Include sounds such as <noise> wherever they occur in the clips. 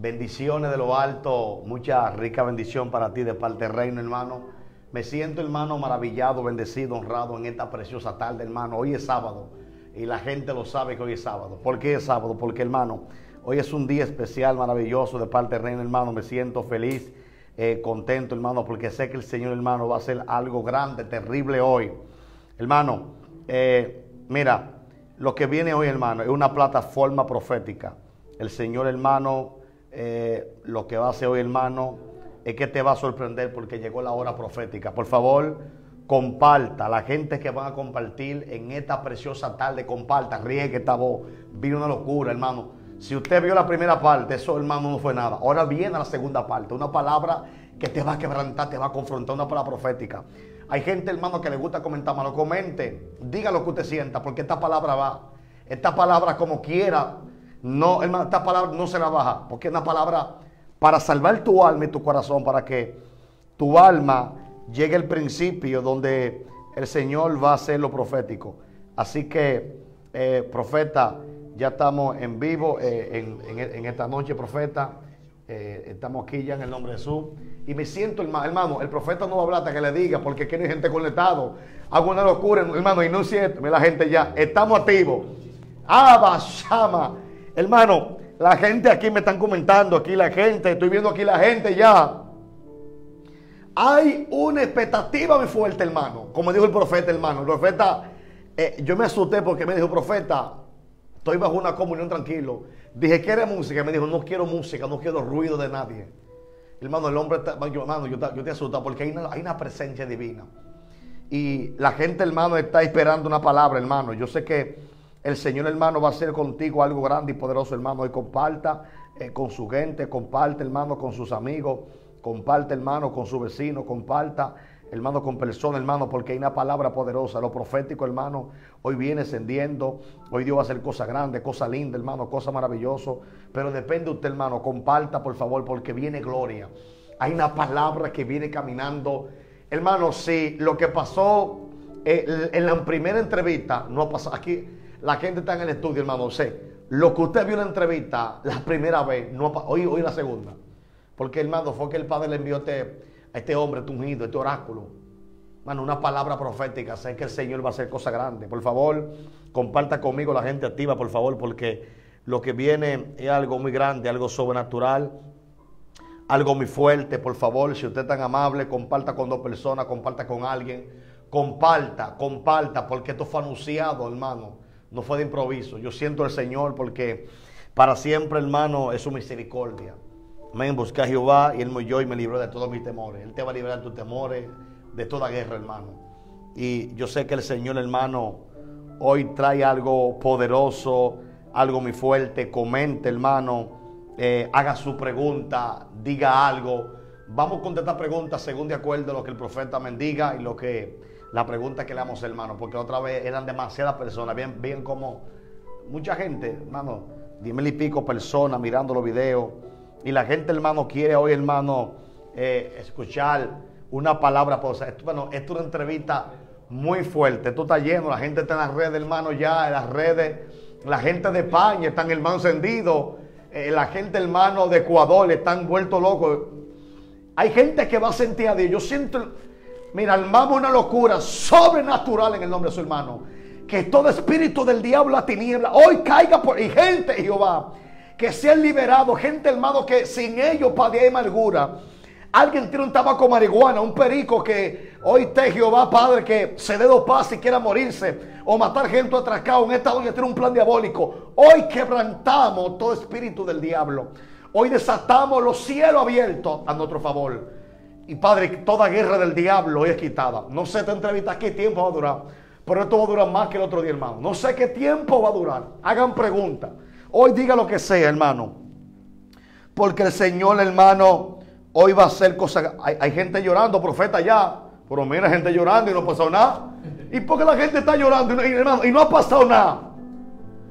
Bendiciones de lo alto, mucha rica bendición para ti de parte del reino, hermano. Me siento, hermano, maravillado, bendecido, honrado en esta preciosa tarde, hermano. Hoy es sábado y la gente lo sabe que hoy es sábado. ¿Por qué es sábado? Porque, hermano, hoy es un día especial, maravilloso de parte del reino, hermano. Me siento feliz, eh, contento, hermano, porque sé que el Señor, hermano, va a hacer algo grande, terrible hoy. Hermano, eh, mira, lo que viene hoy, hermano, es una plataforma profética. El Señor, hermano, eh, lo que va a hacer hoy, hermano, es que te va a sorprender porque llegó la hora profética. Por favor, comparta. La gente que van a compartir en esta preciosa tarde, comparta, riegue esta voz. Vino una locura, hermano. Si usted vio la primera parte, eso, hermano, no fue nada. Ahora viene la segunda parte, una palabra que te va a quebrantar, te va a confrontar, una palabra profética. Hay gente, hermano, que le gusta comentar, malo comente, diga lo que usted sienta, porque esta palabra va. Esta palabra, como quiera, no, hermano, esta palabra no se la baja, porque es una palabra para salvar tu alma y tu corazón, para que tu alma llegue al principio donde el Señor va a hacer lo profético. Así que, eh, profeta, ya estamos en vivo eh, en, esta noche, profeta. Eh, estamos aquí ya en el nombre de Jesús. Y me siento, hermano, el profeta no va a hablar hasta que le diga, porque aquí hay gente conectado. Hago una locura, hermano, y no es cierto. Mira la gente ya, estamos activos. Abba, Shama. Hermano, la gente aquí me están comentando, aquí la gente, estoy viendo aquí la gente ya. Hay una expectativa muy fuerte, hermano. Como dijo el profeta, hermano. El profeta, eh, yo me asusté porque me dijo, profeta, estoy bajo una comunión tranquilo. Dije, ¿quiere música? Me dijo, no quiero música, no quiero ruido de nadie. Hermano, el hombre está, hermano, yo, yo te asusto porque hay una, hay una presencia divina. Y la gente, hermano, está esperando una palabra, hermano. Yo sé que el Señor hermano va a hacer contigo algo grande y poderoso hermano. Y comparta eh, con su gente, comparte hermano con sus amigos, comparte hermano con su vecino, comparta hermano con personas hermano, porque hay una palabra poderosa. Lo profético hermano hoy viene ascendiendo. Hoy Dios va a hacer cosas grandes, cosas lindas hermano, cosas maravillosas. Pero depende de usted hermano, comparta por favor porque viene gloria. Hay una palabra que viene caminando. Hermano, si lo que pasó eh, en la primera entrevista no ha pasado aquí la gente está en el estudio, hermano. Sé, lo que usted vio en la entrevista la primera vez, no, hoy, hoy la segunda. Porque, hermano, fue que el Padre le envió a este, a este hombre tungido, este oráculo. Hermano, una palabra profética. Sé que el Señor va a hacer cosas grandes. Por favor, comparta conmigo la gente activa, por favor, porque lo que viene es algo muy grande, algo sobrenatural, algo muy fuerte. Por favor, si usted es tan amable, comparta con dos personas, comparta con alguien. Comparta, comparta, porque esto fue anunciado, hermano no fue de improviso. Yo siento al Señor porque para siempre, hermano, es su misericordia. Amén. Busca a Jehová y Él me oyó y me libró de todos mis temores. Él te va a librar de tus temores, de toda guerra, hermano. Y yo sé que el Señor, hermano, hoy trae algo poderoso, algo muy fuerte. Comente, hermano. Eh, haga su pregunta, diga algo. Vamos a contestar preguntas según de acuerdo a lo que el profeta me diga y lo que la pregunta que le damos, hermano, porque otra vez eran demasiadas personas, bien, como mucha gente, hermano, diez mil y pico personas mirando los videos, y la gente, hermano, quiere hoy, hermano, eh, escuchar una palabra poderosa. Esto, bueno, esto es una entrevista muy fuerte, esto está lleno, la gente está en las redes, hermano, ya, en las redes, la gente de España están, hermano, encendidos, eh, la gente, hermano, de Ecuador están vueltos locos. Hay gente que va a sentir a Dios. Yo siento Mira, armamos una locura sobrenatural en el nombre de su hermano. Que todo espíritu del diablo, la tiniebla, hoy caiga por. Y gente, Jehová, que sean liberados. Gente, hermano, que sin ellos padece amargura. Alguien tiene un tabaco marihuana, un perico que hoy te Jehová, Padre, que se dé dos paz y quiera morirse o matar gente atracado en esta que tiene un plan diabólico. Hoy quebrantamos todo espíritu del diablo. Hoy desatamos los cielos abiertos a nuestro favor. Y Padre, toda guerra del diablo es quitada. No sé esta entrevista qué tiempo va a durar. Pero esto va a durar más que el otro día, hermano. No sé qué tiempo va a durar. Hagan preguntas. Hoy diga lo que sea, hermano. Porque el Señor, hermano, hoy va a hacer cosas. Hay, gente llorando, profeta ya. Pero mira, gente llorando y no ha pasado nada. ¿Y por qué la gente está llorando y, hermano, y no ha pasado nada?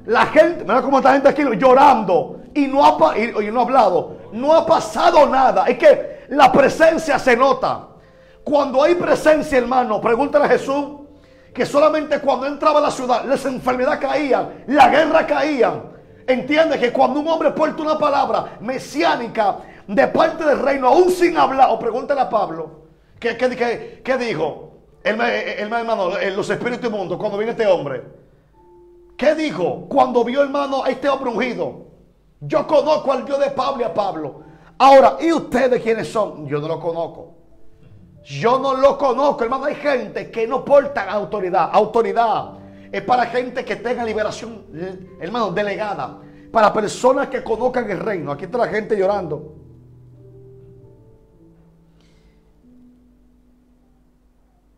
La gente, mira cómo está gente aquí llorando y no ha, y no ha hablado. No ha pasado nada. Es que la presencia se nota. Cuando hay presencia, hermano, pregúntale a Jesús que solamente cuando entraba a la ciudad, las enfermedades caían, la guerra caía. entiende que cuando un hombre porta una palabra mesiánica de parte del reino, aún sin hablar, o pregúntale a Pablo, ¿qué, qué, qué, dijo? El, hermano, los espíritus inmundos, cuando viene este hombre, ¿qué dijo? Cuando vio hermano a este hombre ungido, yo conozco al Dios de Pablo y a Pablo. Ahora, ¿y ustedes quiénes son? Yo no lo conozco. Yo no lo conozco, hermano. Hay gente que no porta autoridad. Autoridad es para gente que tenga liberación, hermano, delegada. Para personas que conozcan el reino. Aquí está la gente llorando.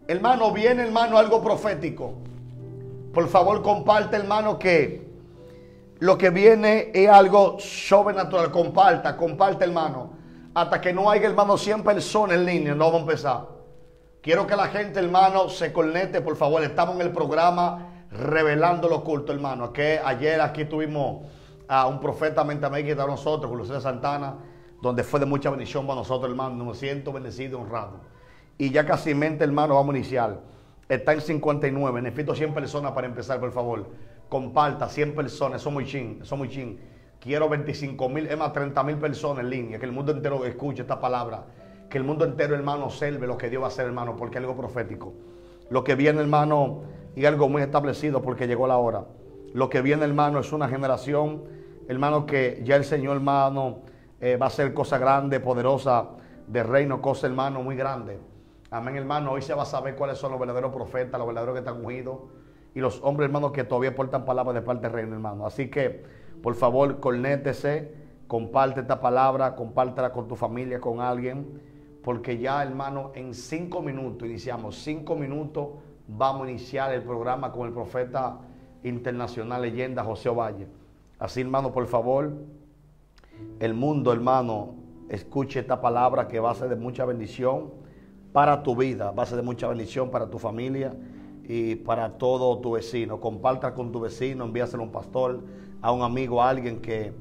Hermano, viene hermano algo profético. Por favor, comparte, hermano, que lo que viene es algo sobrenatural. Comparta, comparte, hermano. Hasta que no haya, hermano, 100 personas en línea, no vamos a empezar. Quiero que la gente, hermano, se conecte, por favor. Estamos en el programa Revelando lo Oculto, hermano. Que ayer aquí tuvimos a un profeta también que está nosotros, Julio César Santana, donde fue de mucha bendición para nosotros, hermano. Nos siento bendecido, honrado. Y ya casi mente, hermano, vamos a iniciar. Está en 59. Necesito 100 personas para empezar, por favor. Comparta 100 personas. Son muy chin, son muy chin. Quiero 25 mil, es más, 30 mil personas en línea. Que el mundo entero escuche esta palabra. Que el mundo entero, hermano, observe lo que Dios va a hacer, hermano, porque es algo profético. Lo que viene, hermano, y algo muy establecido porque llegó la hora. Lo que viene, hermano, es una generación, hermano, que ya el Señor, hermano, eh, va a hacer cosa grande, poderosa de reino, cosa, hermano, muy grande. Amén, hermano. Hoy se va a saber cuáles son los verdaderos profetas, los verdaderos que están ungidos y los hombres, hermanos, que todavía portan palabras de parte del reino, hermano. Así que, por favor, cornétese, comparte esta palabra, compártela con tu familia, con alguien, porque ya, hermano, en cinco minutos iniciamos. Cinco minutos vamos a iniciar el programa con el profeta internacional leyenda José Ovalle. Así, hermano, por favor, el mundo, hermano, escuche esta palabra que va a ser de mucha bendición para tu vida, va a ser de mucha bendición para tu familia y para todo tu vecino. Comparta con tu vecino, envíaselo a un pastor, a un amigo, a alguien que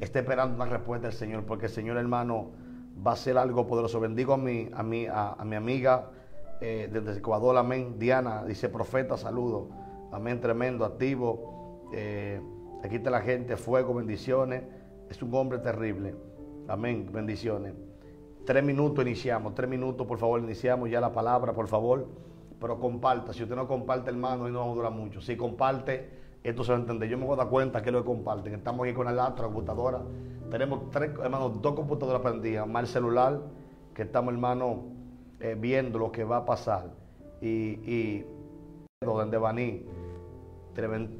esté esperando una respuesta del Señor, porque el Señor hermano va a ser algo poderoso. Bendigo a mi, a mi, a, mi amiga eh, desde Ecuador, amén. Diana dice, profeta, saludo. Amén, tremendo, activo. Eh, aquí está la gente, fuego, bendiciones. Es un hombre terrible. Amén, bendiciones. Tres minutos iniciamos, tres minutos, por favor, iniciamos ya la palabra, por favor. Pero comparta, si usted no comparte, hermano, y no vamos a durar mucho. Si comparte, esto se va a entender. Yo me voy a dar cuenta que lo que comparten. Estamos aquí con el laptop, la computadora. Tenemos tres, hermano, dos computadoras prendidas, más el celular, que estamos, hermano, eh, viendo lo que va a pasar. Y, y donde Baní,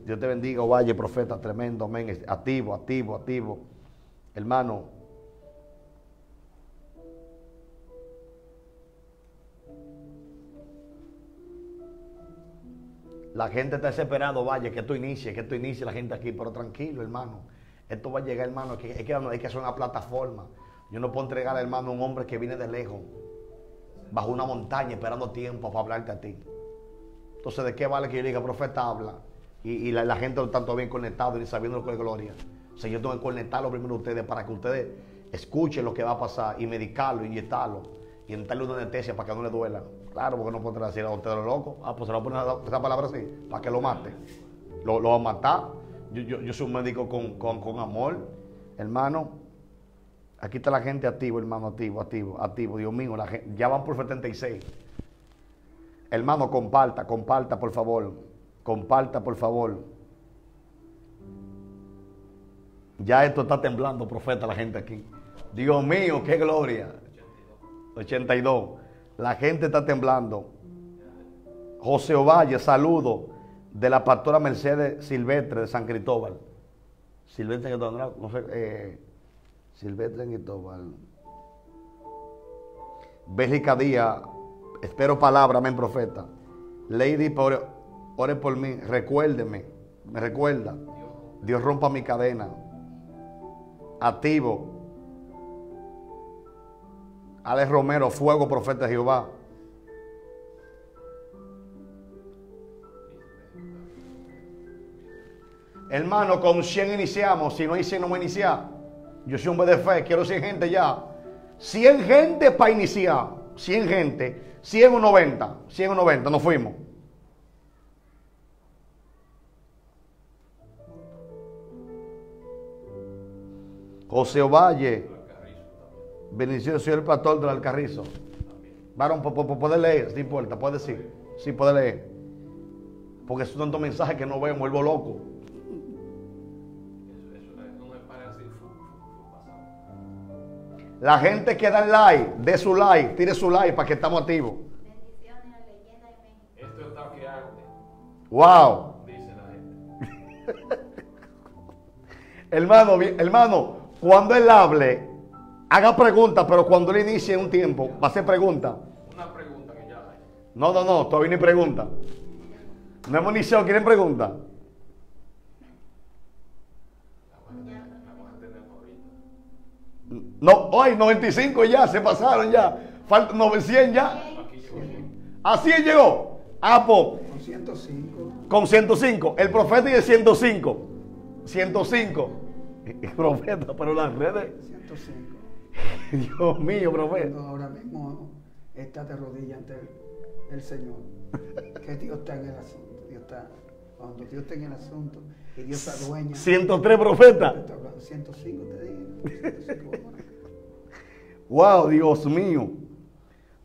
Dios te bendiga, Valle, profeta, tremendo, amén. Activo, activo, activo. Hermano, La gente está desesperado, vaya, que esto inicie, que esto inicie la gente aquí, pero tranquilo, hermano. Esto va a llegar, hermano, hay, que, hay que hacer una plataforma. Yo no puedo entregar, hermano, a un hombre que viene de lejos, bajo una montaña, esperando tiempo para hablarte a ti. Entonces, ¿de qué vale que yo diga, profeta, habla? Y, la, gente no está bien conectado ni sabiendo lo que es gloria. O sea, yo tengo que conectarlo primero a ustedes para que ustedes escuchen lo que va a pasar y medicarlo, inyectarlo y entrarle una anestesia para que no le duela. Claro, porque no puede decir a usted lo loco. Ah, pues se lo va a poner esa palabra así, para que lo mate. Lo, va a matar. Yo, soy un médico con, amor, hermano. Aquí está la gente activo, hermano, activo, activo, activo. Dios mío, la gente, ya van por 76. Hermano, comparta, comparta, por favor. Comparta, por favor. Ya esto está temblando, profeta, la gente aquí. Dios mío, qué gloria. 82. La gente está temblando. José Ovalle, saludo de la pastora Mercedes Silvestre de San Cristóbal. Silvestre Cristóbal, no sé, eh, Silvestre Cristóbal. Bélgica Díaz, espero palabra, amén, profeta. Lady, ore por mí, recuérdeme, me recuerda. Dios rompa mi cadena. Activo, Alex Romero, fuego, profeta de Jehová. Hermano, con 100 iniciamos. Si no hay 100, no a iniciar. Yo soy hombre de fe, quiero 100 gente ya. 100 gente para iniciar. 100 gente. 100 o 90. 100 o 90, nos fuimos. José Ovalle. Bendición, soy el pastor del Alcarrizo. Varón, puede leer, no importa, puede decir. Sí, puede leer. Porque es tanto mensaje que no veo, vuelvo loco. La gente que da like, dé su like, tire su like para que estamos activos. Esto está que arde. Wow. Dice la gente. hermano, hermano, cuando él hable, haga preguntas, pero cuando él inicie un tiempo, va a hacer preguntas. Una pregunta que ya hay. No, no, no, todavía ni pregunta. No hemos iniciado, ¿quieren preguntas? No, hoy 95 ya, se pasaron ya. Falta 900 ya. ¿A 100 llegó? Ah, Con 105. Con 105. El profeta y 105. 105. El profeta, pero las redes. 105. <laughs> Dios mío, profeta. ahora mismo está de rodillas ante el, Señor. Que Dios está en el asunto. Dios está. Cuando Dios está en el asunto y Dios se adueña. 103 profetas. 105 te digo. 105, Wow, Dios mío.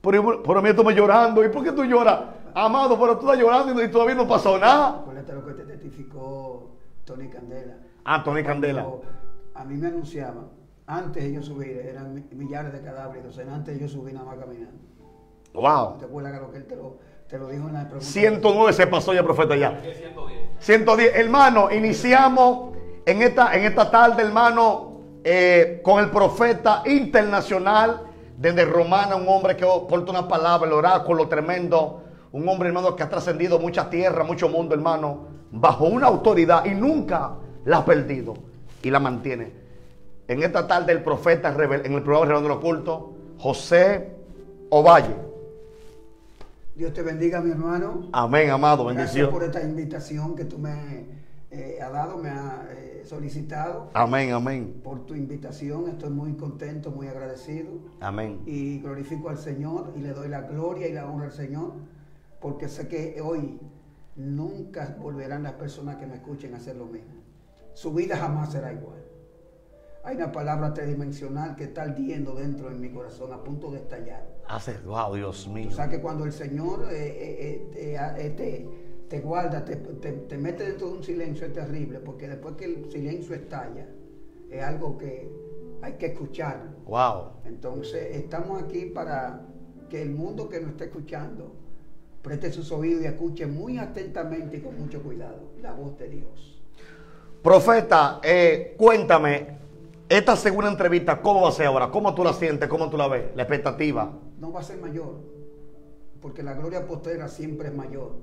Pero, pero me estoy llorando. ¿Y por qué tú lloras? Amado, pero tú estás llorando y todavía no pasó nada. Acuérdate lo que te testificó Tony Candela. Ah, Tony Candela. a mí me anunciaban, antes ellos subir, eran millares de cadáveres, antes ellos subir nada más caminando. Wow. ¿Te acuerdas que él te lo, te lo dijo en la pregunta? 109 se pasó ya, profeta, ya. 110. 110. Hermano, iniciamos en esta, en esta tarde, hermano, eh, con el profeta internacional desde Romana, un hombre que porta una palabra, el oráculo tremendo, un hombre hermano que ha trascendido mucha tierra, mucho mundo hermano, bajo una autoridad y nunca la ha perdido y la mantiene. En esta tarde el profeta en el programa Redondo Oculto, José Ovalle. Dios te bendiga mi hermano. Amén, amado, bendición. Gracias por esta invitación que tú me eh, has dado, me has eh, solicitado. Amén, amén. Por tu invitación, estoy muy contento, muy agradecido. Amén. Y glorifico al Señor y le doy la gloria y la honra al Señor, porque sé que hoy nunca volverán las personas que me escuchen a hacer lo mismo. Su vida jamás será igual. Hay una palabra tridimensional que está ardiendo dentro de mi corazón, a punto de estallar. Hace, wow, Dios mío. O sea que cuando el Señor eh, te te guarda, te, te, mete dentro de un silencio terrible, porque después que el silencio estalla, es algo que hay que escuchar. Wow. Entonces, estamos aquí para que el mundo que nos esté escuchando preste sus oídos y escuche muy atentamente y con mucho cuidado la voz de Dios. Profeta, eh, cuéntame, esta segunda entrevista, ¿cómo va a ser ahora? ¿Cómo tú la sientes? ¿Cómo tú la ves? La expectativa. No va a ser mayor, porque la gloria postera siempre es mayor.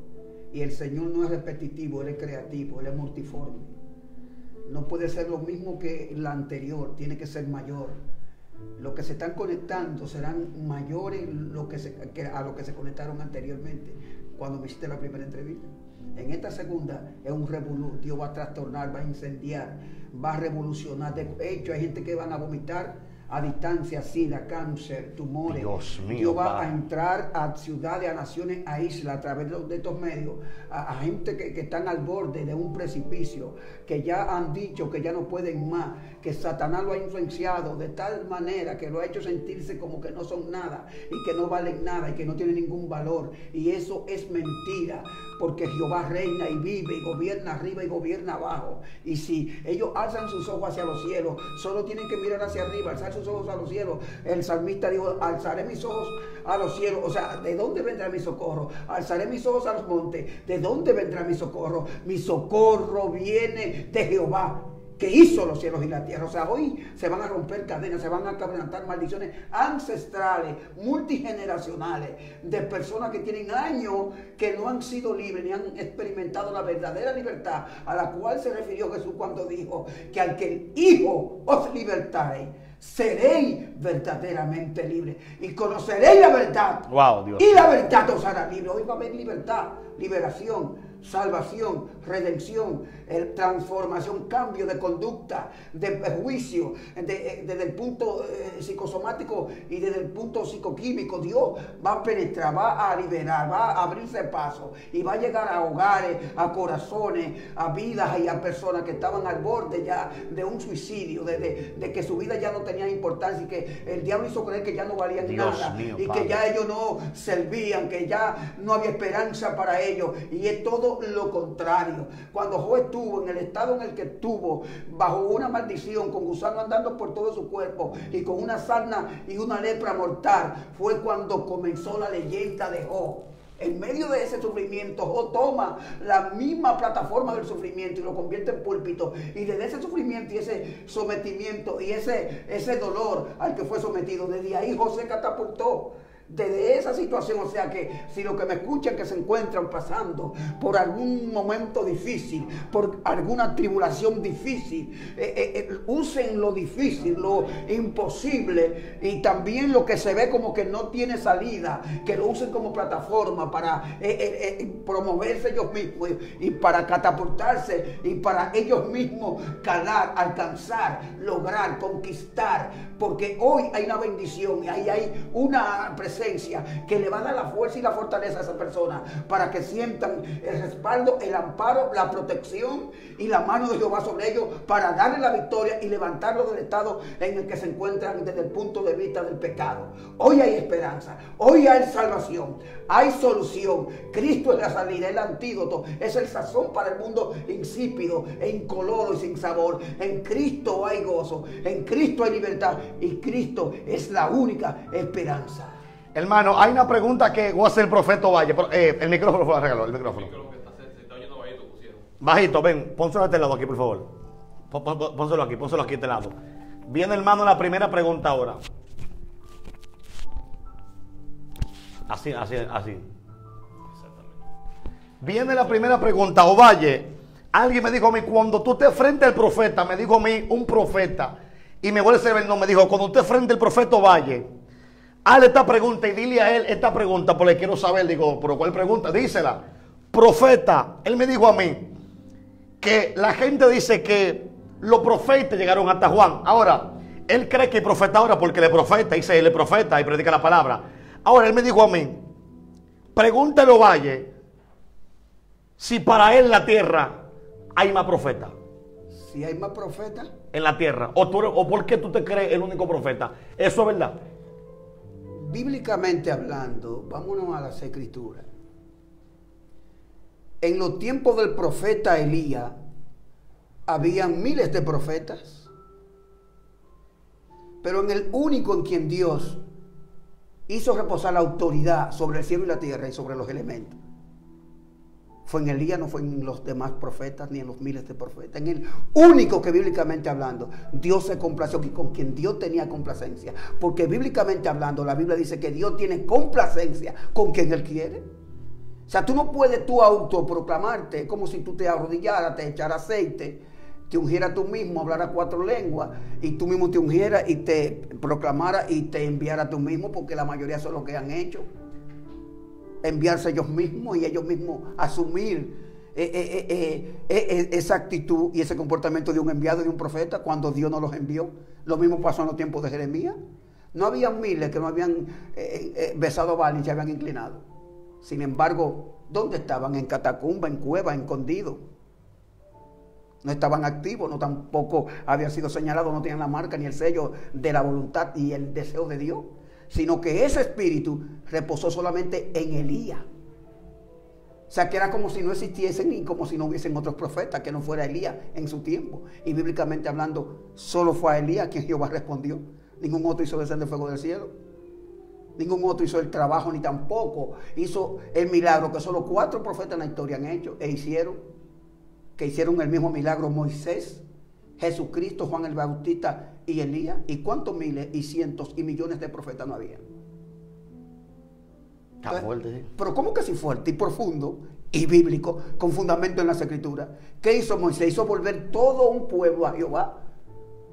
Y el Señor no es repetitivo, Él es creativo, Él es multiforme. No puede ser lo mismo que la anterior, tiene que ser mayor. Los que se están conectando serán mayores lo que a lo que se conectaron anteriormente cuando visité la primera entrevista. En esta segunda es un revolú. Dios va a trastornar, va a incendiar, va a revolucionar. De hecho, hay gente que van a vomitar a distancia, sida, cáncer, tumores. Dios mío. Dios va a entrar a ciudades, a naciones, a islas, a través de, estos medios, a, gente que, que, están al borde de un precipicio, que ya han dicho que ya no pueden más, que Satanás lo ha influenciado de tal manera que lo ha hecho sentirse como que no son nada y que no valen nada y que no tienen ningún valor. Y eso es mentira, porque Jehová reina y vive y gobierna arriba y gobierna abajo. Y si ellos alzan sus ojos hacia los cielos, solo tienen que mirar hacia arriba, alzar sus ojos a los cielos. El salmista dijo, alzaré mis ojos a los cielos. O sea, ¿de dónde vendrá mi socorro? Alzaré mis ojos a los montes. ¿De dónde vendrá mi socorro? Mi socorro viene de Jehová que hizo los cielos y la tierra. O sea, hoy se van a romper cadenas, se van a quebrantar maldiciones ancestrales, multigeneracionales, de personas que tienen años que no han sido libres ni han experimentado la verdadera libertad a la cual se refirió Jesús cuando dijo que al que el Hijo os libertare, seréis verdaderamente libres y conoceréis la verdad. Wow, Dios. Y la verdad os hará libre. Hoy va a haber libertad, liberación salvación, redención, eh, transformación, cambio de conducta, de juicio, eh, desde el punto eh, psicosomático y desde el punto psicoquímico. Dios va a penetrar, va a liberar, va a abrirse paso y va a llegar a hogares, a corazones, a vidas y a personas que estaban al borde ya de un suicidio, de, que su vida ya no tenía importancia y que el diablo hizo creer que ya no valían nada y que ya ellos no servían, que ya no había esperanza para ellos. Y es todo lo contrario. Cuando Job estuvo en el estado en el que estuvo, bajo una maldición, con gusano andando por todo su cuerpo y con una sarna y una lepra mortal, fue cuando comenzó la leyenda de Job. En medio de ese sufrimiento, Job toma la misma plataforma del sufrimiento y lo convierte en púlpito. Y desde ese sufrimiento y ese sometimiento y ese, ese dolor al que fue sometido, desde ahí José catapultó desde esa situación. O sea que si lo que me escuchan que se encuentran pasando por algún momento difícil, por alguna tribulación difícil, eh, eh, eh, usen lo difícil, lo imposible y también lo que se ve como que no tiene salida, que lo usen como plataforma para promoverse ellos mismos y para catapultarse y para ellos mismos calar, alcanzar, lograr, conquistar, porque hoy hay una bendición y ahí hay una presencia que le va a dar la fuerza y la fortaleza a esa persona para que sientan el respaldo, el amparo, la protección y la mano de Jehová sobre ellos para darle la victoria y levantarlo del estado en el que se encuentran desde el punto de vista del pecado. Hoy hay esperanza, hoy hay salvación, hay solución. Cristo es la salida, el antídoto, es el sazón para el mundo insípido e incoloro y sin sabor. En Cristo hay gozo, en Cristo hay libertad y Cristo es la única esperanza. Hermano, hay una pregunta que voy a hacer el profeta Valle. Eh, el micrófono fue regaló, el micrófono. Bajito, ven, pónselo a este lado aquí, por favor. Pónselo aquí, pónselo aquí a este lado. Viene, hermano, la primera pregunta ahora. Así, así, así. Viene la primera pregunta, Ovalle. Alguien me dijo a mí, cuando tú te frente al profeta, me dijo a mí un profeta, y me vuelve a ser no, me dijo, cuando usted frente al profeta Ovalle, Hazle esta pregunta y dile a él esta pregunta porque quiero saber. Digo, ¿pero cuál pregunta? Dísela. Profeta, él me dijo a mí que la gente dice que los profetas llegaron hasta Juan. Ahora, él cree que el profeta ahora porque le profeta, dice él profeta y predica la palabra. Ahora, él me dijo a mí, pregúntelo Valle si para él la tierra hay más profetas. Si hay más profetas. En la tierra. O, tú, o por qué tú te crees el único profeta. Eso es verdad bíblicamente hablando, vámonos a las escrituras. En los tiempos del profeta Elías, habían miles de profetas, pero en el único en quien Dios hizo reposar la autoridad sobre el cielo y la tierra y sobre los elementos, fue en Elías, no fue en los demás profetas ni en los miles de profetas. En el único que bíblicamente hablando, Dios se complació con quien Dios tenía complacencia. Porque bíblicamente hablando, la Biblia dice que Dios tiene complacencia con quien Él quiere. O sea, tú no puedes tú autoproclamarte, como si tú te arrodillaras, te echaras aceite, te ungieras tú mismo, hablaras cuatro lenguas y tú mismo te ungieras y te proclamara y te enviara tú mismo, porque la mayoría son lo que han hecho enviarse ellos mismos y ellos mismos asumir eh, eh, eh, esa actitud y ese comportamiento de un enviado y de un profeta cuando Dios no los envió. Lo mismo pasó en los tiempos de Jeremías. No había miles que no habían besado a y se habían inclinado. Sin embargo, ¿dónde estaban? En catacumba, en cueva, escondidos. No estaban activos, no tampoco habían sido señalados, no tenían la marca ni el sello de la voluntad y el deseo de Dios sino que ese espíritu reposó solamente en Elías. O sea, que era como si no existiesen y como si no hubiesen otros profetas, que no fuera Elías en su tiempo. Y bíblicamente hablando, solo fue a Elías quien Jehová respondió. Ningún otro hizo descender fuego del cielo. Ningún otro hizo el trabajo, ni tampoco hizo el milagro que solo cuatro profetas en la historia han hecho e hicieron. Que hicieron el mismo milagro Moisés, Jesucristo, Juan el Bautista y Elías. ¿Y cuántos miles y cientos y millones de profetas no había? Está fuerte, Pero ¿cómo que así fuerte y profundo y bíblico, con fundamento en las escrituras? ¿Qué hizo Moisés? Hizo volver todo un pueblo a Jehová.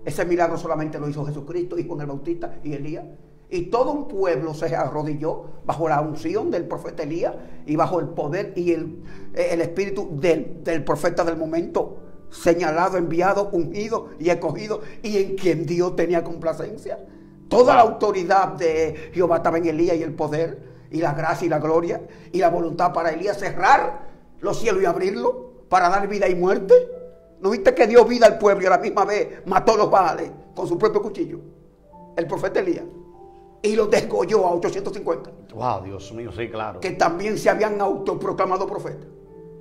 Ese milagro solamente lo hizo Jesucristo y Juan el Bautista y Elías. Y todo un pueblo se arrodilló bajo la unción del profeta Elías y bajo el poder y el, el espíritu del, del profeta del momento, señalado, enviado, ungido y escogido, y en quien Dios tenía complacencia. Toda la autoridad de Jehová estaba en Elías y el poder, y la gracia y la gloria, y la voluntad para Elías cerrar los cielos y abrirlos para dar vida y muerte. ¿No viste que dio vida al pueblo y a la misma vez mató a los baales con su propio cuchillo? El profeta Elías. Y los desgolló a 850. Wow, Dios mío, sí, claro. Que también se habían autoproclamado profetas.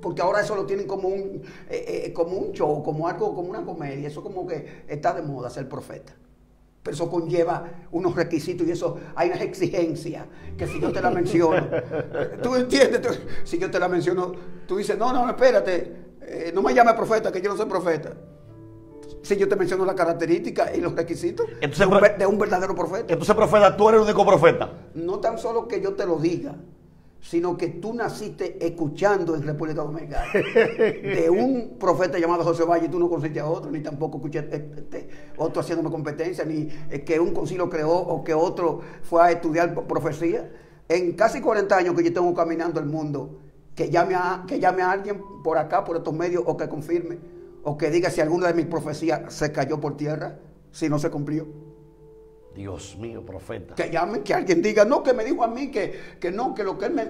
Porque ahora eso lo tienen como un, eh, eh, como un show, como algo, como una comedia. Eso como que está de moda ser profeta. Pero eso conlleva unos requisitos y eso hay unas exigencias que si yo te la <laughs> menciono, tú entiendes, Tú- si yo te la menciono, tú dices, no, no, espérate, eh, no me llames profeta, que yo no soy profeta. Si yo te menciono las características y los requisitos Entonces, de, un, pero- ver- de un verdadero profeta. Entonces, profeta, tú eres el único profeta. No tan solo que yo te lo diga, sino que tú naciste escuchando en República Dominicana <laughs> de un profeta llamado José Valle y tú no conociste a otro, ni tampoco escuchaste este, otro haciéndome competencia, ni eh, que un concilio creó o que otro fue a estudiar profecía. En casi 40 años que yo tengo caminando el mundo, que llame a, que llame a alguien por acá, por estos medios, o que confirme, o que diga si alguna de mis profecías se cayó por tierra, si no se cumplió. Dios mío, profeta. Que llamen, que alguien diga, no, que me dijo a mí que, que no, que lo que él me.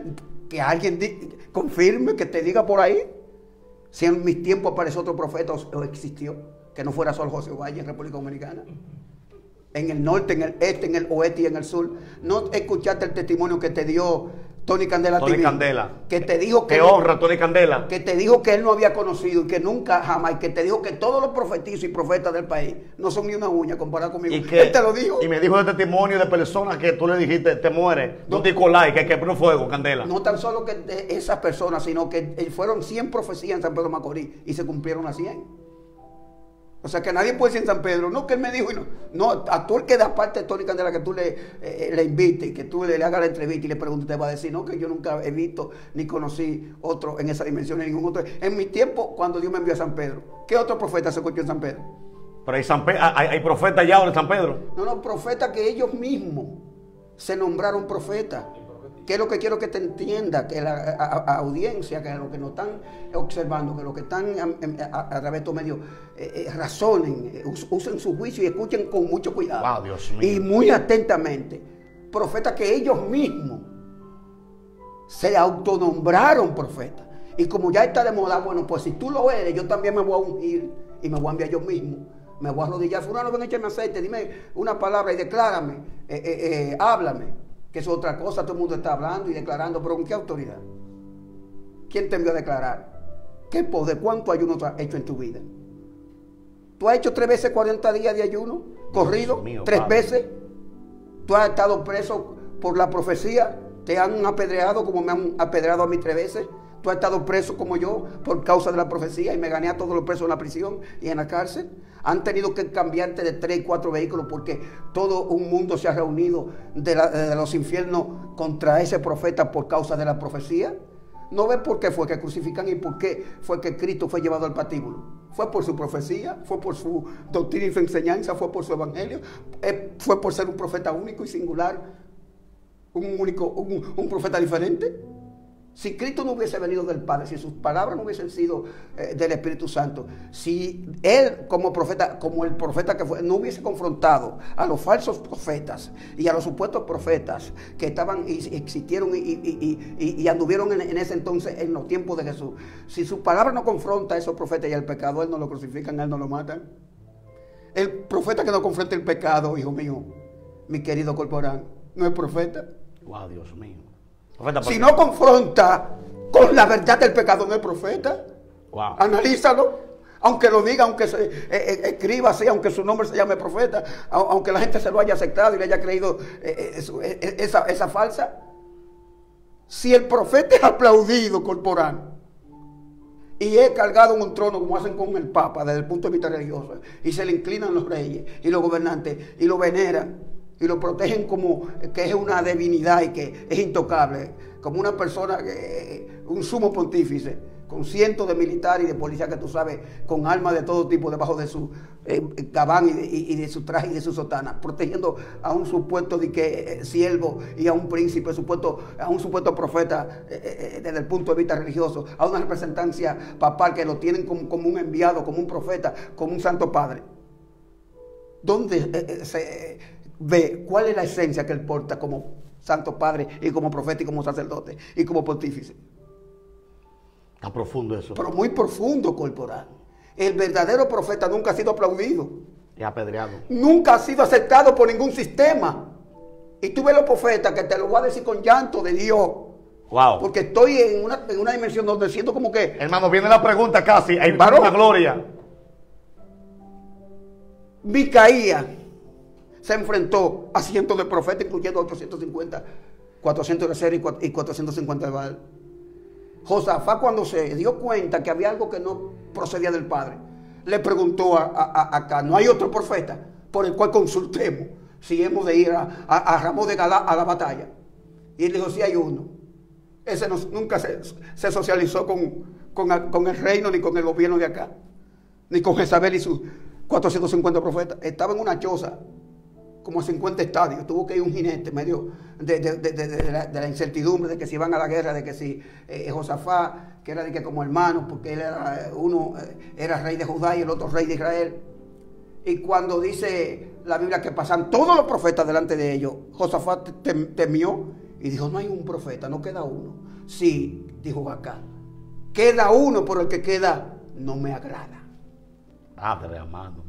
Que alguien confirme, que te diga por ahí. Si en mis tiempos apareció otro profeta o, o existió, que no fuera solo José Valle en República Dominicana. En el norte, en el este, en el oeste y en el sur. No escuchaste el testimonio que te dio Tony Candela Tony TV, Candela. Que te dijo que. Honra, Tony Candela. Que te dijo que él no había conocido y que nunca jamás, que te dijo que todos los profetizos y profetas del país no son ni una uña comparado conmigo. Y, que, él te lo dijo. y me dijo de testimonio de personas que tú le dijiste, te mueres. No te like, que quebró fuego, Candela. No tan solo que esas personas, sino que eh, fueron 100 profecías en San Pedro Macorís y se cumplieron las 100. O sea que nadie puede decir en San Pedro, no, que él me dijo, y no, no, a tú el que da parte de Tony Candela, que tú le, eh, le invites, que tú le, le hagas la entrevista y le preguntes, te va a decir, no, que yo nunca he visto ni conocí otro en esa dimensión, en ningún otro. En mi tiempo, cuando Dios me envió a San Pedro, ¿qué otro profeta se escuchó en San Pedro? Pero hay, San Pe- hay, hay profetas ya ahora en San Pedro. No, no, profetas que ellos mismos se nombraron profetas. Que es lo que quiero que te entienda, que la a- a- audiencia, que lo que nos están observando, que lo que están em, a, a través de estos medios eh, eh, razonen, eh, us- usen su juicio y escuchen con mucho cuidado. Wow, Dios mío. Y muy atentamente. Profetas que ellos mismos se autonombraron profetas. Y como ya está de moda, bueno, pues si tú lo eres, yo también me voy a ungir y me voy a enviar yo mismo. Me voy a arrodillar. Fulano, ven, échame aceite, dime una palabra y declárame, eh, háblame. Que es otra cosa, todo el mundo está hablando y declarando, pero ¿con qué autoridad? ¿Quién te envió a declarar? ¿Qué poder? ¿Cuánto ayuno tú has hecho en tu vida? ¿Tú has hecho tres veces 40 días de ayuno? ¿Corrido? mío, ¿Tres Padre. veces? ¿Tú has estado preso por la profecía? ¿Te han apedreado como me han apedreado a mí tres veces? ¿Tú has estado preso como yo por causa de la profecía y me gané a todos los presos en la prisión y en la cárcel? Han tenido que cambiarte de tres cuatro vehículos porque todo un mundo se ha reunido de, la- de los infiernos contra ese profeta por causa de la profecía. ¿No ves por qué fue que crucifican y por qué fue que Cristo fue llevado al patíbulo? Fue por su profecía, fue por su doctrina y su enseñanza, fue por su evangelio, eh, fue por ser un profeta único y singular, un único, un profeta diferente. Si Cristo no hubiese venido del Padre, si sus palabras no hubiesen sido eh, del Espíritu Santo, si Él como profeta, como el profeta que fue, no hubiese confrontado a los falsos profetas y a los supuestos profetas que estaban y existieron y, anduvieron en, en ese entonces en los tiempos de Jesús, si su palabra no confronta a esos profetas y al pecado, Él no lo crucifican, Él no lo matan. El profeta que no confronta el pecado, hijo mío, mi querido corporal, no es profeta. Wow, Dios mío. Si no confronta con la verdad del pecado, no es profeta. Wow. Analízalo. Aunque lo diga, aunque se, eh, eh, escriba así, aunque su nombre se llame profeta, au- aunque la gente se lo haya aceptado y le haya creído eso, eh, esa, esa falsa. Si el profeta es aplaudido corporal y es cargado en un trono como hacen con el Papa desde el punto de vista religioso, y se le inclinan los reyes y los gobernantes y lo veneran y lo protegen como que es una divinidad y que es intocable, como una persona, que- un sumo pontífice, con cientos de militares y de policías que tú sabes, con armas de todo tipo debajo de su eh, gabán y de, su traje y de su sotana, protegiendo a un supuesto de que, eh, siervo y a un príncipe, supuesto, a un supuesto profeta eh, desde el punto de vista religioso, a una representancia papal que lo tienen como un enviado, como un profeta, como un santo padre. ¿Dónde se ve cuál es la esencia que él porta como santo padre y como profeta y como sacerdote y como pontífice? Está profundo eso. Pero muy profundo, corporal. El verdadero profeta nunca ha sido aplaudido. Y apedreado. Nunca ha sido aceptado por ningún sistema. Y tú ves los profetas que te lo voy a decir con llanto de Dios. Wow. Porque estoy en una, en una dimensión donde siento como que. Hermano, viene la pregunta casi. Hay una gloria. Micaía se enfrentó a cientos de profetas, incluyendo 850, 400 de Ser y 450 de Baal. Josafá cuando se dio cuenta que había algo que no procedía del Padre, le preguntó a, acá, ¿no hay otro profeta por el cual consultemos si hemos de ir a, a Ramón de Galá a la batalla? Y él dijo, sí hay uno. Ese nunca se, socializó con, con, el reino ni con el gobierno de acá, ni con Jezabel y sus 450 profetas. Estaba en una choza como 50 estadios. Tuvo que ir un jinete medio de, de, la, incertidumbre de que si iban a la guerra, de que si eh, Josafá, que era de que como hermano, porque él era uno eh, era rey de Judá y el otro rey de Israel. Y cuando dice la Biblia que pasan todos los profetas delante de ellos, Josafá temió y dijo, no hay un profeta, no queda uno. Sí, dijo acá, queda uno por el que queda, no me agrada. Padre amado.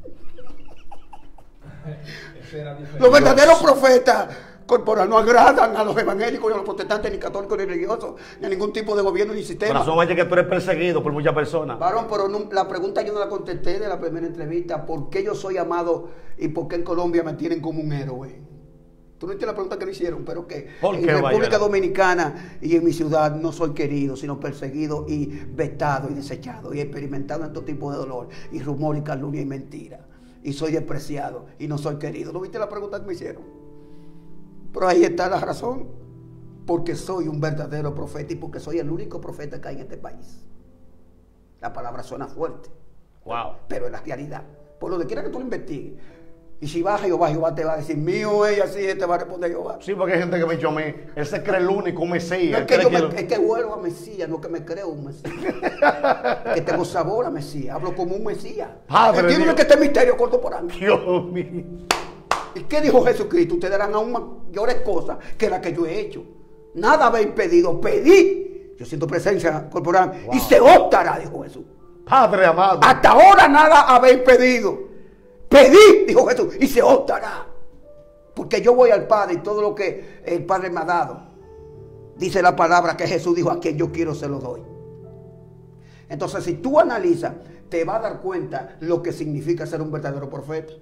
Los verdaderos profetas corporales no agradan a los evangélicos, ni a los protestantes, ni católicos, ni religiosos, ni a ningún tipo de gobierno ni sistema. Razón es que tú eres perseguido por muchas personas. Varón, pero la pregunta yo no la contesté de la primera entrevista. ¿Por qué yo soy amado y por qué en Colombia me tienen como un héroe? Tú no entiendes la pregunta que me hicieron, pero que en República Dominicana y en mi ciudad no soy querido, sino perseguido y vetado y desechado y experimentado en todo tipo de dolor y rumor y calumnia y mentira y soy despreciado y no soy querido. ¿No viste la pregunta que me hicieron? Pero ahí está la razón. Porque soy un verdadero profeta y porque soy el único profeta que hay en este país. La palabra suena fuerte. Wow. Pero es la realidad. Por lo que quiera que tú lo investigues. Y si va Jehová, Jehová te va a decir, mío ella sí, te va a responder Jehová. Sí, porque hay gente que me dicho a mí, él se cree el único Mesías. es, que yo es que vuelvo a Mesías, no que me creo un Mesías. que tengo sabor a Mesías, hablo como un Mesías. Padre Entiendo que este misterio corto por año. Dios mío. ¿Y qué dijo Jesucristo? Ustedes darán aún mayores cosas que las que yo he hecho. Nada habéis pedido, pedí. Yo siento presencia corporal. Y se optará, dijo Jesús. Padre amado. Hasta ahora nada habéis pedido. Pedid, dijo Jesús, y se os dará. Porque yo voy al Padre y todo lo que el Padre me ha dado, dice la palabra que Jesús dijo, a quien yo quiero se lo doy. Entonces, si tú analizas, te va a dar cuenta lo que significa ser un verdadero profeta.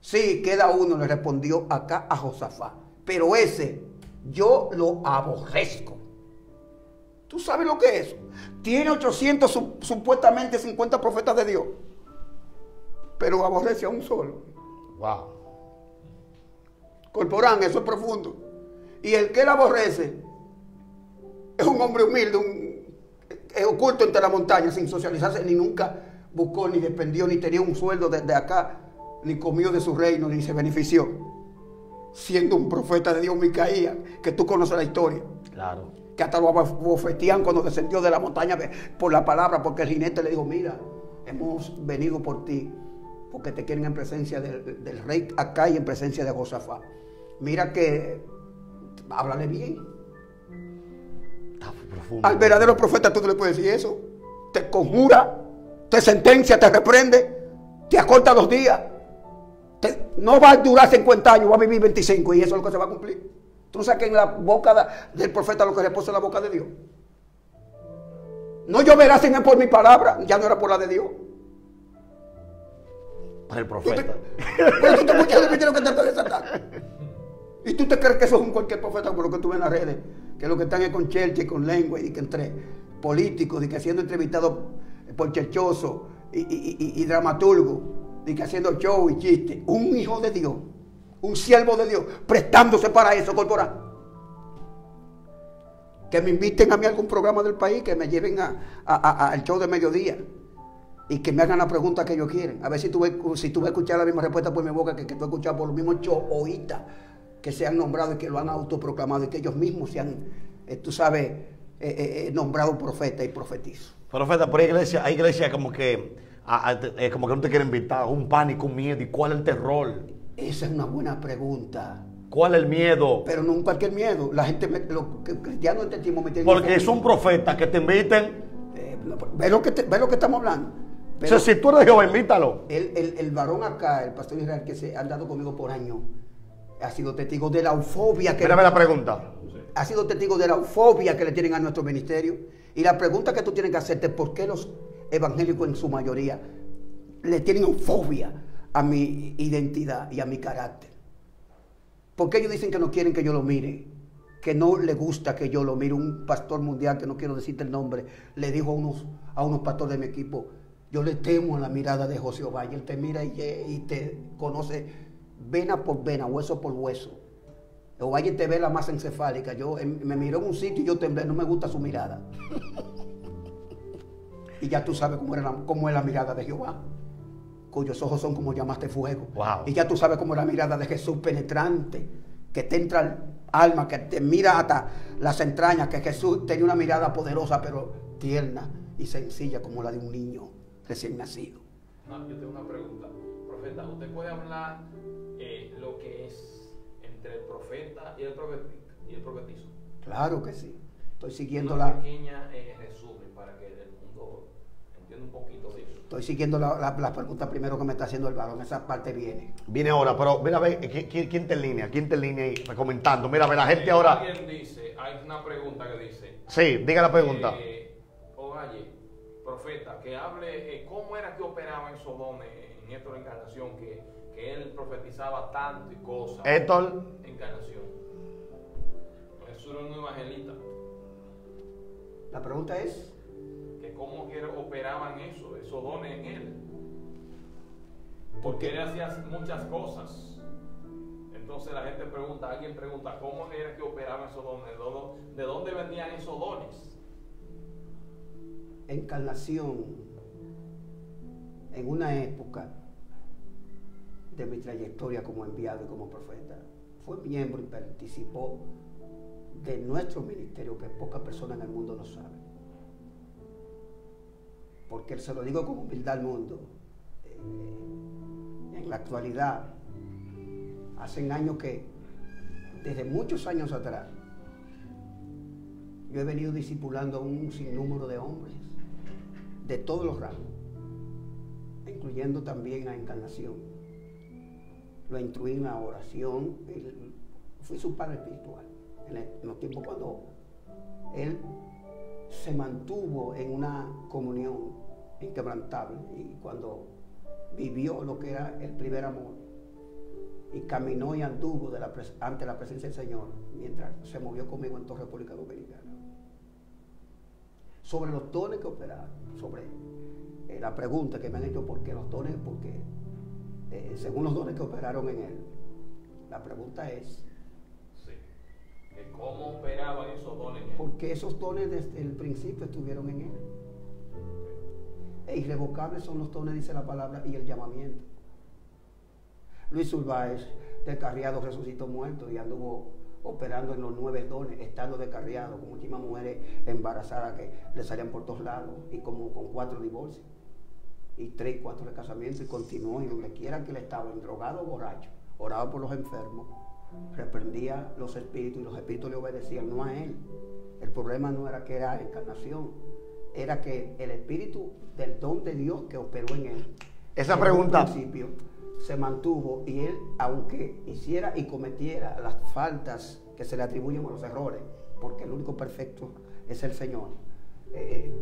Sí, queda uno, le respondió acá a Josafá. Pero ese, yo lo aborrezco. ¿Tú sabes lo que es? Tiene 800 supuestamente 50 profetas de Dios pero aborrece a un solo. Wow. Corporán, eso es profundo. Y el que él aborrece es un hombre humilde, un, es oculto entre la montaña, sin socializarse, ni nunca buscó, ni dependió, ni tenía un sueldo desde acá, ni comió de su reino, ni se benefició. Siendo un profeta de Dios, Micaía, que tú conoces la historia. Claro. Que hasta lo bofetían cuando descendió de la montaña por la palabra, porque el jinete le dijo: Mira, hemos venido por ti porque te quieren en presencia del, rey acá y en presencia de Josafá. Mira que, háblale bien. Al verdadero profeta tú no le puedes decir eso. Te conjura, te sentencia, te reprende, te acorta dos días. no va a durar 50 años, va a vivir 25 y eso es lo que se va a cumplir. Tú sabes que en la boca del profeta lo que reposa en la boca de Dios. No lloverá sin por mi palabra, ya no era por la de Dios. El profeta. Pero tú te lo que te desatar. Y tú te crees que eso es un cualquier profeta por lo que tú ves en las redes, que lo que están es con y con lengua y que entre políticos, y que siendo entrevistados por chechoso y, dramaturgo, y que haciendo show y chiste. Un hijo de Dios, un siervo de Dios, prestándose para eso, corporal. Que me inviten a mí a algún programa del país, que me lleven al show de mediodía y que me hagan la pregunta que ellos quieren. A ver si tú, si tú vas a escuchar la misma respuesta por mi boca que, que tú has escuchado por los mismos choitas que se han nombrado y que lo han autoproclamado y que ellos mismos se han, eh, tú sabes, eh, eh, nombrado profeta y profetizo. Profeta, iglesia, hay iglesias como que, como que no te quieren invitar, un pánico, un miedo. ¿Y cuál es el terror? Esa es una buena pregunta. ¿Cuál es el miedo? Pero no cualquier miedo. La gente, los cristianos entendimos Porque es un profeta que te inviten. ve, lo que ve lo que estamos hablando. Pero, si tú eres Jehová, invítalo. El, el, el, varón acá, el pastor Israel, que se ha andado conmigo por años, ha sido testigo de la eufobia que... Espérame la pregunta. Ha sido testigo de la eufobia que le tienen a nuestro ministerio. Y la pregunta que tú tienes que hacerte es por qué los evangélicos en su mayoría le tienen eufobia a mi identidad y a mi carácter. ¿Por qué ellos dicen que no quieren que yo lo mire? Que no le gusta que yo lo mire. Un pastor mundial, que no quiero decirte el nombre, le dijo a unos, a unos pastores de mi equipo, yo le temo a la mirada de José Ovalle. Él te mira y, y te conoce vena por vena, hueso por hueso. Ovalle te ve la masa encefálica. Yo me miró en un sitio y yo temblé, no me gusta su mirada. <laughs> y ya tú sabes cómo, era cómo es la mirada de Jehová, cuyos ojos son como llamaste fuego. Y ya tú sabes cómo es la mirada de Jesús penetrante, que te entra al alma, que te mira hasta las entrañas, que Jesús tenía una mirada poderosa, pero tierna y sencilla como la de un niño recién nacido. yo tengo una pregunta. Profeta, ¿usted puede hablar eh, lo que es entre el profeta y el, y el profetizo? Claro que sí. Estoy siguiendo Una la... pequeña eh, resumen para que el mundo entienda un poquito de eso. Estoy siguiendo la, la, pregunta primero que me está haciendo el varón. Esa parte viene. Viene ahora, pero mira, a ver, ¿quién, quién te en línea? ¿Quién te en línea ahí comentando? Mira, a ver, la gente ahora... Alguien dice, hay una pregunta que dice... Sí, diga la pregunta. Eh, que hable eh, cómo era que operaba en Sodoma en esta encarnación, que, que, él profetizaba tanto y cosas. Héctor. Encarnación. Jesús era un evangelista. La pregunta es. Que cómo operaban eso, esos dones en él. Porque él hacía muchas cosas. Entonces la gente pregunta, alguien pregunta, ¿cómo era que operaban esos dones? ¿De dónde venían esos dones? Encarnación en una época de mi trayectoria como enviado y como profeta. Fue miembro y participó de nuestro ministerio que pocas personas en el mundo lo saben. Porque se lo digo con humildad al mundo. Eh, en la actualidad, hacen años que, desde muchos años atrás, yo he venido discipulando a un sinnúmero de hombres de todos los ramos, incluyendo también a Encarnación. Lo instruí en la oración, fui su padre espiritual en los tiempos cuando él se mantuvo en una comunión inquebrantable y cuando vivió lo que era el primer amor y caminó y anduvo ante la presencia del Señor mientras se movió conmigo en toda República Dominicana sobre los dones que operaron, sobre eh, la pregunta que me han hecho, ¿por qué los dones? Porque eh, según los dones que operaron en él, la pregunta es... Sí. ¿Cómo operaban esos dones? Porque esos dones desde el principio estuvieron en él. E irrevocables son los dones, dice la palabra, y el llamamiento. Luis Urbáez, descarriado, resucitó muerto y anduvo operando en los nueve dones, estando descarriado, con últimas mujeres embarazadas que le salían por todos lados y como con cuatro divorcios y tres, cuatro de casamiento y continuó y donde quiera que él estaba, drogado o borracho, oraba por los enfermos, reprendía los espíritus y los espíritus le obedecían, no a él. El problema no era que era encarnación, era que el espíritu del don de Dios que operó en él. Esa pregunta. principio, se mantuvo y él, aunque hiciera y cometiera las faltas que se le atribuyen a los errores, porque el único perfecto es el Señor, eh,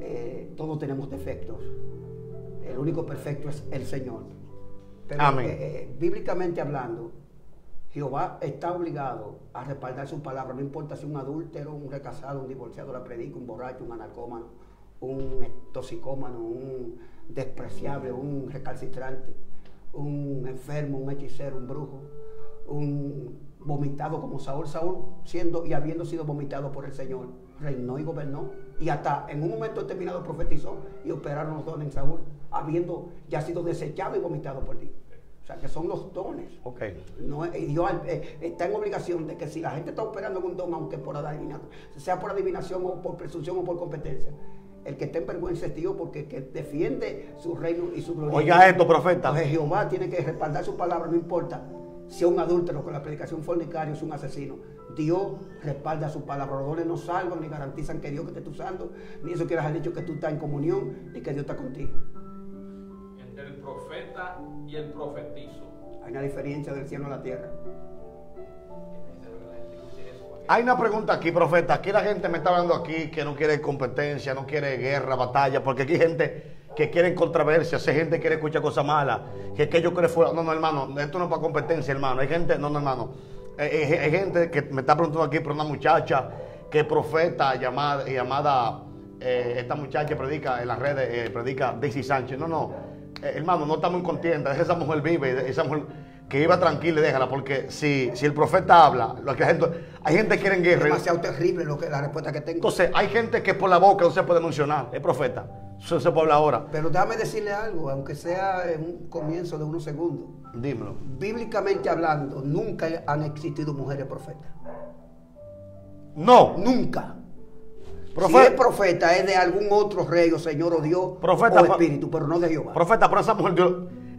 eh, todos tenemos defectos. El único perfecto es el Señor. Pero eh, bíblicamente hablando, Jehová está obligado a respaldar su palabra, no importa si un adúltero, un recasado, un divorciado la predica, un borracho, un anarcómano, un toxicómano, un despreciable, un recalcitrante un enfermo, un hechicero, un brujo, un vomitado como Saúl. Saúl siendo y habiendo sido vomitado por el Señor, reinó y gobernó. Y hasta en un momento determinado profetizó y operaron los dones en Saúl, habiendo ya sido desechado y vomitado por Dios. O sea, que son los dones. Ok. No, y Dios eh, está en obligación de que si la gente está operando en un don, aunque por adivinación, sea por adivinación o por presunción o por competencia, el que esté en vergüenza es Dios porque el que defiende su reino y su gloria. Oiga esto, profeta. Entonces Jehová tiene que respaldar su palabra, no importa si es un adúltero con la predicación fornicario, es un asesino. Dios respalda su palabra. Los dones no salvan ni garantizan que Dios que te está usando, ni eso quieras haber dicho que tú estás en comunión, ni que Dios está contigo. Entre el profeta y el profetizo. Hay una diferencia del cielo a la tierra. Hay una pregunta aquí, profeta. Aquí la gente me está hablando aquí que no quiere competencia, no quiere guerra, batalla, porque aquí hay gente que quiere controversia, hay gente que quiere escuchar cosas malas, que, que yo creo fuera. No, no, hermano, esto no es para competencia, hermano. Hay gente, no, no, hermano. Eh, eh, hay, gente que me está preguntando aquí por una muchacha que profeta llamada, llamada eh, esta muchacha predica en las redes, predica Daisy Sánchez. No, no, hermano, no estamos en contienda. Esa mujer vive, esa mujer que iba tranquila y déjala, porque si, si el profeta habla, lo que hay gente, hay gente que quiere en guerra. Es demasiado terrible lo que, la respuesta que tengo. Entonces, hay gente que por la boca no se puede mencionar, es profeta. Eso se puede hablar ahora. Pero déjame decirle algo, aunque sea en un comienzo de unos segundos. Dímelo. Bíblicamente hablando, nunca han existido mujeres profetas. No. Nunca. Si es profeta, es de algún otro rey o señor o Dios profeta, o espíritu, pero no de Jehová. Profeta, pero esa mujer Dios,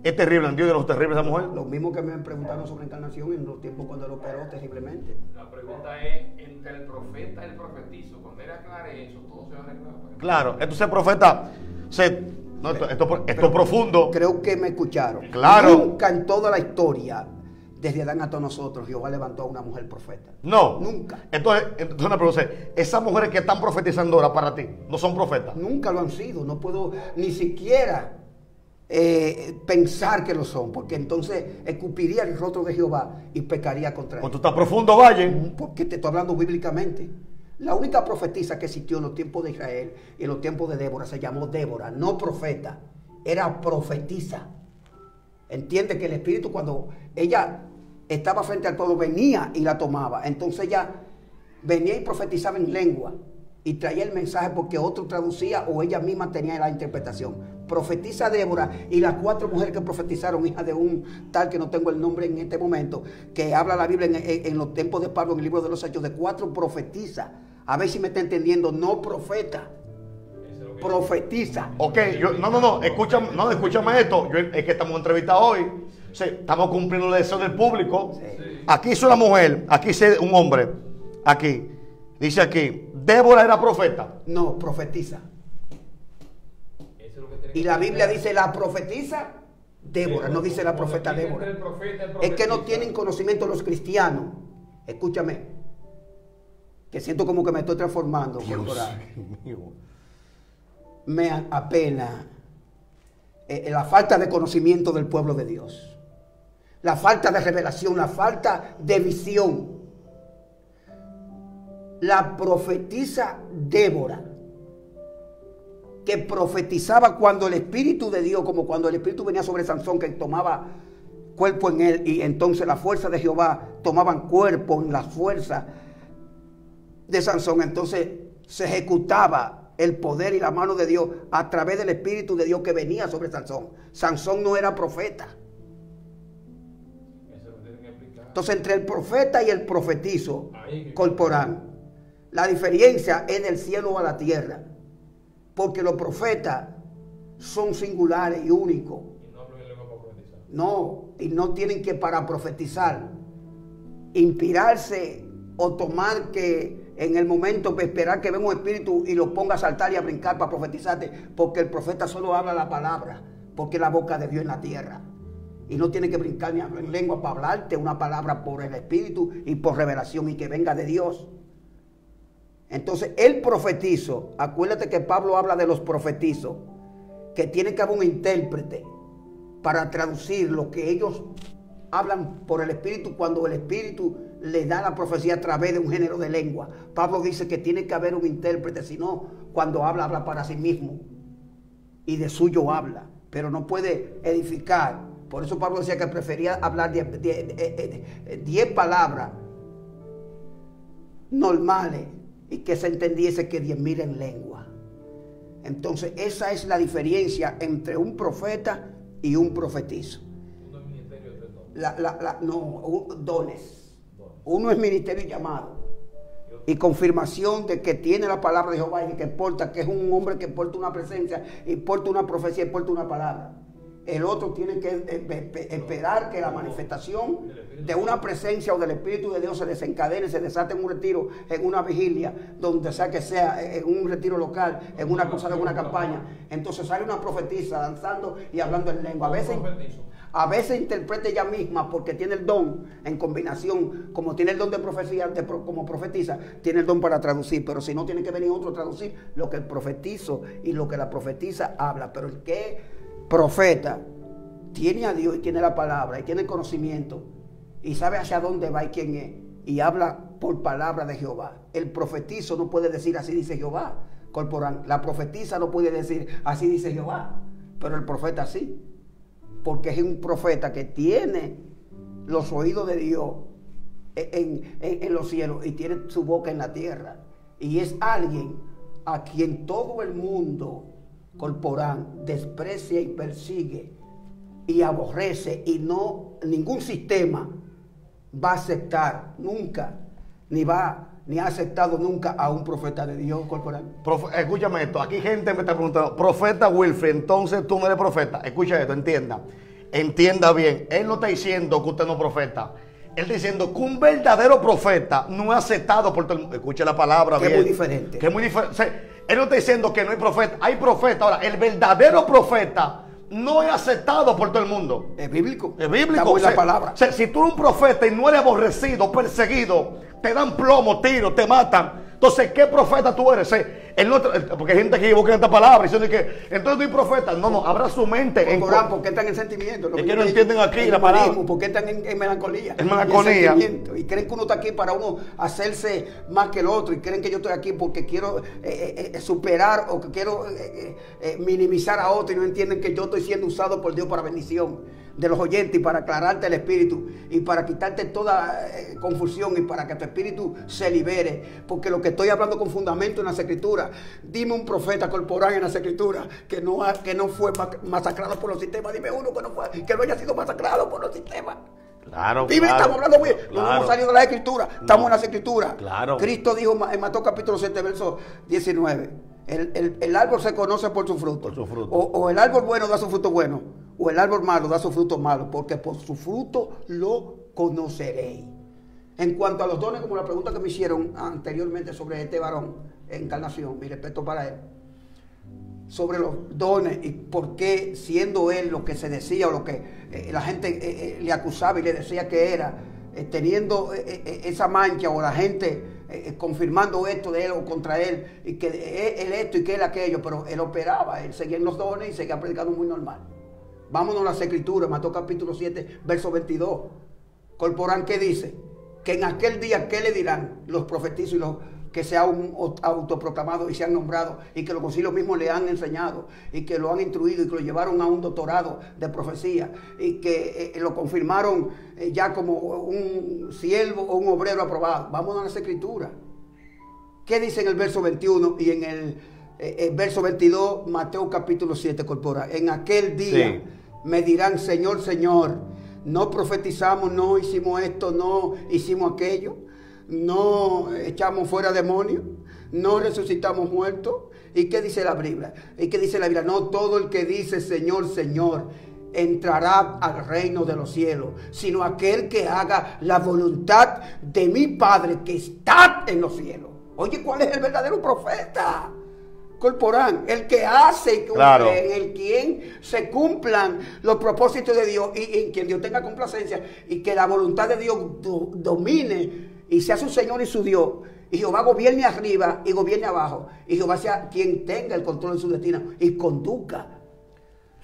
¿Es terrible en Dios de los terribles esa mujer? Lo mismo que me preguntaron sobre encarnación en los tiempos cuando lo operó terriblemente. La pregunta es entre el profeta y el profetizo. Cuando él aclare eso, todo se va a arreglar. Claro, entonces profeta, se, no, esto, esto, es profundo. Creo que me escucharon. Claro. Nunca en toda la historia, desde Adán hasta nosotros, Jehová levantó a una mujer profeta. No. Nunca. Entonces, entonces una pregunta, esas mujeres que están profetizando ahora para ti, ¿no son profetas? Nunca lo han sido. No puedo ni siquiera eh, pensar que lo son, porque entonces escupiría el rostro de Jehová y pecaría contra él. Cuando tú estás profundo, valle. Mm, porque te estoy hablando bíblicamente. La única profetisa que existió en los tiempos de Israel y en los tiempos de Débora se llamó Débora, no profeta, era profetisa. Entiende que el Espíritu cuando ella estaba frente al pueblo venía y la tomaba. Entonces ella venía y profetizaba en lengua y traía el mensaje porque otro traducía o ella misma tenía la interpretación profetiza Débora y las cuatro mujeres que profetizaron, hija de un tal que no tengo el nombre en este momento, que habla la Biblia en, los tiempos de Pablo, en el libro de los Hechos, de cuatro profetiza. A ver si me está entendiendo, no profeta. Profetiza. Ok, yo, no, no, no, escúchame, no, escúchame esto. es que estamos entrevistados hoy. estamos cumpliendo el deseo del público. Aquí es una mujer, aquí es un hombre. Aquí. Dice aquí, Débora era profeta. No, profetiza. Y la Biblia dice la profetiza Débora, no dice la profeta Débora. Es que no tienen conocimiento los cristianos. Escúchame, que siento como que me estoy transformando. Me apena eh, la falta de conocimiento del pueblo de Dios. La falta de revelación, la falta de visión. La profetiza Débora que profetizaba cuando el Espíritu de Dios, como cuando el Espíritu venía sobre Sansón, que tomaba cuerpo en él, y entonces la fuerza de Jehová tomaban cuerpo en la fuerza de Sansón, entonces se ejecutaba el poder y la mano de Dios a través del Espíritu de Dios que venía sobre Sansón. Sansón no era profeta. Entonces entre el profeta y el profetizo corporal, la diferencia es del cielo a la tierra. Porque los profetas son singulares y únicos. no, y no tienen que para profetizar, inspirarse o tomar que en el momento esperar que venga un espíritu y lo ponga a saltar y a brincar para profetizarte, porque el profeta solo habla la palabra, porque es la boca de Dios en la tierra. Y no tiene que brincar ni hablar en lengua para hablarte una palabra por el espíritu y por revelación y que venga de Dios. Entonces, el profetizo, acuérdate que Pablo habla de los profetizos, que tiene que haber un intérprete para traducir lo que ellos hablan por el Espíritu cuando el Espíritu le da la profecía a través de un género de lengua. Pablo dice que tiene que haber un intérprete, si no, cuando habla, habla para sí mismo y de suyo habla, pero no puede edificar Por eso Pablo decía que prefería hablar 10 palabras normales y que se entendiese que 10 mil en lengua. Entonces, esa es la diferencia entre un profeta y un profetizo. La, la, la, no, dones. Uno es ministerio y llamado. Y confirmación de que tiene la palabra de Jehová y que porta, que es un hombre que porta una presencia y porta una profecía y porta una palabra. El otro tiene que eh, esperar que la manifestación de una presencia o del Espíritu de Dios se desencadene, se desate en un retiro, en una vigilia, donde sea que sea, en un retiro local, en una cosa de una campaña. Entonces sale una profetisa danzando y hablando en lengua. A veces, a veces interpreta ella misma porque tiene el don en combinación, como tiene el don de profecía, de, como profetiza, tiene el don para traducir, pero si no tiene que venir otro a traducir lo que el profetizo y lo que la profetiza habla. Pero el que profeta tiene a Dios y tiene la palabra y tiene conocimiento y sabe hacia dónde va y quién es y habla por palabra de Jehová. El profetizo no puede decir así dice Jehová, corporal. La profetiza no puede decir así dice Jehová, pero el profeta sí, porque es un profeta que tiene los oídos de Dios en, en los cielos y tiene su boca en la tierra. Y es alguien a quien todo el mundo corporal desprecia y persigue y aborrece y no ningún sistema va a aceptar nunca ni va ni ha aceptado nunca a un profeta de Dios corporal. escúchame esto, aquí gente me está preguntando, profeta Wilfred, entonces tú no eres profeta. Escucha esto, entienda. Entienda bien, él no está diciendo que usted no es profeta. Él está diciendo que un verdadero profeta no es aceptado por todo el mundo. Escucha la palabra que es muy diferente. Que es muy diferente. Él no está diciendo que no hay profeta. Hay profeta. Ahora, el verdadero profeta no es aceptado por todo el mundo. Es bíblico. Es bíblico. la palabra. si tú eres un profeta y no eres aborrecido, perseguido, te dan plomo, tiro, te matan. Entonces, ¿qué profeta tú eres? porque hay gente que equivoca esta palabra diciendo que entonces no hay profeta. No, no, abra su mente. en Corán, ¿por qué están en sentimiento? es que no entienden aquí la palabra. ¿Por qué están en, melancolía? En melancolía. Y, creen que uno está aquí para uno hacerse más que el otro. Y creen que yo estoy aquí porque quiero eh, eh, eh, superar o que quiero minimizar a otro. Y no entienden que yo estoy siendo usado por Dios para bendición de los oyentes y para aclararte el espíritu y para quitarte toda confusión y para que tu espíritu se libere. Porque lo que estoy hablando con fundamento en las escrituras Dime un profeta corporal en las escrituras que no, que no fue masacrado por los sistemas. Dime uno que no, fue, que no haya sido masacrado por los sistemas. Claro, Dime, estamos hablando bien. No hemos salido de la escritura, estamos en las escrituras. Claro. Cristo dijo en Mateo capítulo 7, verso 19. El, árbol se conoce por su fruto. Por su fruto. O, o, el árbol bueno da su fruto bueno, o el árbol malo da su fruto malo, porque por su fruto lo conoceréis. En cuanto a los dones, como la pregunta que me hicieron anteriormente sobre este varón, encarnación, mi respeto para él, sobre los dones y por qué siendo él lo que se decía o lo que eh, la gente eh, eh, le acusaba y le decía que era, teniendo esa mancha o la gente confirmando esto de él o contra él, y que él esto y que él aquello, pero él operaba, él seguía en los dones y seguía predicando muy normal. Vámonos a las escrituras, Mató capítulo 7, verso 22. Corporán, ¿qué dice? Que en aquel día, ¿qué le dirán los profetizos y los que se han autoproclamado y se han nombrado y que los concilios mismos le han enseñado y que lo han instruido y que lo llevaron a un doctorado de profecía y que eh, lo confirmaron eh, ya como un siervo o un obrero aprobado. Vamos a las escrituras. ¿Qué dice en el verso 21 y en el, eh, verso 22, Mateo capítulo 7, corpora? En aquel día me dirán, Señor, Señor, no profetizamos, no hicimos esto, no hicimos aquello no echamos fuera demonios, no resucitamos muertos. ¿Y qué dice la Biblia? ¿Y qué dice la Biblia? No todo el que dice Señor, Señor entrará al reino de los cielos, sino aquel que haga la voluntad de mi Padre que está en los cielos. Oye, ¿cuál es el verdadero profeta? Corporán, el que hace en el quien se cumplan los propósitos de Dios y en quien Dios tenga complacencia y que la voluntad de Dios domine y sea su Señor y su Dios. Y Jehová gobierne arriba y gobierne abajo. Y Jehová sea quien tenga el control de su destino y conduzca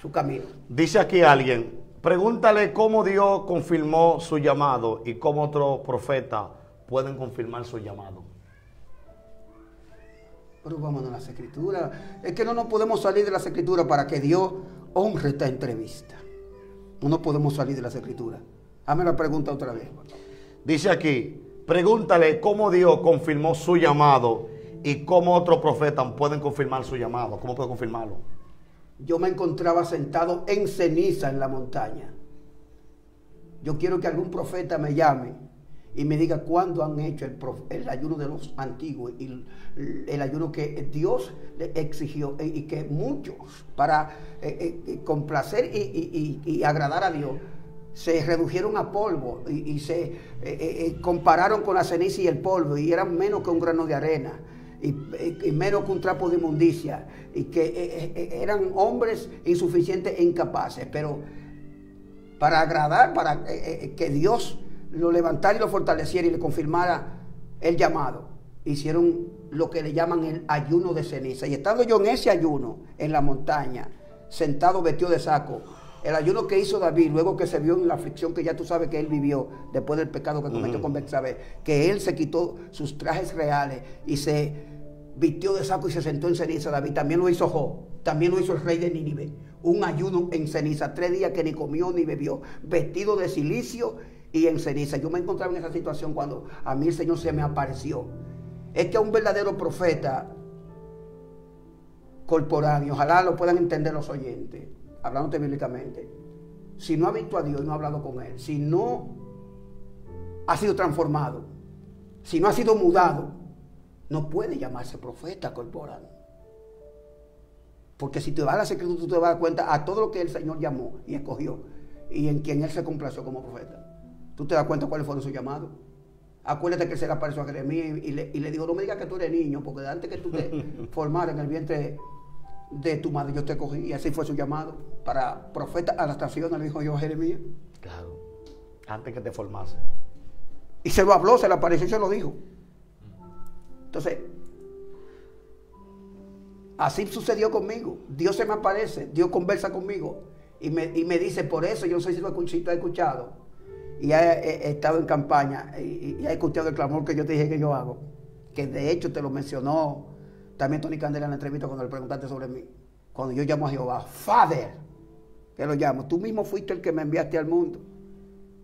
su camino. Dice aquí alguien, pregúntale cómo Dios confirmó su llamado y cómo otro profeta pueden confirmar su llamado. Pero vamos a las escrituras. Es que no nos podemos salir de las escrituras para que Dios honre esta entrevista. no podemos salir de las escrituras. Hazme la pregunta otra vez. Dice aquí, pregúntale cómo Dios confirmó su llamado y cómo otros profetas pueden confirmar su llamado. ¿Cómo puede confirmarlo? Yo me encontraba sentado en ceniza en la montaña. Yo quiero que algún profeta me llame y me diga cuándo han hecho el, ayuno de los antiguos y el, ayuno que Dios le exigió y que muchos para eh, eh, complacer y, agradar a Dios se redujeron a polvo y, se eh, compararon con la ceniza y el polvo y eran menos que un grano de arena y, menos que un trapo de inmundicia y que eran hombres insuficientes e incapaces, pero para agradar, para que Dios lo levantara y lo fortaleciera y le confirmara el llamado. Hicieron lo que le llaman el ayuno de ceniza. Y estando yo en ese ayuno, en la montaña, sentado vestido de saco, el ayuno que hizo David, luego que se vio en la aflicción que ya tú sabes que él vivió después del pecado que cometió con Betsabé, que él se quitó sus trajes reales y se vistió de saco y se sentó en ceniza David. También lo hizo Job, también lo hizo el rey de Nínive. Un ayuno en ceniza, tres días que ni comió ni bebió, vestido de silicio y en ceniza. Yo me encontraba en esa situación cuando a mí el Señor se me apareció. Es que un verdadero profeta corporal, y ojalá lo puedan entender los oyentes, hablándote bíblicamente, si no ha visto a Dios y no ha hablado con Él, si no ha sido transformado, si no ha sido mudado, no puede llamarse profeta corporal. Porque si te vas a la escritura, tú te vas a dar cuenta a todo lo que el Señor llamó y escogió y en quien Él se complació como profeta. Tú te das cuenta cuáles fueron sus llamados. Acuérdate que se le apareció a Jeremías y le, y le dijo, no me digas que tú eres niño, porque antes que tú te <laughs> formaras en el vientre de tu madre yo te cogí. Y así fue su llamado. Para profeta a las naciones le dijo yo a Jeremías. Claro. Antes que te formase. Y se lo habló, se le apareció y se lo dijo. Entonces, así sucedió conmigo. Dios se me aparece, Dios conversa conmigo y me, y me dice, por eso, yo no sé si lo escuch- si tú has escuchado, y he- he estado en campaña y, has escuchado el clamor que yo te dije que yo hago, que de hecho te lo mencionó también Tony Candela en la entrevista cuando le preguntaste sobre mí. Cuando yo llamo a Jehová, Father, que lo llamo, tú mismo fuiste el que me enviaste al mundo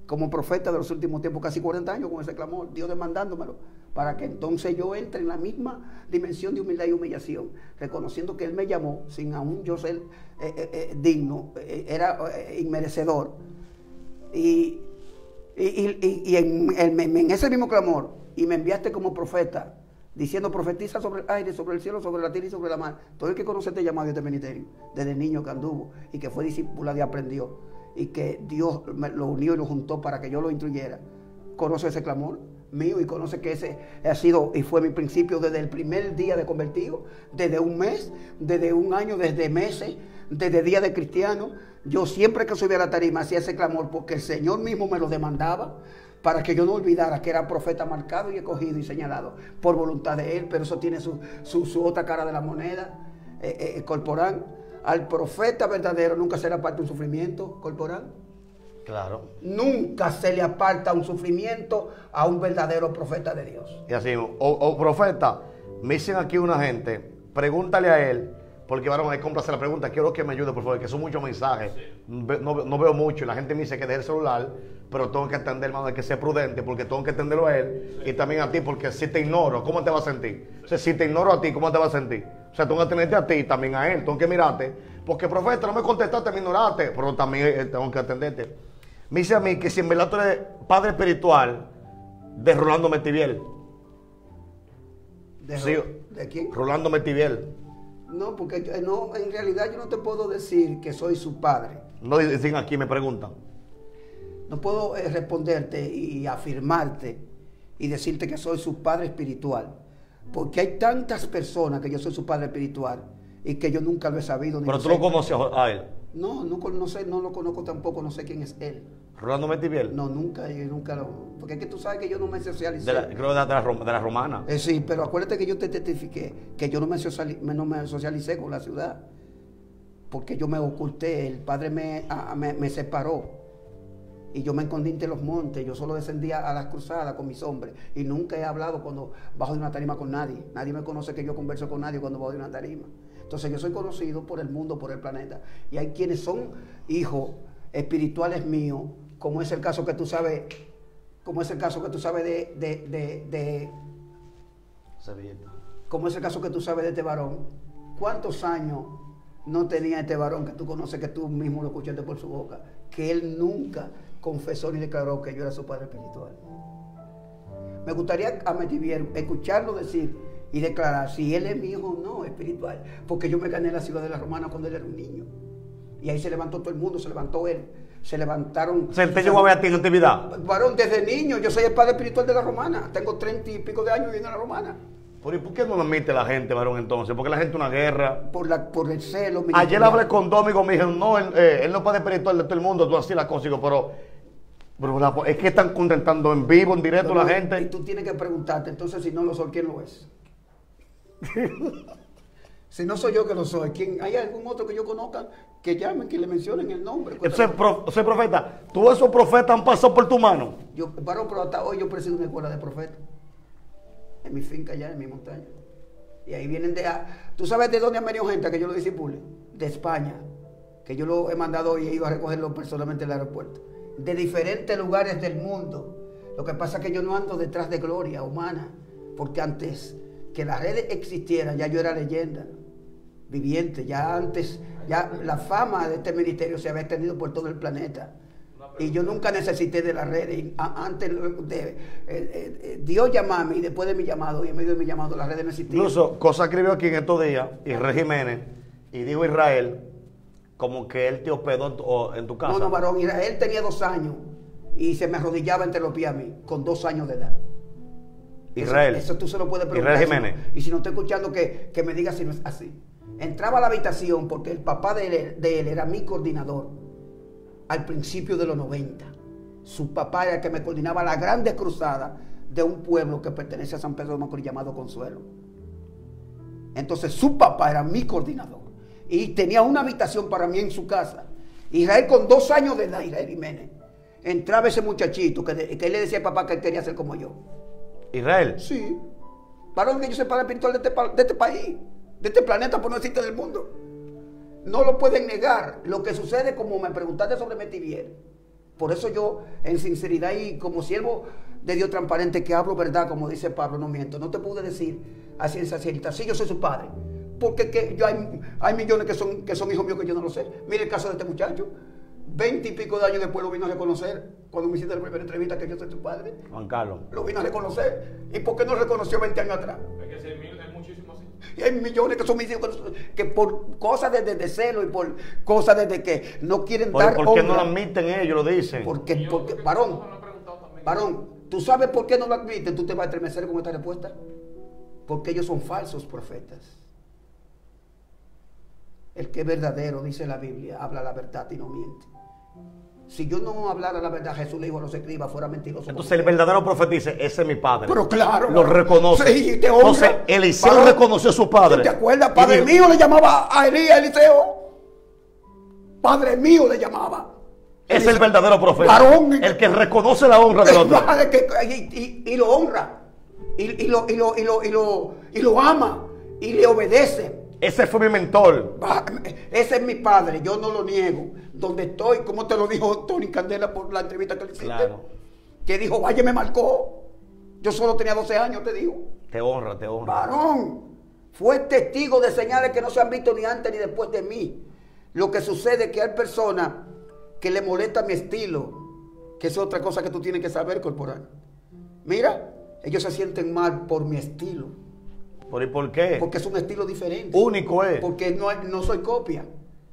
como profeta de los últimos tiempos, casi 40 años con ese clamor, Dios demandándomelo, para que entonces yo entre en la misma dimensión de humildad y humillación, reconociendo que Él me llamó sin aún yo ser eh, eh, eh, digno, eh, era eh, inmerecedor. Y, y, y- y- en, en- ese mismo clamor, y me enviaste como profeta, diciendo profetiza sobre el aire, sobre el cielo, sobre la tierra y sobre la mar. Todo el que conoce este llamado y este ministerio, desde niño que anduvo y que fue discípula y aprendió, y que Dios lo unió y lo juntó para que yo lo instruyera, conoce ese clamor mío y conoce que ese ha sido y fue mi principio desde el primer día de convertido, desde un mes, desde un año, desde meses, desde día de cristiano. Yo siempre que subía a la tarima hacía ese clamor porque el Señor mismo me lo demandaba para que yo no olvidara que era profeta marcado y escogido y señalado por voluntad de Él, pero eso tiene su, su- su otra cara de la moneda eh, eh, corporal. Al profeta verdadero nunca se le aparta un sufrimiento corporal. Claro. Nunca se le aparta un sufrimiento a un verdadero profeta de Dios. Y así, o, o profeta, me dicen aquí una gente, pregúntale a él, porque varón, hay que la pregunta, quiero que me ayude, por favor, que son muchos mensajes, no, no veo mucho, y la gente me dice que deje el celular, pero tengo que atender, hermano, hay que ser prudente, porque tengo que atenderlo a él, y también a ti, porque si te ignoro, ¿cómo te vas a sentir? O sea, si te ignoro a ti, ¿cómo te vas a sentir? O sea, tengo que atenderte a ti y también a él, tengo que mirarte, porque profeta, no me contestaste, me ignoraste, pero también eh, tengo que atenderte. Me dice a mí que si en verdad tú eres padre espiritual de Rolando Metiviel, ¿De. ¿de quién? Rolando Metiviel. No, porque yo- no, en realidad yo no te puedo decir que soy su padre. No dicen aquí, me preguntan. No puedo eh, responderte y afirmarte y decirte que soy su padre espiritual. Porque hay tantas personas que yo soy su padre espiritual y que yo nunca lo he sabido. Ni Pero lo tú sé. lo conoces a él. No, no, no sé, no lo conozco tampoco, no sé quién es él. Rolando Metiviel. No, nunca, yo nunca lo. Porque es que tú sabes que yo no me socialicé. De la, creo de la, de la rom- de la romana. Eh, sí, pero acuérdate que yo te testifiqué que yo no me, sociali- no me socialicé con la ciudad. Porque yo me oculté, el padre me, a- me, me separó. Y yo me escondí entre los montes, yo solo descendía a las cruzadas con mis hombres. Y nunca he hablado cuando bajo de una tarima con nadie. Nadie me conoce que yo converso con nadie cuando bajo de una tarima. Entonces yo soy conocido por el mundo, por el planeta. Y hay quienes son hijos espirituales míos, como es el caso que tú sabes, como es el caso que tú sabes de, de, de, de Servilleta. como es el caso que tú sabes de este varón, ¿cuántos años no tenía este varón que tú conoces, que tú mismo lo escuchaste por su boca, que él nunca confesó ni declaró que yo era su padre espiritual? Me gustaría a Metivier escucharlo decir y declarar si él es mi hijo o no espiritual, porque yo me gané la ciudad de la Romana cuando él era un niño. Y ahí se levantó todo el mundo, se levantó él, se levantaron. O sea, llegó a ver a ti en actividad. Varón, desde niño, yo soy el padre espiritual de la Romana. Tengo treinta y pico de años viviendo en la Romana. ¿y por qué no lo admite la gente, varón, entonces? Porque la gente una guerra. Por, la, por el celo. mi Ayer hablé con Domingo, me dijeron, no, él, eh, él no es padre espiritual de todo el mundo, tú así la consigo, pero, pero es que están contentando en vivo, en directo la Y gente. tú tienes que preguntarte, entonces, si no lo soy, ¿quién lo es? <laughs> si no soy yo que lo soy, ¿quién? ¿hay algún otro que yo conozca que llamen, que le mencionen el nombre? Ese profeta, todos esos profetas han pasado por tu mano. Yo, varón, pero hasta hoy yo presido una escuela de profetas. En mi finca allá, en mi montaña. Y ahí vienen de... ¿Tú sabes de dónde han venido gente que yo lo disipule? De España. Que yo lo he mandado y he ido a recogerlo personalmente en el aeropuerto. De diferentes lugares del mundo. Lo que pasa es que yo no ando detrás de gloria humana. Porque antes que las redes existieran, ya yo era leyenda. Viviente. Ya antes, ya la fama de este ministerio se había extendido por todo el planeta. Y yo nunca necesité de las redes. Antes de, eh, eh, eh, Dios llamaba y después de mi llamado y en medio de mi llamado las redes no existían. Incluso, cosa escribió aquí en estos días, Israel Jiménez, y dijo Israel, como que él te hospedó en tu, o en tu casa. no, no, varón. Israel tenía dos años y se me arrodillaba entre los pies a mí, con dos años de edad. Israel. Eso, eso tú se lo puedes preguntar. Israel si no- Jiménez. y si no estoy escuchando, que, que me diga si no es así. Entraba a la habitación porque el papá de él, de él era mi coordinador al principio de los 90. Su papá era el que me coordinaba la grande cruzada de un pueblo que pertenece a San Pedro de Macorís llamado Consuelo. Entonces su papá era mi coordinador y tenía una habitación para mí en su casa. Israel con dos años de edad, Israel Jiménez, entraba ese muchachito que, de- que él le decía al papá que él quería ser como yo. Israel. Sí. Varón que yo soy padre espiritual de este, de este país, de este planeta, por no decirte del mundo. No lo pueden negar. Lo que sucede, como me preguntaste sobre Metivier, por eso yo, en sinceridad y como siervo de Dios transparente, que hablo verdad, como dice Pablo, no miento, no te pude decir a ciencia cierta, sí, yo soy su padre. Porque que yo hay, hay millones que son, que son hijos míos que yo no lo sé. Mire el caso de este muchacho. Veinte y pico de años después lo vino a reconocer cuando me hiciste la primera entrevista que yo soy tu padre. Juan Carlos. Lo vino a reconocer. ¿Y por qué no reconoció 20 años atrás? Es que seis mil es muchísimo así. Y hay millones que son mis hijos que por cosas de, de- de celo y por cosas de, de que no quieren ¿Por, dar por qué no lo admiten ellos? Lo dicen. Porque, yo porque, varón, varón, ¿tú sabes por qué no lo admiten? Tú te vas a estremecer con esta respuesta. Porque ellos son falsos profetas. El que es verdadero, dice la Biblia, habla la verdad y no miente. Si yo no hablara la verdad, Jesús le dijo a los escribas, fuera mentiroso. Entonces el verdadero profeta dice, ese es mi padre. Pero claro. Lo reconoce. Sí, te honra. Entonces Eliseo reconoció a su padre. ¿Te acuerdas? Padre dijo, mío le llamaba a Elías Eliseo. Padre mío le llamaba. Es el verdadero profeta. Varón. El que reconoce la honra del otro. Que- y, y- y lo honra. Y, y lo, y, lo, y, lo, y, lo, y lo ama. Y le obedece. Ese fue mi mentor. Ese es mi padre, yo no lo niego. Donde estoy, como te lo dijo Tony Candela por la entrevista que le hiciste. Claro. Que dijo, vaya, me marcó. Yo solo tenía 12 años, te digo. Te honra, te honra. Varón, fue testigo de señales que no se han visto ni antes ni después de mí. Lo que sucede es que hay personas que le molesta mi estilo, que es otra cosa que tú tienes que saber, corporal. Mira, ellos se sienten mal por mi estilo, ¿Por, y por qué? porque es un estilo diferente. Único es. Porque no, no soy copia,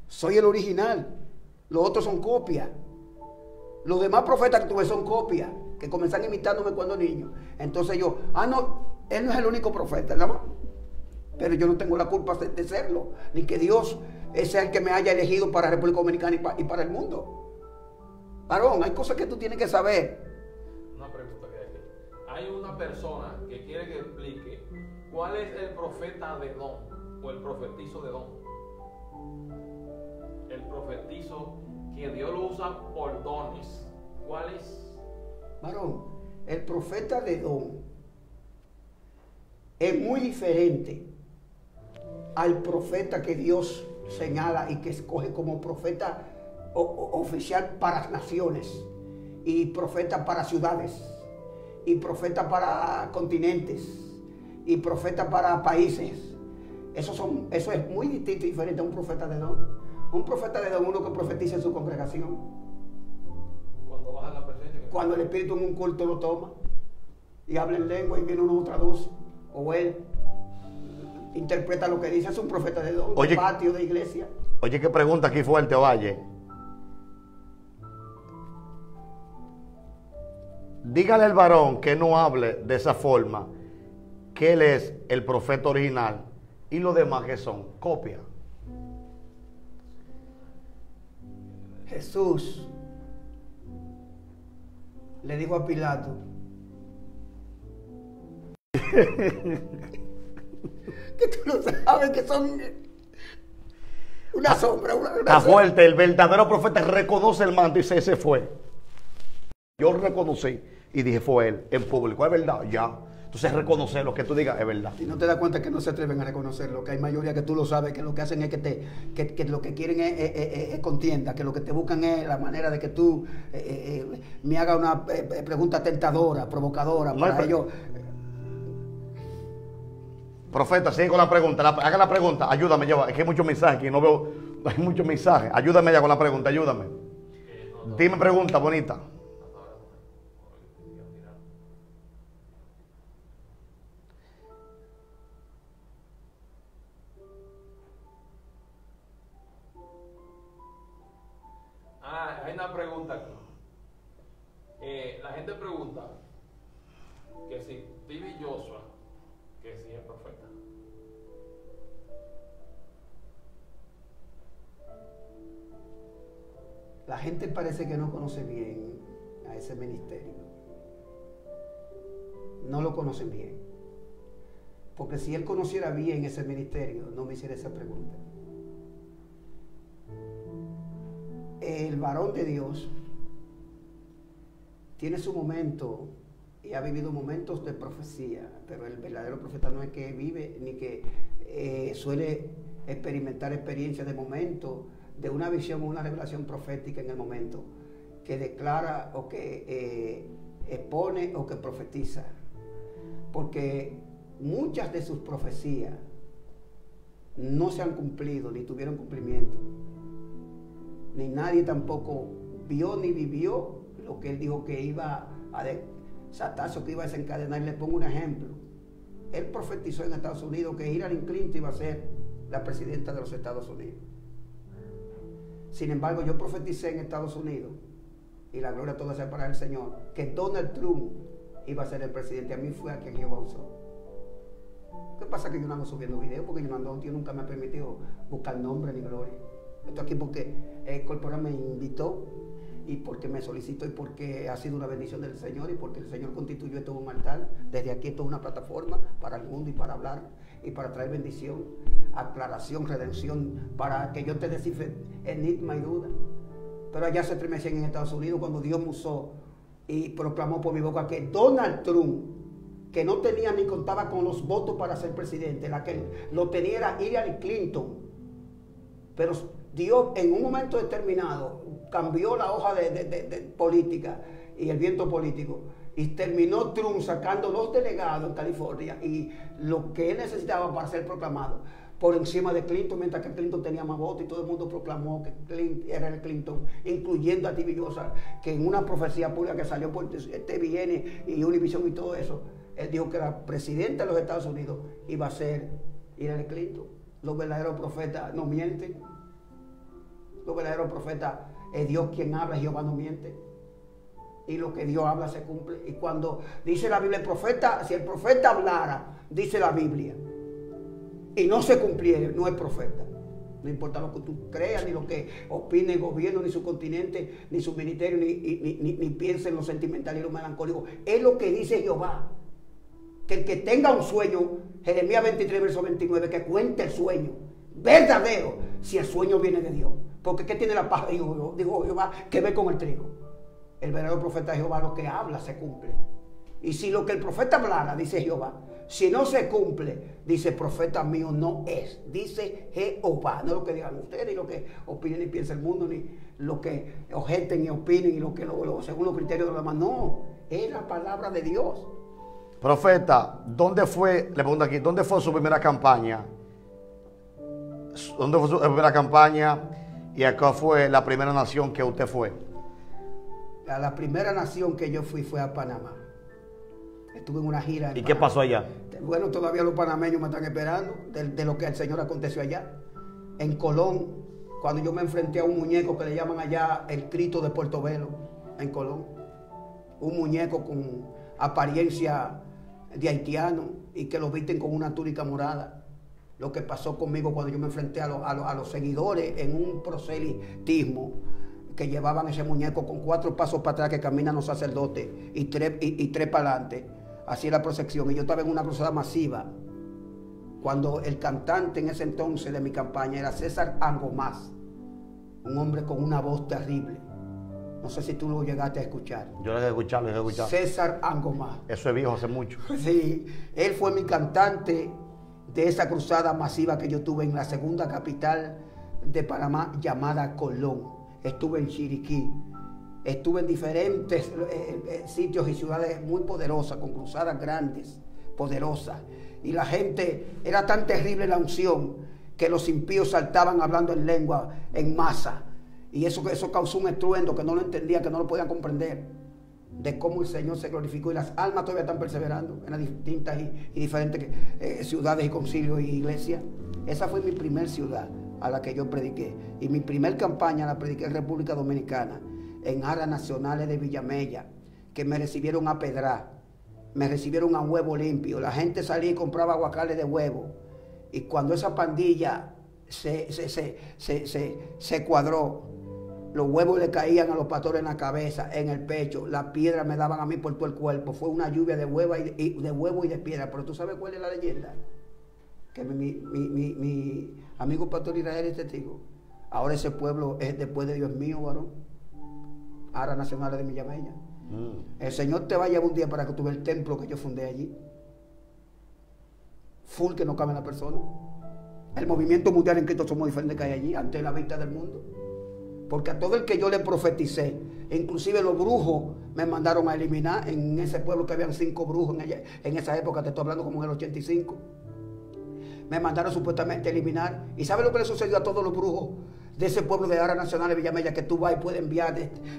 soy el original. Los otros son copias. Los demás profetas que tuve son copias, que comenzaron imitándome cuando niño. Entonces yo, ah, no, él no es el único profeta, nada más. Pero yo no tengo la culpa de, serlo, ni que Dios es el que me haya elegido para República Dominicana y, pa- y para el mundo. Varón, hay cosas que tú tienes que saber. Una pregunta que hay aquí. Hay una persona que quiere que explique cuál es el profeta de Don o el profetizo de Don. El profetizo que Dios lo usa por dones. ¿Cuál es? Varón, el profeta de Don es muy diferente al profeta que Dios señala y que escoge como profeta oficial para naciones y profeta para ciudades y profeta para continentes y profeta para países. Eso, eso es muy distinto y diferente a un profeta de don. Un profeta de don, uno que profetiza en su congregación. Cuando baja la presencia. Cuando el Espíritu en un culto lo toma y habla en lengua y viene uno lo traduce, o él interpreta lo que dice, es un profeta de don, Oye. de patio, de iglesia. Oye, qué pregunta aquí fuerte, Valle. Dígale al varón que no hable de esa forma, que él es el profeta original y los demás que son copia. Jesús le dijo a Pilato, <laughs> que tú no sabes que son una sombra, una, una Está sombra. fuerte, el verdadero profeta reconoce el manto y dice, ese fue. Yo reconocí y dije, fue él, en público, es verdad, ya. Entonces reconocer lo que tú digas es verdad. Y no te das cuenta que no se atreven a reconocerlo, que hay mayoría que tú lo sabes, que lo que hacen es que te, que, que lo que quieren es, es- es- es contienda, que lo que te buscan es la manera de que tú eh, eh, eh, me haga una eh, pregunta tentadora, provocadora, No para ellos. Profeta, sigue con la pregunta. La- haga la pregunta. Ayúdame, lleva. Es que hay muchos mensajes aquí. No veo. <laughs> Hay muchos mensajes. Ayúdame ya con la pregunta. Ayúdame. Dime pregunta bonita. Una pregunta aquí. Eh, la gente pregunta que si Stevie Joshua, que si es profeta. La gente parece que no conoce bien a ese ministerio. No lo conocen bien. Porque si él conociera bien ese ministerio, no me hiciera esa pregunta. El varón de Dios tiene su momento y ha vivido momentos de profecía, pero el verdadero profeta no es que vive ni que eh, suele experimentar experiencias de momento, de una visión o una revelación profética en el momento, que declara o que eh, expone o que profetiza. Porque muchas de sus profecías no se han cumplido ni tuvieron cumplimiento. Ni nadie tampoco vio ni vivió lo que él dijo que iba a desatarse o que iba a desencadenar. Le pongo un ejemplo. Él profetizó en Estados Unidos que Hillary Clinton iba a ser la presidenta de los Estados Unidos. Sin embargo, yo profeticé en Estados Unidos, y la gloria toda sea para el Señor, que Donald Trump iba a ser el presidente. A mí fue a quien Jehová usó. ¿Qué pasa que yo no ando subiendo videos? Porque yo no ando, Dios nunca me ha permitido buscar nombre ni gloria. Estoy aquí porque el corporal me invitó y porque me solicitó y porque ha sido una bendición del Señor y porque el Señor constituyó esto un altar. Desde aquí esto es una plataforma para el mundo y para hablar y para traer bendición, aclaración, redención, para que yo te descifre enigma y duda. Pero allá se estremecían en Estados Unidos cuando Dios me usó y proclamó por mi boca que Donald Trump, que no tenía ni contaba con los votos para ser presidente, la que lo tenía era Hillary Clinton. Pero Dios en un momento determinado cambió la hoja de, política y el viento político y terminó Trump sacando los delegados en California y lo que él necesitaba para ser proclamado por encima de Clinton, mientras que Clinton tenía más votos y todo el mundo proclamó que era el Clinton, incluyendo a Tibillosa, que en una profecía pública que salió por TVN y Univision y todo eso, él dijo que la presidenta de los Estados Unidos iba a ser Hillary Clinton. Los verdaderos profetas no mienten. Los verdaderos profetas es Dios quien habla, Jehová no miente. Y lo que Dios habla se cumple. Y cuando dice la Biblia, el profeta, si el profeta hablara, dice la Biblia, y no se cumpliera, no es profeta. No importa lo que tú creas, ni lo que opine el gobierno, ni su continente, ni su ministerio, ni, ni, ni- piense en lo sentimental y lo melancólico. Es lo que dice Jehová. Que el que tenga un sueño, Jeremías 23, verso 29, que cuente el sueño verdadero, si el sueño viene de Dios. Porque ¿qué tiene la paja? Dijo, dijo Jehová, que ve con el trigo. El verdadero profeta de Jehová lo que habla se cumple. Y si lo que el profeta hablara, dice Jehová, si no se cumple, dice profeta mío no es. Dice Jehová. No lo que digan ustedes, ni lo que opinen y piensa el mundo, ni lo que objeten y opinen, y lo que lo, según los criterios de los demás. No, es la palabra de Dios. Profeta, ¿dónde fue, le pregunto aquí, ¿dónde fue su primera campaña? ¿Dónde fue su primera campaña? ¿Y acá fue la primera nación que usted fue? A la primera nación que yo fui fue a Panamá. Estuve en una gira. ¿Y qué pasó allá? Bueno, todavía los panameños me están esperando de, lo que al Señor aconteció allá. En Colón, cuando yo me enfrenté a un muñeco que le llaman allá el Cristo de Puerto Velo, en Colón. Un muñeco con apariencia de haitiano y que lo visten con una túnica morada. Lo que pasó conmigo cuando yo me enfrenté a, a los seguidores en un proselitismo que llevaban ese muñeco con cuatro pasos para atrás que caminan los sacerdotes y tres, y, tres para adelante. Así la procesión. Y yo estaba en una cruzada masiva. Cuando el cantante en ese entonces de mi campaña era César Angomás. Un hombre con una voz terrible. No sé si tú lo llegaste a escuchar. Yo lo he escuchado, lo he escuchado. César Angomás. Eso es viejo hace mucho. Sí, él fue mi cantante de esa cruzada masiva que yo tuve en la segunda capital de Panamá llamada Colón estuve en Chiriquí, estuve en diferentes eh, eh, eh, sitios y ciudades muy poderosas, con cruzadas grandes, poderosas. Y la gente, era tan terrible la unción que los impíos saltaban hablando en lengua, en masa. Y eso, eso causó un estruendo que no lo entendía, que no lo podían comprender. De cómo el Señor se glorificó y las almas todavía están perseverando en las distintas y, diferentes ciudades y concilios y iglesias. Esa fue mi primer ciudad a la que yo prediqué. Y mi primer campaña la prediqué en República Dominicana, en áreas nacionales de Villamella, que me recibieron a pedra, me recibieron a huevo limpio. La gente salía y compraba aguacales de huevo. Y cuando esa pandilla se, se, cuadró, los huevos le caían a los pastores en la cabeza, en el pecho, las piedras me daban a mí por todo el cuerpo. Fue una lluvia de huevo y de, huevo y de piedra. Pero tú sabes cuál es la leyenda? Que mi, mi Amigo Pastor Israel es testigo. Ahora ese pueblo es después de Dios mío, varón. Ahora nacionales de Millamella. Mm. El Señor te va a llevar un día para que tú veas el templo que yo fundé allí. Full que no cabe en la persona. El movimiento mundial en Cristo somos diferentes que hay allí, ante la vista del mundo. Porque a todo el que yo le profeticé, inclusive los brujos me mandaron a eliminar en ese pueblo que habían cinco brujos en, esa época, te estoy hablando como en el 85 me mandaron supuestamente a eliminar. ¿Y sabe lo que le sucedió a todos los brujos de ese pueblo de Ara Nacional de Villamella? Que tú vas y puedes enviar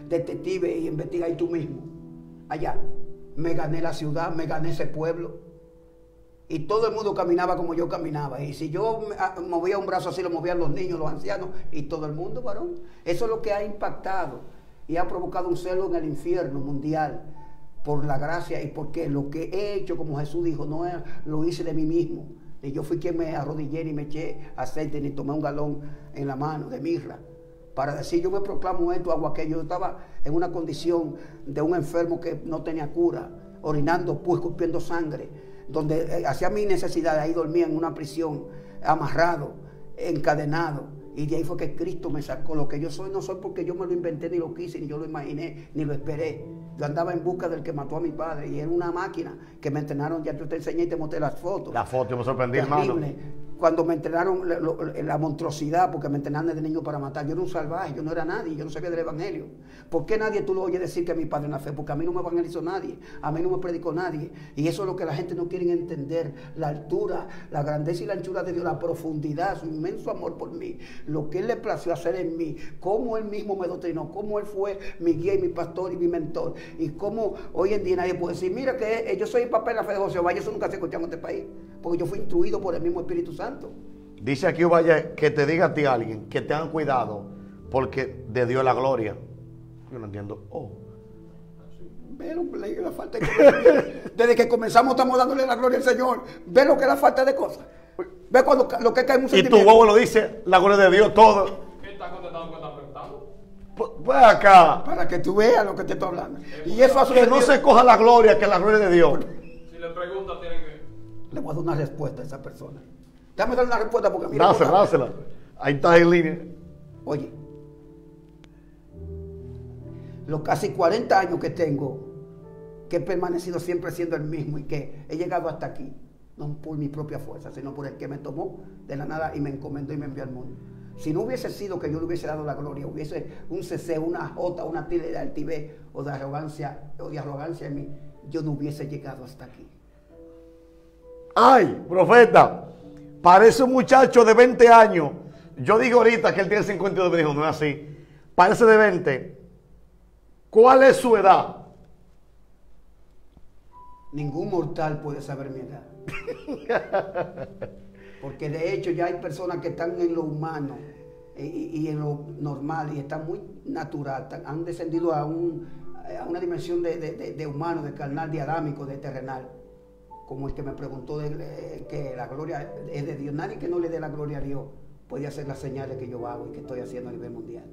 detectives y investigar ahí tú mismo. Allá. Me gané la ciudad, me gané ese pueblo. Y todo el mundo caminaba como yo caminaba. Y si yo ah, movía un brazo así, lo movían los niños, los ancianos y todo el mundo, varón. Eso es lo que ha impactado y ha provocado un celo en el infierno mundial por la gracia y porque lo que he hecho, como Jesús dijo, no lo hice de mí mismo, y yo fui quien me arrodillé y me eché aceite ni tomé un galón en la mano de mirra. Para decir, yo me proclamo esto, hago aquello. Yo estaba en una condición de un enfermo que no tenía cura, orinando, pues, escupiendo sangre, donde eh, hacía mi necesidad, ahí dormía en una prisión, amarrado, encadenado. Y de ahí fue que Cristo me sacó. Lo que yo soy no soy porque yo me lo inventé, ni lo quise, ni yo lo imaginé, ni lo esperé. Yo andaba en busca del que mató a mi padre y era una máquina que me entrenaron. Ya yo te enseñé y te mostré las fotos. La foto, me sorprendí, hermano cuando me entrenaron la, monstruosidad, porque me entrenaron de niño para matar. Yo era un salvaje, yo no era nadie, yo no sabía del Evangelio. ¿Por qué nadie tú lo oyes decir que mi padre en la fe? Porque a mí no me evangelizó nadie, a mí no me predicó nadie. Y eso es lo que la gente no quiere entender, la altura, la grandeza y la anchura de Dios, la profundidad, su inmenso amor por mí, lo que Él le plació hacer en mí, cómo Él mismo me doctrinó, cómo Él fue mi guía y mi pastor y mi mentor, y cómo hoy en día nadie puede decir, mira que eh, yo soy papá en la fe de José Valle, eso nunca se escuchó en este país, porque yo fui instruido por el mismo Espíritu Santo. Dice aquí, vaya, que te diga a ti alguien que tengan cuidado porque de Dios la gloria. Yo no entiendo. Oh. la falta de Desde que comenzamos estamos dándole la gloria al Señor. Ve lo que es la falta de cosas. Ve cuando lo que cae un Y tu huevo lo dice, la gloria de Dios, todo. ¿Qué está contestando preguntando? Pues, pues acá. Para que tú veas lo que te estoy hablando. Y eso hace que no se coja la gloria, que la gloria de Dios. Si le pregunta, tiene que le voy a dar una respuesta a esa persona. Déjame dar una respuesta porque mira. Dásela, dásela. Ahí está en línea. Oye, los casi 40 años que tengo que he permanecido siempre siendo el mismo y que he llegado hasta aquí, no por mi propia fuerza, sino por el que me tomó de la nada y me encomendó y me envió al mundo. Si no hubiese sido que yo le hubiese dado la gloria, hubiese un CC, una J, una tilde de altivez o de arrogancia, o de arrogancia en mí, yo no hubiese llegado hasta aquí. Ay, profeta, parece un muchacho de 20 años. Yo digo ahorita que él tiene 52, me dijo, no es así. Parece de 20. ¿Cuál es su edad? Ningún mortal puede saber mi edad. <laughs> Porque de hecho ya hay personas que están en lo humano y, y en lo normal y están muy natural, han descendido a, un, a una dimensión de, de- de- de humano, de carnal, de adámico, de terrenal. Como el que me preguntó de, de- que la gloria es de Dios. Nadie que no le dé la gloria a Dios puede hacer las señales que yo hago y que estoy haciendo a nivel mundial.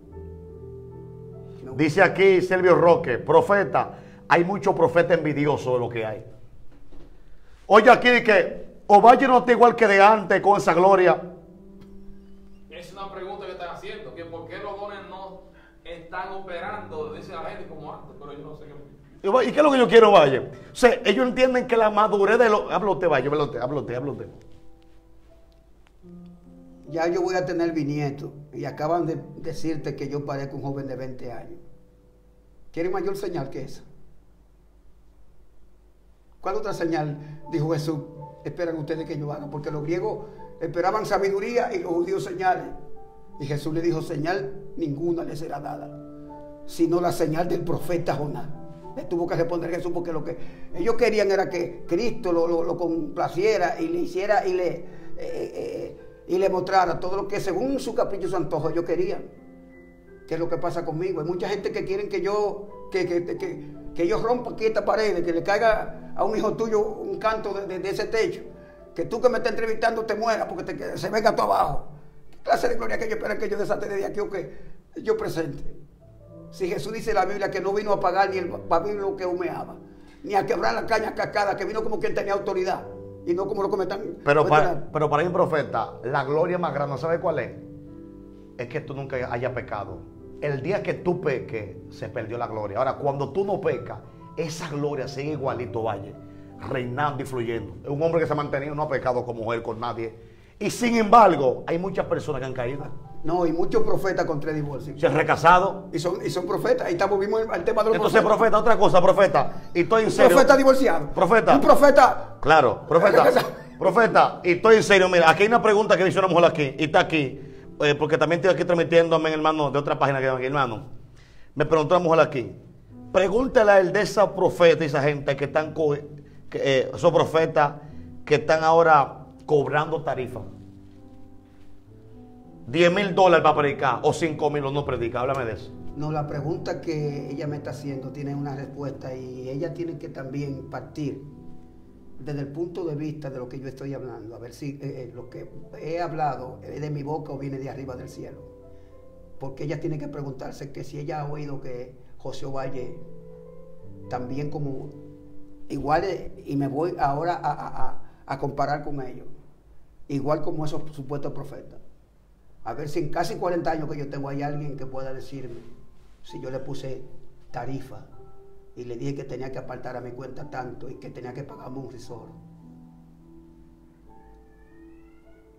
No- Dice aquí Silvio Roque, profeta, hay mucho profeta envidioso de lo que hay. Oye aquí que Ovalle no está igual que de antes con esa gloria. Es una pregunta que están haciendo, que por qué los dones no están operando, dice la gente, como antes, pero yo no sé qué. ¿Y qué es lo que yo quiero, Valle? O sea, ellos entienden que la madurez de los... Usted, Valle, habla usted. Ya yo voy a tener bisnieto y acaban de decirte que yo parezco un joven de 20 años. ¿Quiere mayor señal que esa? ¿Cuál otra señal dijo Jesús? Esperan ustedes que yo haga, porque los griegos esperaban sabiduría y los judíos señales. Y Jesús le dijo, señal ninguna le será dada, sino la señal del profeta Jonás. Le tuvo que responder Jesús porque lo que ellos querían era que Cristo lo, lo- complaciera y le hiciera y le, eh, eh, y le mostrara todo lo que según su capricho su antojo ellos querían. ¿Qué es lo que pasa conmigo? Hay mucha gente que quieren que yo, que, que, que, que yo rompa aquí esta pared, que le caiga a un hijo tuyo un canto de, de- ese techo, que tú que me estás entrevistando te mueras porque se venga tú abajo. ¿Qué clase de gloria que ellos esperan que yo desate de aquí o que yo presente? Si Jesús dice en la Biblia que no vino a apagar ni el pabilo que humeaba, ni a quebrar la caña cascada, que vino como quien tenía autoridad y no como lo están. Pero para, pero para un profeta, la gloria más grande, ¿sabe cuál es? Es que tú nunca hayas pecado. El día que tú peques, se perdió la gloria. Ahora, cuando tú no pecas, esa gloria sigue igualito, Valle, reinando y fluyendo. Es un hombre que se ha mantenido, no ha pecado con mujer, con nadie. Y sin embargo, hay muchas personas que han caído. No, y muchos profetas con tres divorcios. Se han recasado. Y son, y son profetas. Ahí estamos, vimos el, el tema de los Entonces, profetas. profeta, otra cosa, profeta. Y estoy en serio. profeta divorciado. Profeta. Un profeta. Claro, profeta. <laughs> Profeta, y estoy en serio. Mira, aquí hay una pregunta que dice una mujer aquí, y está aquí, eh, porque también estoy aquí transmitiéndome, hermano, de otra página que aquí, hermano. Me preguntó una mujer aquí. Pregúntale a él de esa profeta y esa gente que están, que, eh, esos profetas que están ahora cobrando tarifas. 10 mil dólares para predicar o 5 mil o no predica. Háblame de eso. No, la pregunta que ella me está haciendo tiene una respuesta y ella tiene que también partir desde el punto de vista de lo que yo estoy hablando. A ver si eh, eh, lo que he hablado es de mi boca o viene de arriba del cielo. Porque ella tiene que preguntarse que si ella ha oído que José Ovalle también como igual eh, y me voy ahora a- a- a comparar con ellos igual como esos supuestos profetas a ver si en casi 40 años que yo tengo hay alguien que pueda decirme si yo le puse tarifa y le dije que tenía que apartar a mi cuenta tanto y que tenía que pagarme un risor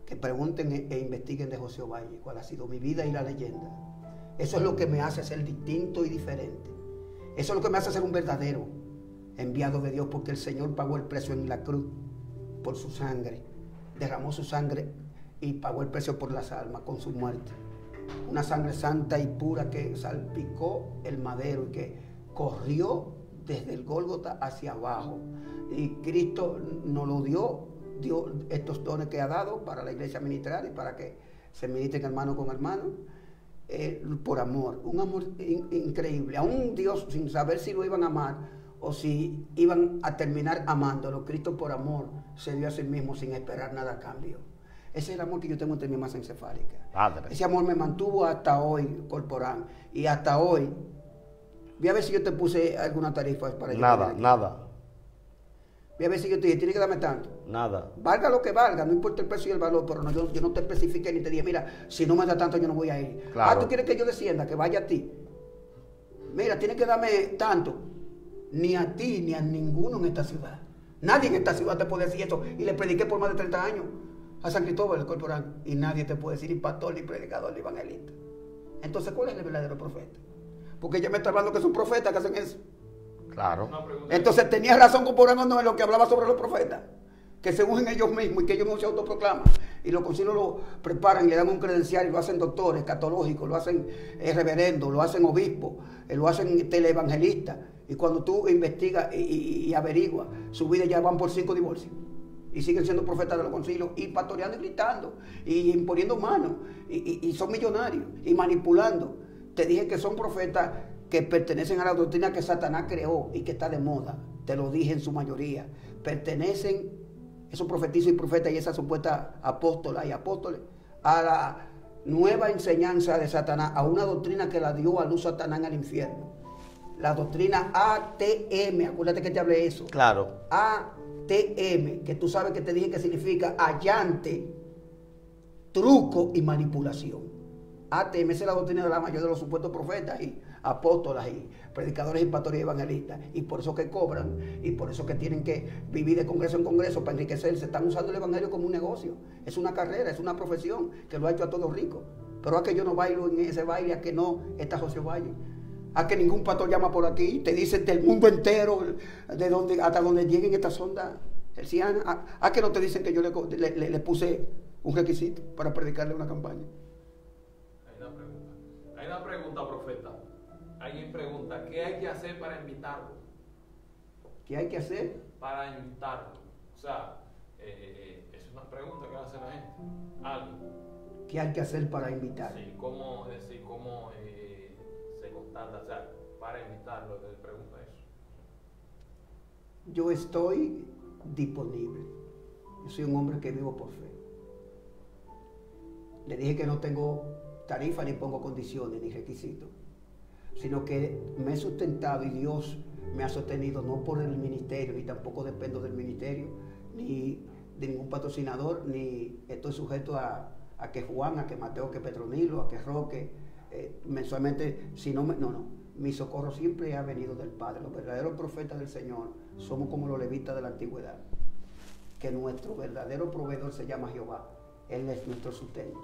que pregunten e, investiguen de José Ovalle cuál ha sido mi vida y la leyenda eso es lo que me hace ser distinto y diferente eso es lo que me hace ser un verdadero enviado de Dios porque el Señor pagó el precio en la cruz por su sangre. Derramó su sangre y pagó el precio por las almas con su muerte. Una sangre santa y pura que salpicó el madero y que corrió desde el Gólgota hacia abajo. Y Cristo nos lo dio, dio estos dones que ha dado para la iglesia ministrar y para que se ministren hermano con hermano eh, por amor, un amor in- increíble. A un Dios sin saber si lo iban a amar o si iban a terminar amándolo. Cristo por amor se dio a sí mismo sin esperar nada a cambio. Ese es el amor que yo tengo entre mi masa encefálica. Padre. Ese amor me mantuvo hasta hoy corporal. Y hasta hoy, voy a ver si yo te puse alguna tarifa para Nada, nada, Voy a ver si yo te dije, tiene que darme tanto. nada. Valga lo que valga, no importa el precio y el valor, pero no, yo, yo no te especifiqué ni te dije, mira, si no me da tanto yo no voy a ir. Claro. Ah, tú quieres que yo descienda, que vaya a ti. Mira, tienes que darme tanto. ni a ti ni a ninguno en esta ciudad. Nadie en esta ciudad te puede decir eso. Y le prediqué por más de 30 años a San Cristóbal el corporal. Y nadie te puede decir ni pastor, ni predicador, ni evangelista. Entonces, ¿cuál es el verdadero profeta? Porque ella me está hablando que son profetas que hacen eso. Claro. Entonces tenía razón Corporán no en lo que hablaba sobre los profetas. Que se unen ellos mismos y que ellos no se autoproclaman. Y los concilios lo preparan y le dan un credencial y lo hacen doctores catológicos, lo hacen eh, reverendos, lo hacen obispos, eh, lo hacen televangelistas. Y cuando tú investigas y, y- y averiguas, su vida ya van por cinco divorcios. Y siguen siendo profetas de los concilios y pastoreando y gritando y imponiendo manos. Y, y- y son millonarios y manipulando. Te dije que son profetas que pertenecen a la doctrina que Satanás creó y que está de moda. Te lo dije en su mayoría. Pertenecen esos profetizos y profetas y esas supuestas apóstolas y apóstoles a la nueva enseñanza de Satanás, a una doctrina que la dio a luz Satanás en el infierno. La doctrina ATM, acuérdate que te hablé de eso. Claro. ATM, que tú sabes que te dije que significa allante, truco y manipulación. ATM es la doctrina de la mayoría de los supuestos profetas y apóstolas y predicadores y pastores y evangelistas. Y por eso que cobran y por eso que tienen que vivir de congreso en congreso para enriquecerse. Están usando el evangelio como un negocio. Es una carrera, es una profesión que lo ha hecho a todos ricos. Pero a que yo no bailo en ese baile, a que no está José Valle. A que ningún pastor llama por aquí, te dicen del mundo entero, de donde, hasta donde lleguen estas ondas hercianas. A, a que no te dicen que yo le, co- le- le- le puse un requisito para predicarle una campaña. Hay una pregunta. Hay una pregunta, profeta. Alguien pregunta, ¿qué hay que hacer para invitarlo? ¿Qué hay que hacer? Para invitarlo. O sea, eh, eh, eh, es una pregunta que hace la gente. Alguien. ¿Qué hay que hacer para invitar? Sí, ¿cómo, decir, cómo eh, para invitarlo, le pregunta eso. Yo estoy disponible. Yo soy un hombre que vivo por fe. Le dije que no tengo tarifa ni pongo condiciones ni requisitos, sino que me he sustentado y Dios me ha sostenido no por el ministerio, ni tampoco dependo del ministerio, ni de ningún patrocinador, ni estoy sujeto a, a que Juan, a que Mateo, a que Petronilo, a que Roque, eh, mensualmente, si no, me- no, no, mi socorro siempre ha venido del Padre. Los verdaderos profetas del Señor somos como los levitas de la antigüedad, que nuestro verdadero proveedor se llama Jehová. Él es nuestro sustento.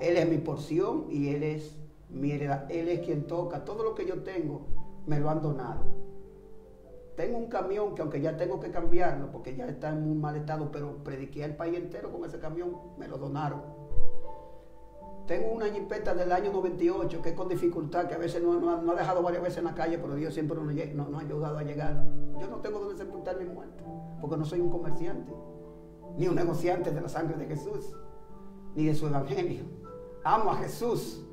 Él es mi porción y Él es mi heredad. Él es quien toca. Todo lo que yo tengo me lo han donado. Tengo un camión que aunque ya tengo que cambiarlo porque ya está en muy mal estado, pero prediqué al país entero con ese camión, me lo donaron. Tengo una jipeta del año 98 que es con dificultad, que a veces no, no ha, no dejado varias veces en la calle, pero Dios siempre nos, nos ha ayudado a llegar. Yo no tengo donde sepultar mi muerto, porque no soy un comerciante, ni un negociante de la sangre de Jesús, ni de su evangelio. Amo a Jesús,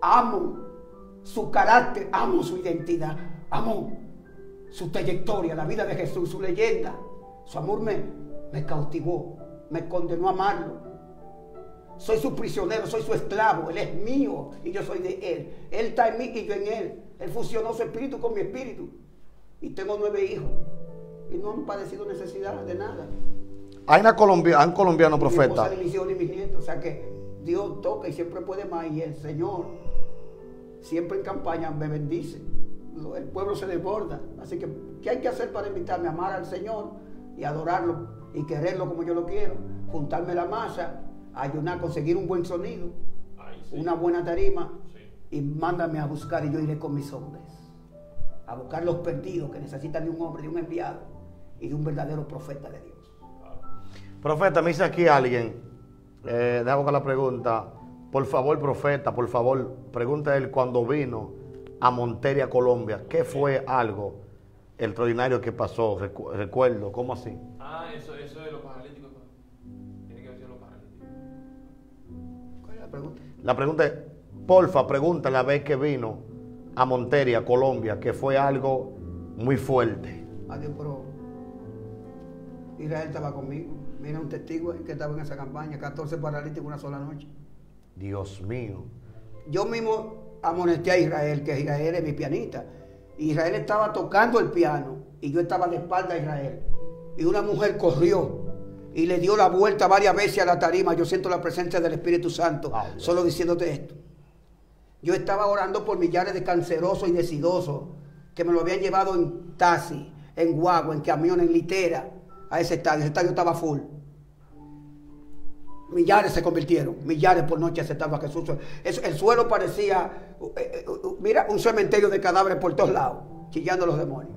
amo su carácter, amo su identidad, amo su trayectoria, la vida de Jesús, su leyenda. Su amor me cautivó, me condenó a amarlo. Soy su prisionero, soy su esclavo, Él es mío y yo soy de Él. Él está en mí y yo en Él. Él fusionó su espíritu con mi espíritu. Y tengo nueve hijos. Y no han padecido necesidad de nada. Hay una colombia, hay un colombiano Mi esposa, profeta. mis nietos. O sea que Dios toca y siempre puede más. Y el Señor, siempre en campaña, me bendice. El pueblo se desborda. Así que, ¿qué hay que hacer para invitarme a amar al Señor y adorarlo y quererlo como yo lo quiero? Juntarme la masa, ayunar, conseguir un buen sonido, sí. una buena tarima Sí. y mándame a buscar y yo iré con mis hombres. A buscar los perdidos que necesitan de un hombre, de un enviado y de un verdadero profeta de Dios. Claro. Profeta, me dice aquí alguien, eh, déjame con la pregunta. Por favor, profeta, por favor, pregunta él cuando vino a Monteria, Colombia, ¿qué fue algo extraordinario que pasó? Recu- recuerdo, ¿cómo así? Ah, eso, eso de los la pregunta? La pregunta es, porfa, pregunta la vez que vino a Monteria, Colombia, que fue algo muy fuerte. Adiós, pero Israel estaba conmigo. Mira un testigo que estaba en esa campaña, 14 paralíticos una sola noche. Dios mío. Yo mismo amonesté a Israel, que Israel es mi pianista. Israel estaba tocando el piano y yo estaba de espalda a Israel. Y una mujer corrió y le dio la vuelta varias veces a la tarima. Yo siento la presencia del Espíritu Santo Wow. solo diciéndote esto. Yo estaba orando por millares de cancerosos y decidosos que me lo habían llevado en taxi, en guagua, en camión, en litera, a ese estadio. Ese estadio estaba full. Millares se convirtieron, millares por noche aceptaban a Jesús. Es- el suelo parecía, eh, eh, mira, un cementerio de cadáveres por todos lados, chillando los demonios.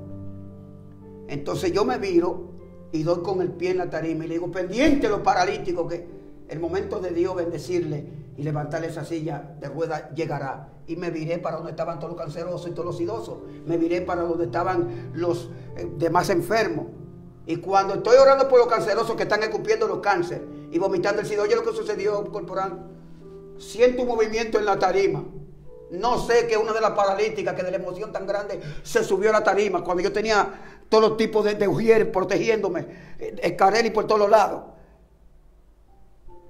Entonces yo me viro y doy con el pie en la tarima y le digo, pendiente los paralíticos, que el momento de Dios bendecirle y levantarle esa silla de ruedas llegará. Y me viré para donde estaban todos los cancerosos y todos los idosos. Me viré para donde estaban los eh, demás enfermos. Y cuando estoy orando por los cancerosos que están escupiendo los cánceres y vomitando el SIDA, oye lo que sucedió, corporal. Siento un movimiento en la tarima. No sé que una de las paralíticas que de la emoción tan grande se subió a la tarima cuando yo tenía todos los tipos de, de ujieres protegiéndome, escareli por todos los lados.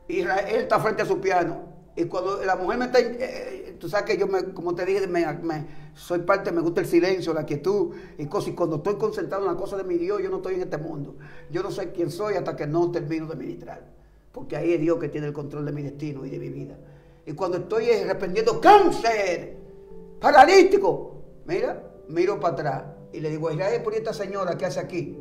Israel está frente a su piano. Y cuando la mujer me está, eh, eh, tú sabes que yo, me, como te dije, me, me- soy parte, me gusta el silencio, la quietud y cosas. Y cuando estoy concentrado en la cosa de mi Dios, yo no estoy en este mundo. Yo no sé quién soy hasta que no termino de ministrar. Porque ahí es Dios que tiene el control de mi destino y de mi vida. Y cuando estoy arrepentiendo cáncer, paralítico, mira, miro para atrás y le digo, Israel, por esta señora que hace aquí,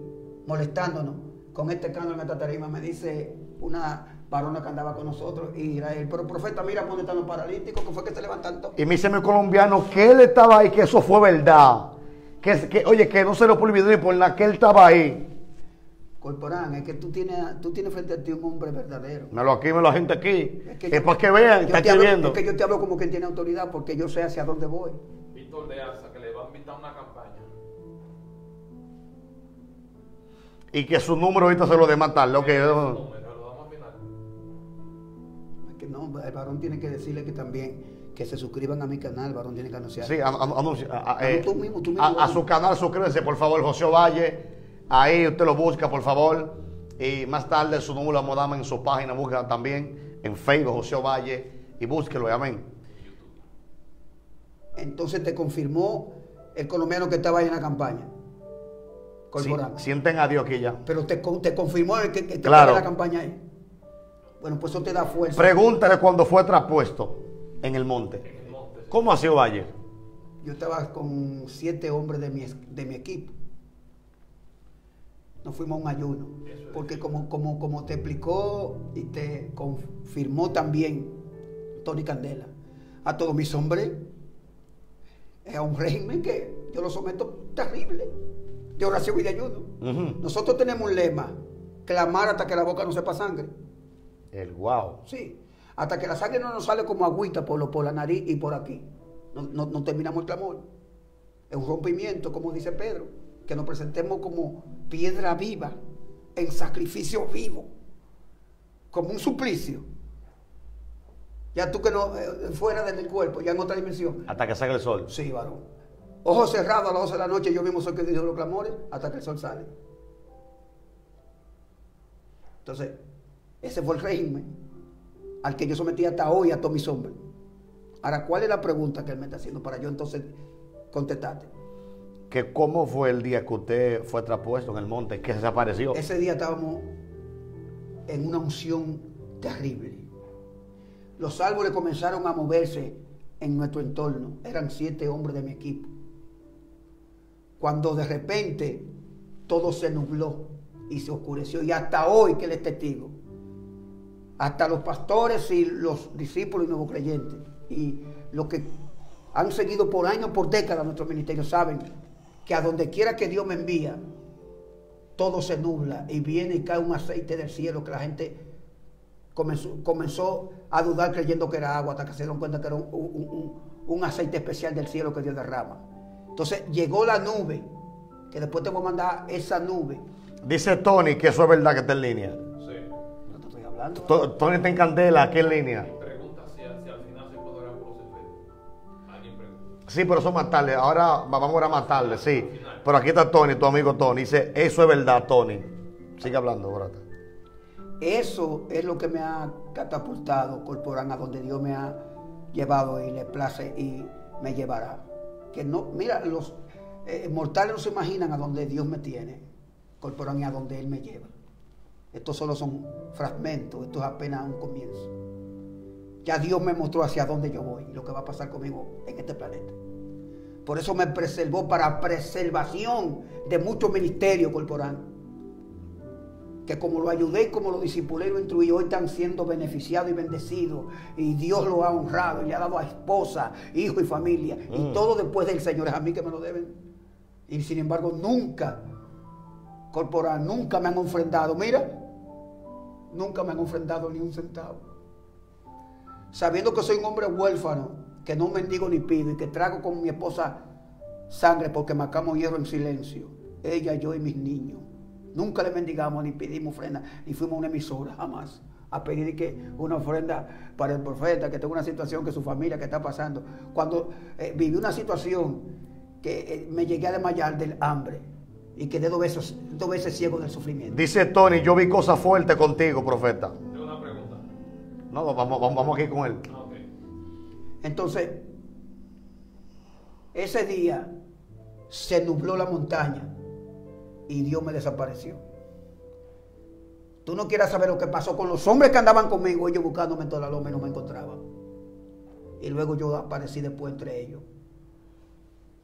molestándonos con este cáncer en esta tarima, me dice una varona que andaba con nosotros, Israel, pero profeta, mira dónde están los paralíticos, que fue que se levantan todos. Y me dice mi colombiano que él estaba ahí, que eso fue verdad. Que, que, oye, que no se lo olvidó ni por nada, que él estaba ahí. Corporán, es que tú tienes, tú tienes frente a ti un hombre verdadero. Me lo aquí, me lo gente aquí. Es, que yo- para que vean, está te hablo- escribiendo. es que yo te hablo como quien tiene autoridad, porque yo sé hacia dónde voy. Víctor de Alza, que le va a invitar a una campaña. Y que su número ahorita se lo de matar. Lo que, damos no, el varón tiene que decirle que también que se suscriban a mi canal, el varón tiene que anunciar. sí, a, a- anuncia- a- a- eh, tú mismo, tú mismo, a- a vamos. su canal suscríbase, por favor, José Valle. Ahí usted lo busca, por favor. Y más tarde su número lo dar en su página. Busca también en Facebook, José Valle. Y búsquelo, y amén. Entonces te confirmó el colombiano que estaba ahí en la campaña. Sí, sienten a Dios aquí ya. Pero te, te confirmó que, que Claro. estaba en la campaña ahí. Bueno, pues eso te da fuerza. Pregúntale cuando fue traspuesto en el monte. En el monte. ¿Cómo ha sido Valle? Yo estaba con siete hombres de mi, de mi equipo. Nos fuimos a un ayuno. Porque como, como, como te explicó y te confirmó también Tony Candela, a todos mis hombres, es a un régimen que yo lo someto terrible, de oración y de ayuno. Nosotros tenemos un lema, clamar hasta que la boca no sepa sangre. El wow. Sí, hasta que la sangre no nos sale como agüita por, lo- por la nariz y por aquí. No, no- no terminamos el clamor. Es un rompimiento, como dice Pedro, que nos presentemos como piedra viva, en sacrificio vivo, como un suplicio. Ya tú que no, eh, fuera del cuerpo, ya en otra dimensión. Hasta que salga el sol. Sí, varón. Ojos cerrados a las 12 de la noche, yo mismo soy que dice los clamores hasta que el sol sale. Entonces, ese fue el régimen al que yo sometí hasta hoy a todos mis hombres. Ahora, ¿cuál es la pregunta que él me está haciendo para yo entonces contestarte? Que ¿Cómo fue el día que usted fue traspuesto en el monte? Que desapareció. Ese día estábamos en una unción terrible. Los árboles comenzaron a moverse en nuestro entorno. Eran siete hombres de mi equipo. Cuando de repente todo se nubló y se oscureció. Y hasta hoy que él es testigo. Hasta los pastores y los discípulos y nuevos creyentes. Y los que han seguido por años, por décadas nuestro ministerio, saben que a donde quiera que Dios me envía, todo se nubla y viene y cae un aceite del cielo que la gente comenzó, comenzó a dudar creyendo que era agua hasta que se dieron cuenta que era un, un- un- un aceite especial del cielo que Dios derrama. Entonces llegó la nube, que después te voy a mandar esa nube. Dice Tony que eso es verdad que está en línea. Sí. No te estoy hablando. To- Tony está en candela, aquí en línea. Pregunta si, al- si al final se puede orar por los enfermos. Alguien pregunta. Sí, pero eso más tarde. Ahora va- vamos a orar más tarde, sí. Pero aquí está Tony, tu amigo Tony. Dice, eso es verdad, Tony. Sigue hablando, ahora. Eso es lo que me ha catapultado, corporal, a donde Dios me ha llevado y le place y me llevará. No, mira, los eh, mortales no se imaginan a donde Dios me tiene, corporal, y a donde Él me lleva. Estos solo son fragmentos, esto es apenas un comienzo. Ya Dios me mostró hacia dónde yo voy y lo que va a pasar conmigo en este planeta. Por eso me preservó para preservación de muchos ministerios corporales. Que como lo ayudé y como lo discipulé y lo instruí, hoy están siendo beneficiados y bendecidos. Y Dios lo ha honrado y le ha dado a esposa, hijo y familia. Y Mm. todo después del Señor. Es a mí que me lo deben. Y sin embargo, nunca, corporal, nunca me han ofrendado. Mira, nunca me han ofrendado ni un centavo. Sabiendo que soy un hombre huérfano, que no mendigo ni pido y que trago con mi esposa sangre porque marcamos hierro en silencio. Ella, yo y mis niños. Nunca le mendigamos ni pedimos ofrenda, ni fuimos a una emisora, jamás. A pedir que una ofrenda para el profeta, que tenga una situación que su familia que está pasando. Cuando eh, viví una situación que eh, me llegué a desmayar del hambre y quedé dos veces, dos veces ciego del sufrimiento. Dice Tony, yo vi cosas fuertes contigo, profeta. Tengo una pregunta. No, vamos, vamos, vamos aquí con él. Ah, ok. Entonces, ese día se nubló la montaña y Dios me desapareció. Tú no quieras saber lo que pasó con los hombres que andaban conmigo, ellos buscándome en toda la loma y no me encontraban. Y luego yo aparecí después entre ellos.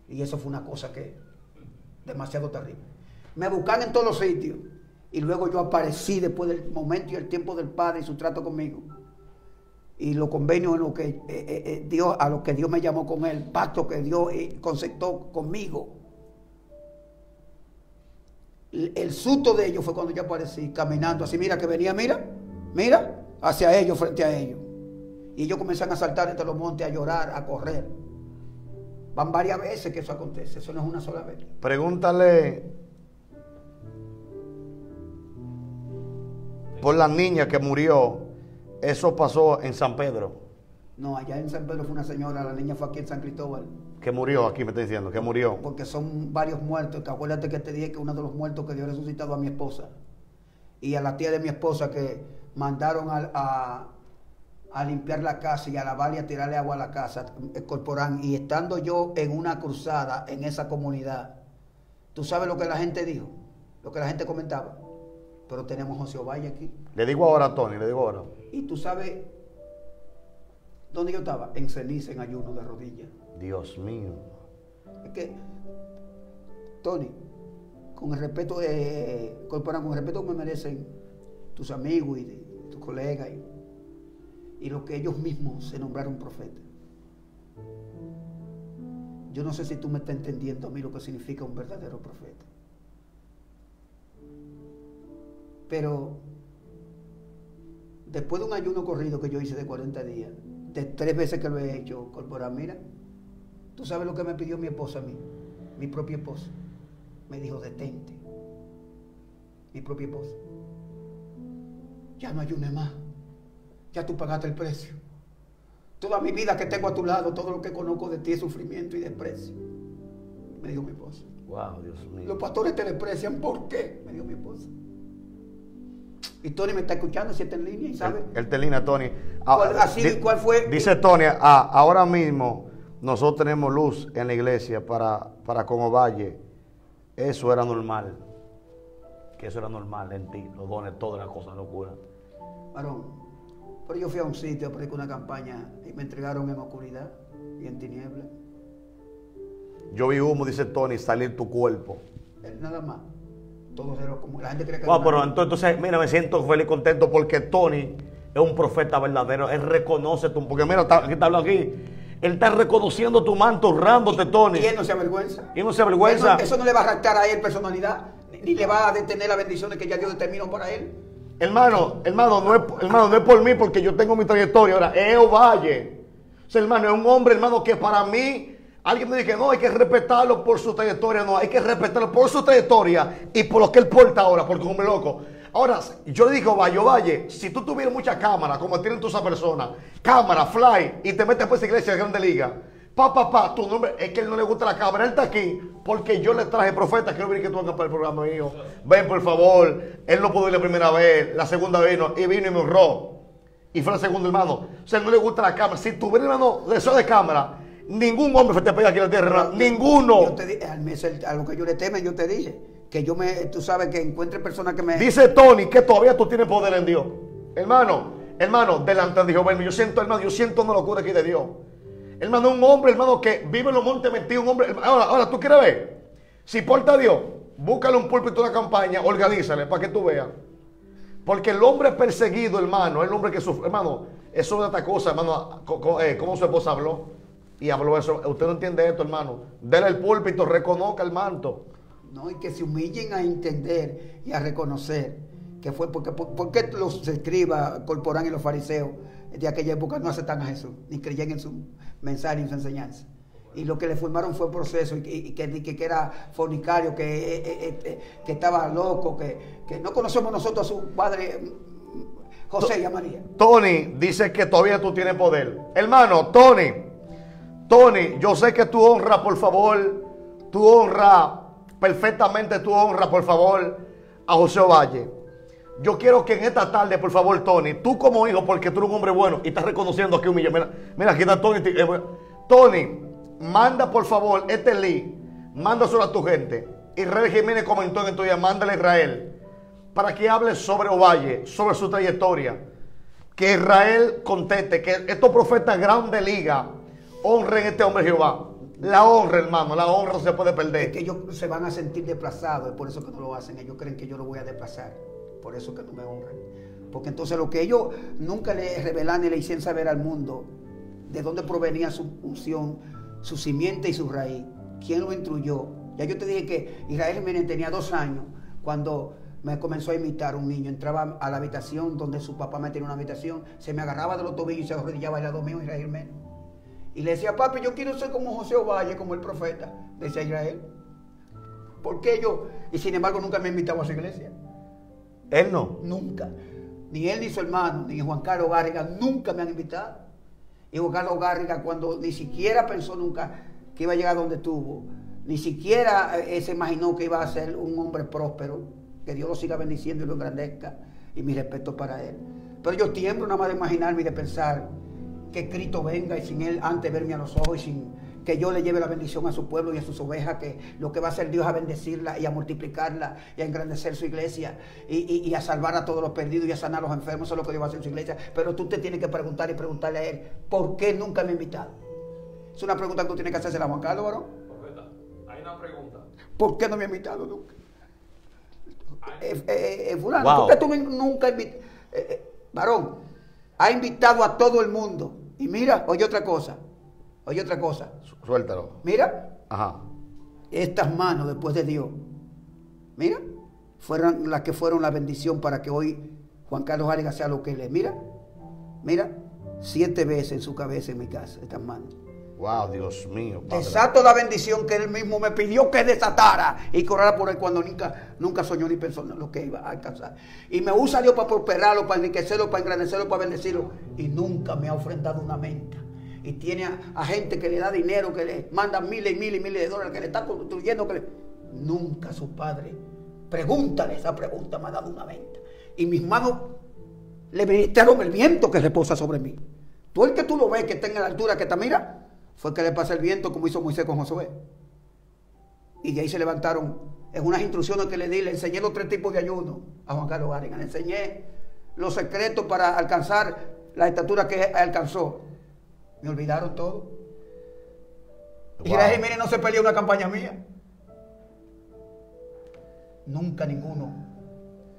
Y eso fue una cosa que demasiado terrible. Me buscan en todos los sitios. Y luego yo aparecí después del momento y el tiempo del Padre y su trato conmigo y los convenios en lo que eh, eh, eh, Dios, a lo que Dios me llamó con él, pacto que Dios concertó conmigo. El, susto de ellos fue cuando yo aparecí caminando así, mira que venía, mira, mira, hacia ellos, frente a ellos. Y ellos comienzan a saltar entre los montes, a llorar, a correr. Van varias veces que eso acontece, eso no es una sola vez. Pregúntale por la niña que murió. Eso pasó en San Pedro. No, allá en San Pedro fue una señora, la niña fue aquí en San Cristóbal. Que murió, aquí me está diciendo, que murió. porque son varios muertos. Que acuérdate que te dije que uno de los muertos que Dios resucitado a mi esposa y a la tía de mi esposa que mandaron a, a- a limpiar la casa y a lavar y a tirarle agua a la casa, eh, corporán. Y estando yo en una cruzada en esa comunidad, tú sabes lo que la gente dijo, lo que la gente comentaba. Pero tenemos José Ovalle aquí. Le digo ahora a Tony, le digo ahora. Y tú sabes dónde yo estaba, en ceniza, en ayuno de rodillas. Dios mío. Es que, Tony, con el respeto de, corporal, con el respeto que me merecen tus amigos y tus colegas y, y lo que ellos mismos se nombraron profeta. Yo no sé si tú me estás entendiendo a mí lo que significa un verdadero profeta. Pero después de un ayuno corrido que yo hice de 40 días, de tres veces que lo he hecho, corporal, mira, ¿Tú sabes lo que me pidió mi esposa a mí? Mi propia esposa. Me dijo, detente. Mi propia esposa. Ya no ayunes más. Ya tú pagaste el precio. Toda mi vida que tengo a tu lado, todo lo que conozco de ti es sufrimiento y desprecio. Me dijo mi esposa. Wow, Dios mío. Los pastores te desprecian. ¿Por qué? Me dijo mi esposa. Y Tony me está escuchando, si está en línea y sabe. Él, él te línea, Tony. Ah, ¿Cuál di- cuál fue? Dice Tony, ah, ahora mismo nosotros tenemos luz en la iglesia para, para como valle. Eso era normal. Que eso era normal en ti. Los dones, toda la cosa, locura. Varón, pero yo fui a un sitio a predicar una campaña y me entregaron en oscuridad y en tinieblas. Yo vi humo, dice Tony, salir tu cuerpo. Eh, Nada más. Todo cero, como la gente cree que Wow, es pero una- entonces, entonces, mira, me siento feliz y contento porque Tony es un profeta verdadero. Él reconoce tu. Porque mira, está, aquí está hablando aquí. Él está reconociendo tu manto, honrándote, Tony. Y él no se avergüenza. Y él no se avergüenza. Eso, eso no le va a arrastrar a él personalidad, ni, ni le va a detener las bendiciones que ya Dios determinó para él. Hermano, hermano, no es, hermano, no es por mí porque yo tengo mi trayectoria. Ahora, Eo Valle. O sea, hermano, es un hombre, hermano, que para mí, alguien me dice, no, hay que respetarlo por su trayectoria. No, hay que respetarlo por su trayectoria y por lo que él porta ahora, porque es un hombre loco. Ahora, yo le digo, Valle, Valle, si tú tuvieras muchas cámaras, como tienen todas esas personas, cámara, fly, y te metes por esa iglesia de Grande Liga, pa, pa, pa, tu nombre, es que él no le gusta la cámara, él está aquí porque yo le traje profeta, quiero venir que tú vengas para el programa mío. Ven, por favor. Él no pudo ir la primera vez, la segunda vez no, y vino y me honró. Y fue la segunda, hermano. O sea, no le gusta la cámara. Si tuviera, hermano, deseo de cámara, ningún hombre te pega aquí en la tierra. Ninguno. Yo te di- a, mí es el- a lo que yo le teme, yo te dije. Que yo me, tú sabes que encuentre personas que me. Dice Tony que todavía tú tienes poder en Dios. Hermano, hermano, delante de Jehová, yo siento, hermano, yo siento una locura aquí de Dios. Hermano, un hombre, hermano, que vive en los montes metido, un hombre. Ahora, ahora, ¿tú quieres ver? Si porta a Dios, búscale un púlpito, una campaña, organízale para que tú veas. Porque el hombre perseguido, hermano, el hombre que sufre, hermano, eso es otra cosa, hermano, eh, cómo su esposa habló. Y habló eso. Usted no entiende esto, hermano. Dele el púlpito, reconozca el manto. No, y que se humillen a entender y a reconocer que fue porque, porque los escribas, Corporán y los fariseos de aquella época no aceptan a Jesús, ni creían en su mensaje ni en su enseñanza. Y lo que le formaron fue proceso, y, que, que, era fornicario, que, eh, eh, eh, que estaba loco, que, que, no conocemos nosotros a su padre José y a María. Tony dice que todavía tú tienes poder. Hermano, Tony, Tony, yo sé que tú honras, por favor, tú honras perfectamente, tú honras, por favor, a José Valle. Yo quiero que en esta tarde, por favor, Tony, tú como hijo, porque tú eres un hombre bueno y estás reconociendo aquí un millón. Mira, mira, aquí está Tony. Eh, Tony, manda por favor este link, mándaselo a tu gente. Israel Jiménez comentó en estos días, mándale a Israel para que hable sobre Ovalle, sobre su trayectoria. Que Israel conteste, que estos profetas grandes liga honren a este hombre Jehová. La honra, hermano, la honra no se puede perder. Que ellos se van a sentir desplazados, es por eso que no lo hacen. Ellos creen que yo lo voy a desplazar por eso que no me honran. Porque entonces lo que ellos nunca le revelan ni le hicieron saber al mundo, de dónde provenía su unción, su simiente y su raíz, quién lo instruyó. Ya yo te dije que Israel Jiménez tenía dos años cuando me comenzó a imitar un niño. Entraba a la habitación donde su papá me tenía una habitación, se me agarraba de los tobillos y se arrodillaba al lado mío, Israel Jiménez. Y le decía, papi, yo quiero ser como José Ovalle, como el profeta, decía Israel. ¿Por qué yo? Y sin embargo nunca me invitaba a su iglesia. Él no. Nunca. Ni él ni su hermano, ni Juan Carlos Garriga nunca me han invitado. Y Juan Carlos Garriga cuando ni siquiera pensó nunca que iba a llegar donde estuvo, ni siquiera eh, se imaginó que iba a ser un hombre próspero, que Dios lo siga bendiciendo y lo engrandezca, y mi respeto para él. Pero yo tiemblo nada más de imaginarme y de pensar que Cristo venga y sin él antes verme a los ojos y sin que yo le lleve la bendición a su pueblo y a sus ovejas, que lo que va a hacer Dios a bendecirla y a multiplicarla y a engrandecer su iglesia y, a salvar a todos los perdidos y a sanar a los enfermos, eso es lo que Dios va a hacer en su iglesia. Pero tú te tienes que preguntar y preguntarle a él, ¿por qué nunca me ha invitado? Es una pregunta que tú tienes que hacerse a Juan Carlos, varón. hay una pregunta. ¿Por qué no me ha invitado nunca? Eh, eh, eh, fulano, ¿por qué tú nunca invitas? varón, ha invitado a todo el mundo. Y mira, oye otra cosa, Oye otra cosa. Suéltalo. Mira. Ajá. Estas manos después de Dios. Mira. Fueron las que fueron la bendición para que hoy Juan Carlos Ariga sea lo que él es. Mira. Mira. Siete veces en su cabeza en mi casa. Estas manos. Wow, Dios mío. Desato la bendición que él mismo me pidió que desatara y corrara por él cuando nunca, nunca soñó ni pensó en lo que iba a alcanzar. Y me usa Dios para prosperarlo, para enriquecerlo, para engrandecerlo, para bendecirlo. Y nunca me ha ofrendado una menta y tiene a, gente que le da dinero, que le manda miles y miles y miles de dólares, que le está construyendo, que nunca su padre, pregúntale esa pregunta, me ha dado una venta. Y mis manos le ministraron el viento que reposa sobre mí. Tú el que tú lo ves, que está en la altura, que está, mira, fue que le pasa el viento como hizo Moisés con Josué. Y de ahí se levantaron en unas instrucciones que le di, le enseñé los tres tipos de ayuno a Juan Carlos Garriga, le enseñé los secretos para alcanzar la estatura que alcanzó. Me olvidaron todo. Y Israel Jiménez no se peleó una campaña mía. Nunca ninguno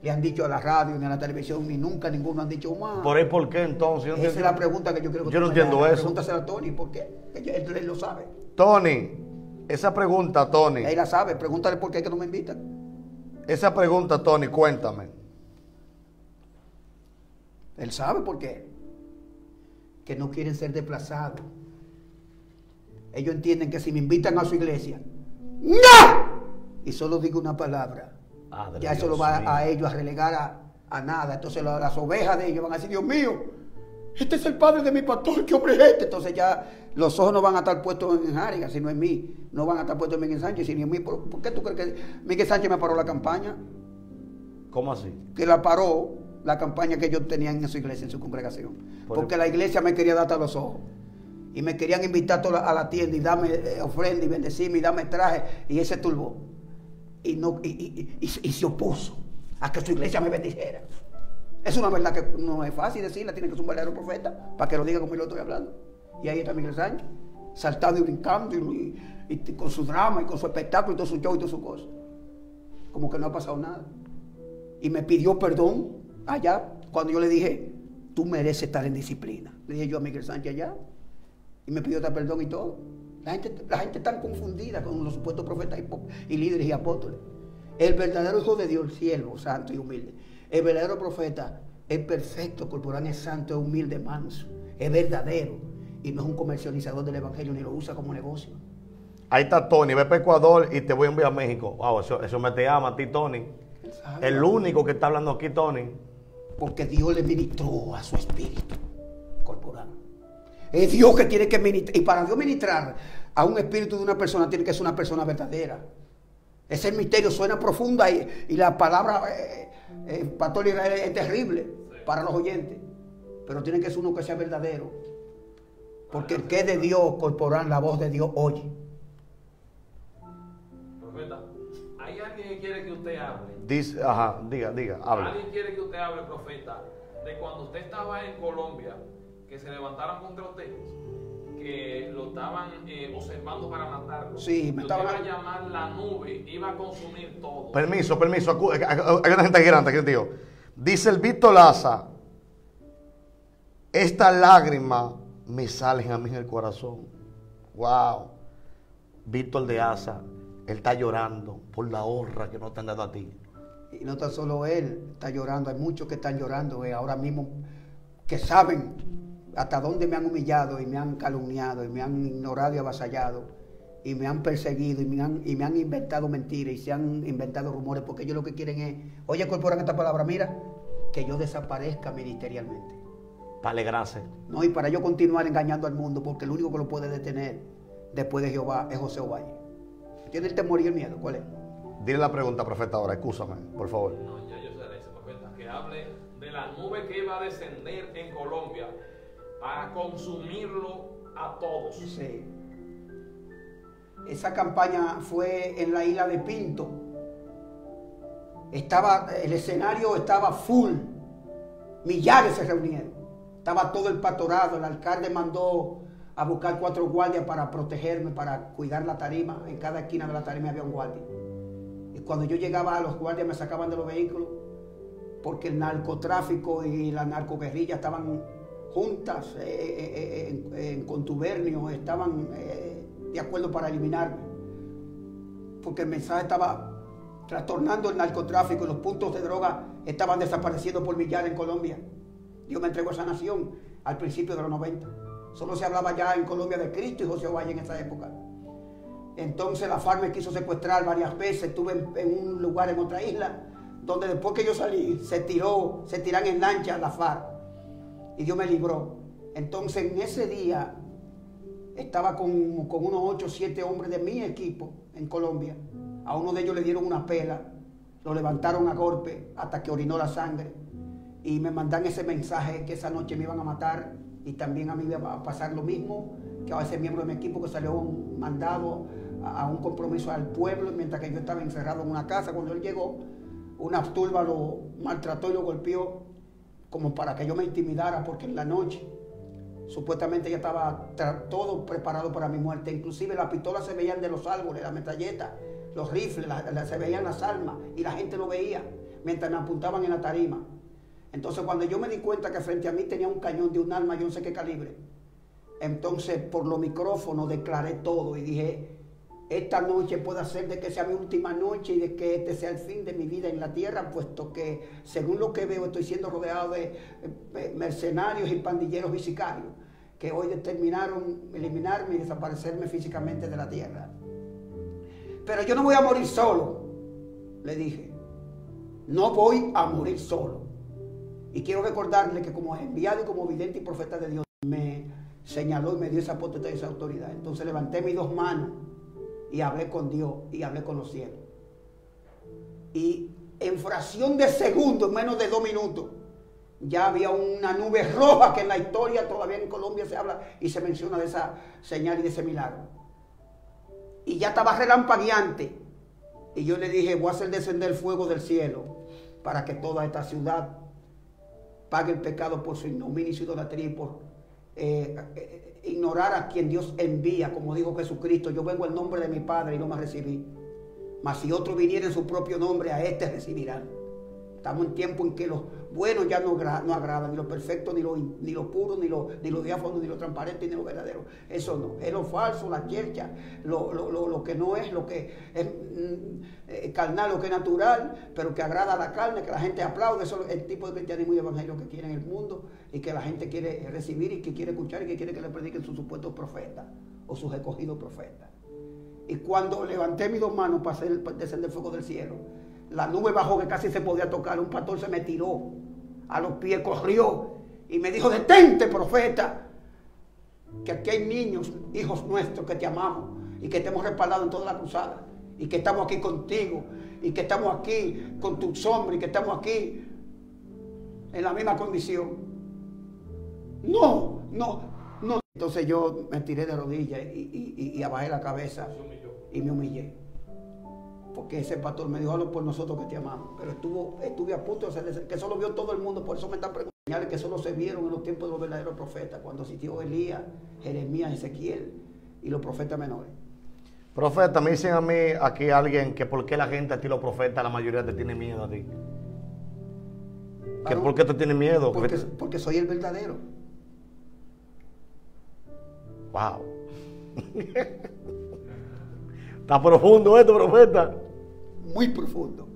le han dicho a la radio ni a la televisión, ni nunca ninguno han dicho más. ¿Por ahí por qué entonces? Esa es la pregunta que yo quiero que Yo no entiendo eso. Pregúntasela a Tony, ¿por qué? Él, lo sabe. Tony, esa pregunta, Tony. Él la sabe, pregúntale por qué que no me invitan. Esa pregunta, Tony, cuéntame. Él sabe por qué que no quieren ser desplazados. Ellos entienden que si me invitan a su iglesia, ¡No! Y solo digo una palabra, ya eso lo va a ellos a relegar a, nada. Entonces las ovejas de ellos van a decir, Dios mío, este es el padre de mi pastor, ¿qué hombre es este? Entonces ya los ojos no van a estar puestos en Jariga, sino en mí. No van a estar puestos en Miguel Sánchez, sino en mí. ¿Por, qué tú crees que Miguel Sánchez me paró la campaña? ¿Cómo así? Que la paró la campaña que ellos tenían en su iglesia, en su congregación. Porque la iglesia me quería dar a los ojos. Y me querían invitar a la tienda y darme eh, ofrenda y bendecirme y darme traje. Y ese turbó. Y, no, y, se opuso a que su iglesia me bendijera. Es una verdad que no es fácil decirla, tiene que ser un verdadero profeta para que lo diga como yo lo estoy hablando. Y ahí está Miguel Sánchez. saltando y brincando y, y con su drama y con su espectáculo y todo su show y todas sus cosas. Como que no ha pasado nada. Y me pidió perdón allá cuando yo le dije, tú mereces estar en disciplina. Le dije yo a Miguel Sánchez allá y me pidió perdón y todo. La gente, la gente está confundida con los supuestos profetas y, y líderes y apóstoles. El verdadero Hijo de Dios, siervo, santo y humilde. El verdadero profeta es perfecto, corporal, es santo, es humilde, manso. Es verdadero. Y no es un comercializador del Evangelio ni lo usa como negocio. Ahí está Tony, ve para Ecuador y te voy a enviar a México. Wow, eso, eso me te ama a ti, Tony. El único que está hablando aquí, Tony. Porque Dios le ministró a su espíritu corporal. Es Dios que tiene que ministrar. Y para Dios ministrar a un espíritu de una persona, tiene que ser una persona verdadera. Ese misterio suena profunda y, y la palabra, eh, eh, Pastor Israel, es terrible para los oyentes. Pero tiene que ser uno que sea verdadero. Porque el que es de Dios, corporal, la voz de Dios oye. Profeta, ¿hay alguien que quiere que usted hable? Dice, ajá, diga, diga, habla. ¿Alguien quiere que usted hable, profeta, de cuando usted estaba en Colombia, que se levantaron contra usted, que lo estaban eh, observando para matarlo? Sí, me que estaban- iba a llamar la nube, iba a consumir todo. Permiso, permiso. acu- Hay hay una gente grande aquí, tío. Dice el Víctor Laza, estas lágrimas me salen a mí en el corazón. Wow. Víctor de Asa, él está llorando por la honra que no te han dado a ti. Y no tan solo él está llorando, hay muchos que están llorando eh, ahora mismo, que saben hasta dónde me han humillado y me han calumniado y me han ignorado y avasallado y me han perseguido y me han, y me han inventado mentiras y se han inventado rumores porque ellos lo que quieren es, oye, corporan esta palabra, mira, que yo desaparezca ministerialmente. Para alegrarse. No, y para yo continuar engañando al mundo, porque el único que lo puede detener después de Jehová es José Ovalle. ¿Tiene el temor y el miedo? ¿Cuál es? Dile la pregunta, profeta, ahora. Excúsame, por favor. No, ya yo sé ese profeta, que hable de la nube que iba a descender en Colombia para consumirlo a todos. Sí. Esa campaña fue en la isla de Pinto. Estaba, el escenario estaba full. Millares se reunieron. Estaba todo el pastorado. El alcalde mandó a buscar cuatro guardias para protegerme, para cuidar la tarima. En cada esquina de la tarima había un guardia. Y cuando yo llegaba, los guardias me sacaban de los vehículos porque el narcotráfico y la narcoguerrilla estaban juntas eh, eh, eh, en, contubernio, estaban de acuerdo para eliminarme. Porque el mensaje estaba trastornando el narcotráfico y los puntos de droga estaban desapareciendo por millares en Colombia. Dios me entregó esa nación al principio de los 90. Solo se hablaba ya en Colombia de Cristo y José Valle en esa época. Entonces la FARC me quiso secuestrar varias veces. Estuve en, en un lugar en otra isla donde después que yo salí se tiró, se tiran en lancha la FARC y Dios me libró. Entonces en ese día estaba con, unos 8 o 7 hombres de mi equipo en Colombia. A uno de ellos le dieron una pela, lo levantaron a golpe hasta que orinó la sangre y me mandan ese mensaje que esa noche me iban a matar y también a mí me iba a pasar lo mismo que a ese miembro de mi equipo que salió mandado a, a un compromiso al pueblo mientras que yo estaba encerrado en una casa cuando él llegó una turba lo maltrató y lo golpeó como para que yo me intimidara porque en la noche supuestamente ya estaba todo preparado para mi muerte. Inclusive las pistolas se veían de los árboles las metralletas los rifles se veían las armas y la gente lo veía mientras me apuntaban en la tarima. Entonces cuando yo me di cuenta que frente a mí tenía un cañón de un arma yo no sé qué calibre entonces por los micrófonos declaré todo y dije esta noche puede ser de que sea mi última noche y de que este sea el fin de mi vida en la tierra, puesto que según lo que veo estoy siendo rodeado de eh, mercenarios y pandilleros y sicarios que hoy determinaron eliminarme y desaparecerme físicamente de la tierra. Pero yo no voy a morir solo, le dije. No voy a morir solo. Y quiero recordarle que como enviado y como vidente y profeta de Dios, me señaló y me dio esa potestad y esa autoridad. Entonces levanté mis dos manos y hablé con Dios y hablé con los cielos. Y en fracción de segundo, en menos de dos minutos, ya había una nube roja que en la historia todavía en Colombia se habla y se menciona de esa señal y de ese milagro. Y ya estaba relampagueante. Y yo le dije, voy a hacer descender fuego del cielo para que toda esta ciudad pague el pecado por su ignominia y su idolatría y por eh, eh, ignorar a quien Dios envía, como dijo Jesucristo, yo vengo en nombre de mi Padre y no me recibí. Mas si otro viniera en su propio nombre, a este recibirán. Estamos en tiempo en que los buenos ya no, no agradan, ni lo perfecto, ni lo, ni lo puro, ni lo, ni lo diáfano, ni lo transparente, ni lo verdadero. Eso no. Es lo falso, la chercha, lo, lo, lo que no es, lo que es mm, eh, carnal, lo que es natural, pero que agrada a la carne, que la gente aplaude. Eso es el tipo de cristianismo y evangelio que quiere en el mundo y que la gente quiere recibir y que quiere escuchar y que quiere que le prediquen sus supuestos profetas o sus escogidos profetas. Y cuando levanté mis dos manos para hacer descender el fuego del cielo, la nube bajó que casi se podía tocar. Un pastor se me tiró a los pies, corrió y me dijo, detente, profeta, que aquí hay niños, hijos nuestros, que te amamos y que te hemos respaldado en toda la cruzada y que estamos aquí contigo y que estamos aquí con tu sombra y que estamos aquí en la misma condición. No, no, no. Entonces yo me tiré de rodillas y, y, y abajé la cabeza y me humillé porque ese pastor me dijo, hablo por nosotros que te amamos. Pero estuvo, estuve a punto de hacer que eso lo vio todo el mundo, por eso me están preguntando que solo se vieron en los tiempos de los verdaderos profetas, cuando asistió Elías, Jeremías, Ezequiel y los profetas menores. Profeta, me dicen a mí aquí alguien que por qué la gente a ti los profetas, la mayoría te tiene miedo a ti. ¿Que ¿Por qué te tiene miedo? Porque, porque soy el verdadero. Wow. <laughs> Está profundo esto, profeta muy profundo.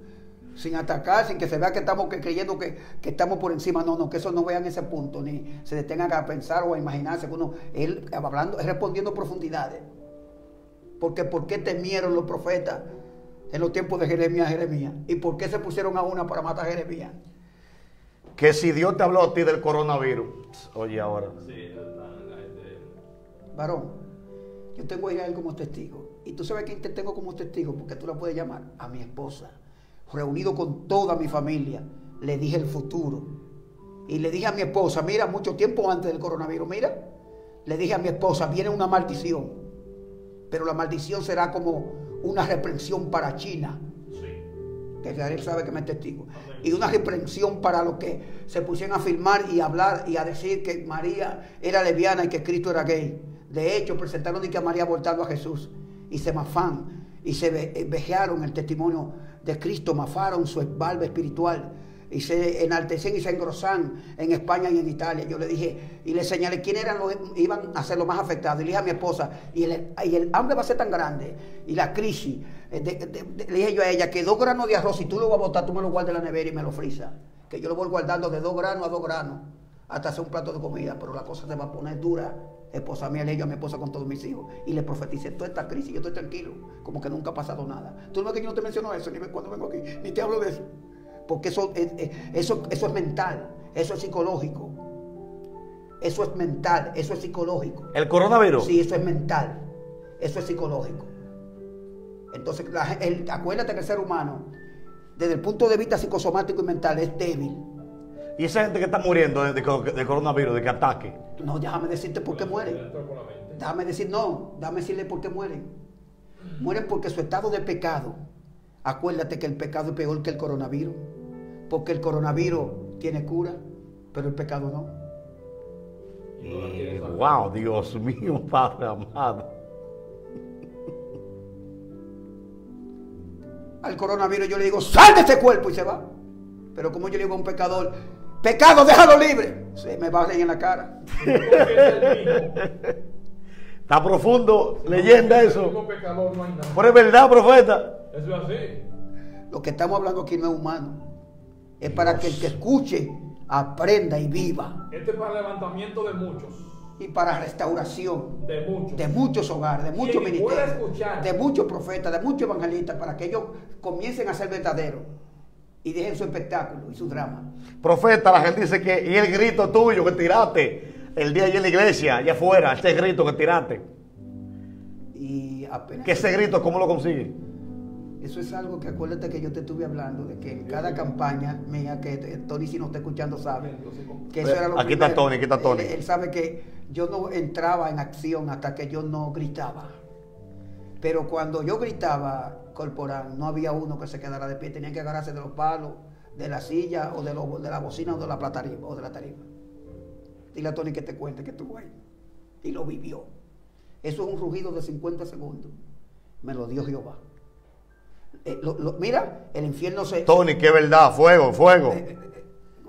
Sin atacar, sin que se vea que estamos creyendo que, estamos por encima. No, no, que eso no vean ese punto, ni se detengan a pensar o a imaginarse que uno, él hablando, respondiendo profundidades. Porque ¿por qué temieron los profetas en los tiempos de Jeremías, Jeremías? ¿Y por qué se pusieron a una para matar a Jeremías? Que si Dios te habló a ti del coronavirus, oye ahora. Sí, varón, yo tengo a Israel como testigo. Y tú sabes quién te tengo como testigo, porque tú la puedes llamar a mi esposa. Reunido con toda mi familia, le dije el futuro. Y le dije a mi esposa, mira, mucho tiempo antes del coronavirus, mira, le dije a mi esposa, viene una maldición. Pero la maldición será como una reprensión para China. Que Israel sabe que me es testigo. Y una reprensión para los que se pusieron a filmar y hablar y a decir que María era lesbiana y que Cristo era gay. De hecho, presentaron y que a María abortando a Jesús y se mafan y se eh, vejearon el testimonio de Cristo, mafaron su barba espiritual y se enaltecen y se engrosan en España y en Italia. Yo le dije y le señalé quién eran los iban a ser los más afectados. Y le dije a mi esposa, y el, y el hambre va a ser tan grande y la crisis. Eh, le dije yo a ella que dos granos de arroz, si tú lo vas a botar, tú me lo guardas en la nevera y me lo frisa. Que yo lo voy guardando de dos granos a dos granos hasta hacer un plato de comida, pero la cosa se va a poner dura esposa mía le yo a mi esposa con todos mis hijos. Y le profeticé toda esta crisis, yo estoy tranquilo, como que nunca ha pasado nada. Tú no ves que yo no te menciono eso, ni cuando vengo aquí, ni te hablo de eso. Porque eso, eso, eso es mental, eso es psicológico. Eso es mental, eso es psicológico. ¿El coronavirus? Sí, eso es mental, eso es psicológico. Entonces, acuérdate que el ser humano, desde el punto de vista psicosomático y mental, es débil. Y esa gente que está muriendo de, coronavirus, de que ataque. No, déjame decirte por qué mueren. Déjame decir, no, déjame decirle por qué mueren. Mueren porque su estado de pecado. Acuérdate que el pecado es peor que el coronavirus. Porque el coronavirus tiene cura, pero el pecado no. wow, Dios mío, <laughs> Padre amado. Al coronavirus yo le digo, sal de este cuerpo y se va. Pero como yo le digo a un pecador, Pecado, déjalo libre. Se me valen en la cara. <laughs> Está profundo, leyenda eso. Pero es verdad, profeta. Eso es así. Lo que estamos hablando aquí no es humano. Es para que el que escuche aprenda y viva. Este es para el levantamiento de muchos. Y para restauración de muchos, de muchos hogares, de muchos ministerios, de muchos profetas, de muchos evangelistas, para que ellos comiencen a ser verdaderos y dejen su espectáculo y su drama. Profeta, la gente dice que, y el grito tuyo que tiraste el día allí en la iglesia, allá afuera, ese grito que tiraste. Y apenas. ¿Que ese grito cómo lo consigue? Eso es algo que acuérdate que yo te estuve hablando, de que en cada campaña mía, que Tony si no está escuchando sabe, que eso era lo Aquí está Tony, aquí está Tony. él sabe que yo no entraba en acción hasta que yo no gritaba. Pero cuando yo gritaba, corporal, no había uno que se quedara de pie, tenían que agarrarse de los palos, de la silla o de, de la bocina o de la, plata, o de la tarima. Dile a Tony que te cuente que estuvo ahí. Y lo vivió. Eso es un rugido de 50 segundos. Me lo dio Jehová. Eh, lo- lo- mira, el infierno se... Tony, que verdad, fuego, fuego.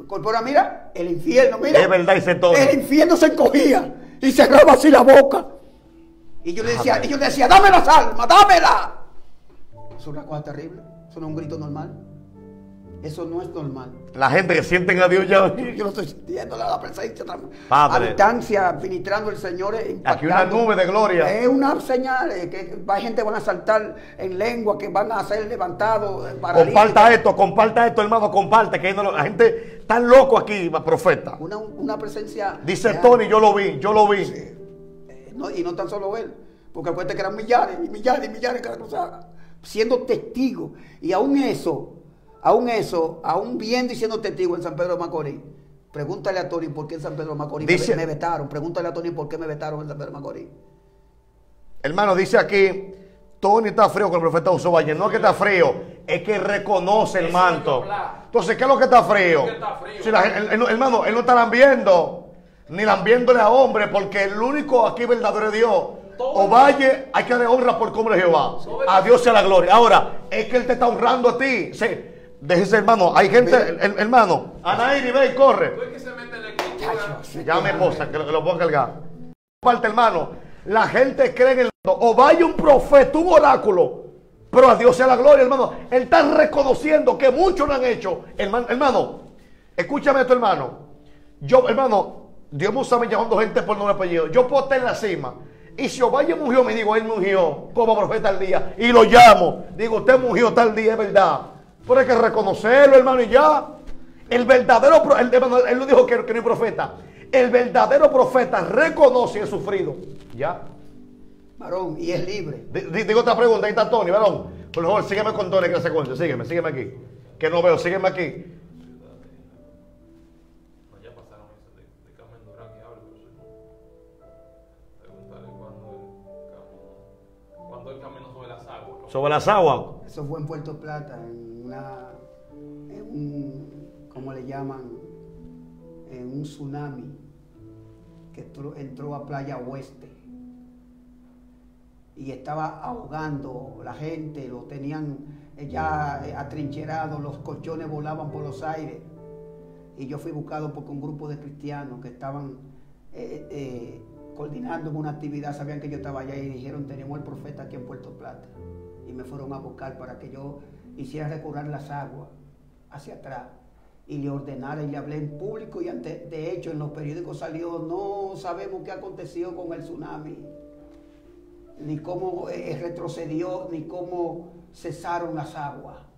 Corpora, mira, el infierno, mira. Es verdad, dice Tony. El infierno se encogía y cerraba así la boca. Y yo le decía, y yo le decía, dame las almas, dámela. Eso es una cosa terrible. Eso no es un grito normal. Eso no es normal. La gente que sienten a Dios ya. Yo lo estoy sintiendo, la, la presencia Padre. a distancia, ministrando el Señor. eh, Aquí una nube de gloria. Es una señal eh, que hay gente que van a saltar en lengua, que van a ser levantados. eh. Comparta esto, comparta esto, hermano, comparte. Que no la gente está loco aquí, profeta. Una, una presencia. Dice real. Tony, yo lo vi, yo lo vi. Eh, no, y no tan solo él, porque acuérdate que eran millares y millares y millares cada cruzada, siendo testigos. Y aún eso, aún eso, aún viendo y siendo testigo en San Pedro de Macorís, pregúntale a Tony por qué en San Pedro de Macorís me- Dice- me, vetaron. Pregúntale a Tony por qué me vetaron en San Pedro de Macorís. Hermano, dice aquí, Tony está frío con el profeta Uso Valle. No es que está frío, es que reconoce el manto. Entonces, ¿qué es lo que está frío? Hermano, él no está lambiendo, ni lambiéndole a hombre, porque el único aquí verdadero es Dios. O Valle, hay que darle honra por cómo es Jehová. A Dios sea la gloria. Ahora, es que Él te está honrando a ti. Sí, déjese, hermano. Hay gente, el- el- hermano. Anaíri, ve y corre. Ya esposa, que lo, que lo puedo cargar. Parte, hermano, la gente cree en el o vaya un profeta, un oráculo, pero a Dios sea la gloria, hermano. Él está reconociendo que muchos lo han hecho. Hermano, hermano, escúchame esto, hermano. Yo, hermano, Dios me usa me llamando gente por nombre y apellido. Yo puedo estar en la cima. Y si Ovalle mungió, me digo, él mungió como profeta al día. Y lo llamo. Digo, usted mungió tal día, es verdad. Pero hay que reconocerlo, hermano, y ya. El verdadero, el, él lo dijo que, que no es profeta. El verdadero profeta reconoce el sufrido. Ya. Varón, y es libre. Di- di- Digo otra pregunta, ahí está Tony, varón. Por favor, sígueme con Tony, que la secuencia. Sígueme, sígueme aquí. Que no veo, sígueme aquí. Sobre las aguas. Eso fue en Puerto Plata, en una, en un, ¿cómo le llaman? En un tsunami que entró, a Playa Oeste y estaba ahogando la gente, lo tenían ya eh, atrincherado, los colchones volaban por los aires y yo fui buscado por un grupo de cristianos que estaban eh, eh, coordinando una actividad, sabían que yo estaba allá y dijeron, tenemos el profeta aquí en Puerto Plata. Y me fueron a buscar para que yo hiciera recorrer las aguas hacia atrás y le ordenara y le hablé en público y ante, de hecho en los periódicos salió, no sabemos qué aconteció con el tsunami, ni cómo eh, retrocedió, ni cómo cesaron las aguas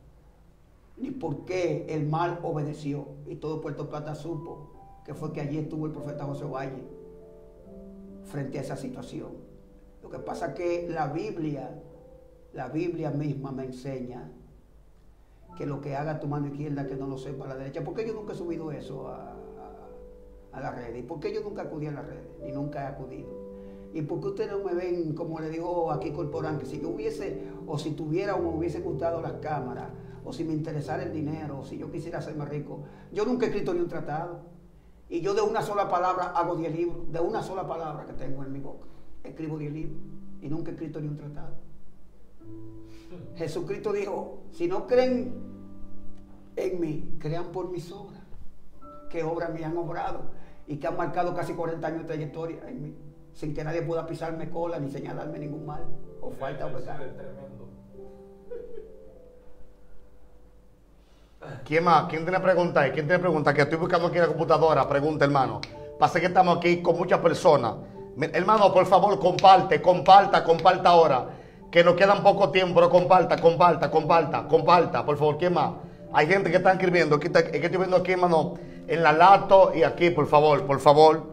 ni por qué el mal obedeció. Y todo Puerto Plata supo que fue que allí estuvo el profeta José Valle frente a esa situación. Lo que pasa es que la Biblia, la Biblia misma me enseña que lo que haga tu mano izquierda que no lo sepa la derecha. ¿Por qué yo nunca he subido eso a, a, a las redes? ¿Y por qué yo nunca acudí a las redes? Ni nunca he acudido. ¿Y por qué ustedes no me ven, como le dijo aquí Corporán, que si yo hubiese, o si tuviera o me hubiese gustado las cámaras, o si me interesara el dinero, o si yo quisiera hacerme rico, yo nunca he escrito ni un tratado. Y yo de una sola palabra hago 10 libros, de una sola palabra que tengo en mi boca, escribo 10 libros, y nunca he escrito ni un tratado. Jesucristo dijo, si no creen en mí, crean por mis obras. ¿Qué obras me han obrado? Y que han marcado casi 40 años de trayectoria en mí, sin que nadie pueda pisarme cola ni señalarme ningún mal o falta o pecado. ¿Quién más? ¿Quién tiene preguntas? ¿Quién tiene preguntas? Que estoy buscando aquí en la computadora. Pregunta, hermano. Pasa que estamos aquí con muchas personas. Hermano, por favor, comparte, comparta, comparta ahora. Que nos quedan poco tiempo, pero comparta, comparta, comparta, comparta. Por favor, ¿quién más? Hay gente que está escribiendo. Aquí está- es que estoy viendo aquí, hermano, en la lato y aquí, por favor, por favor.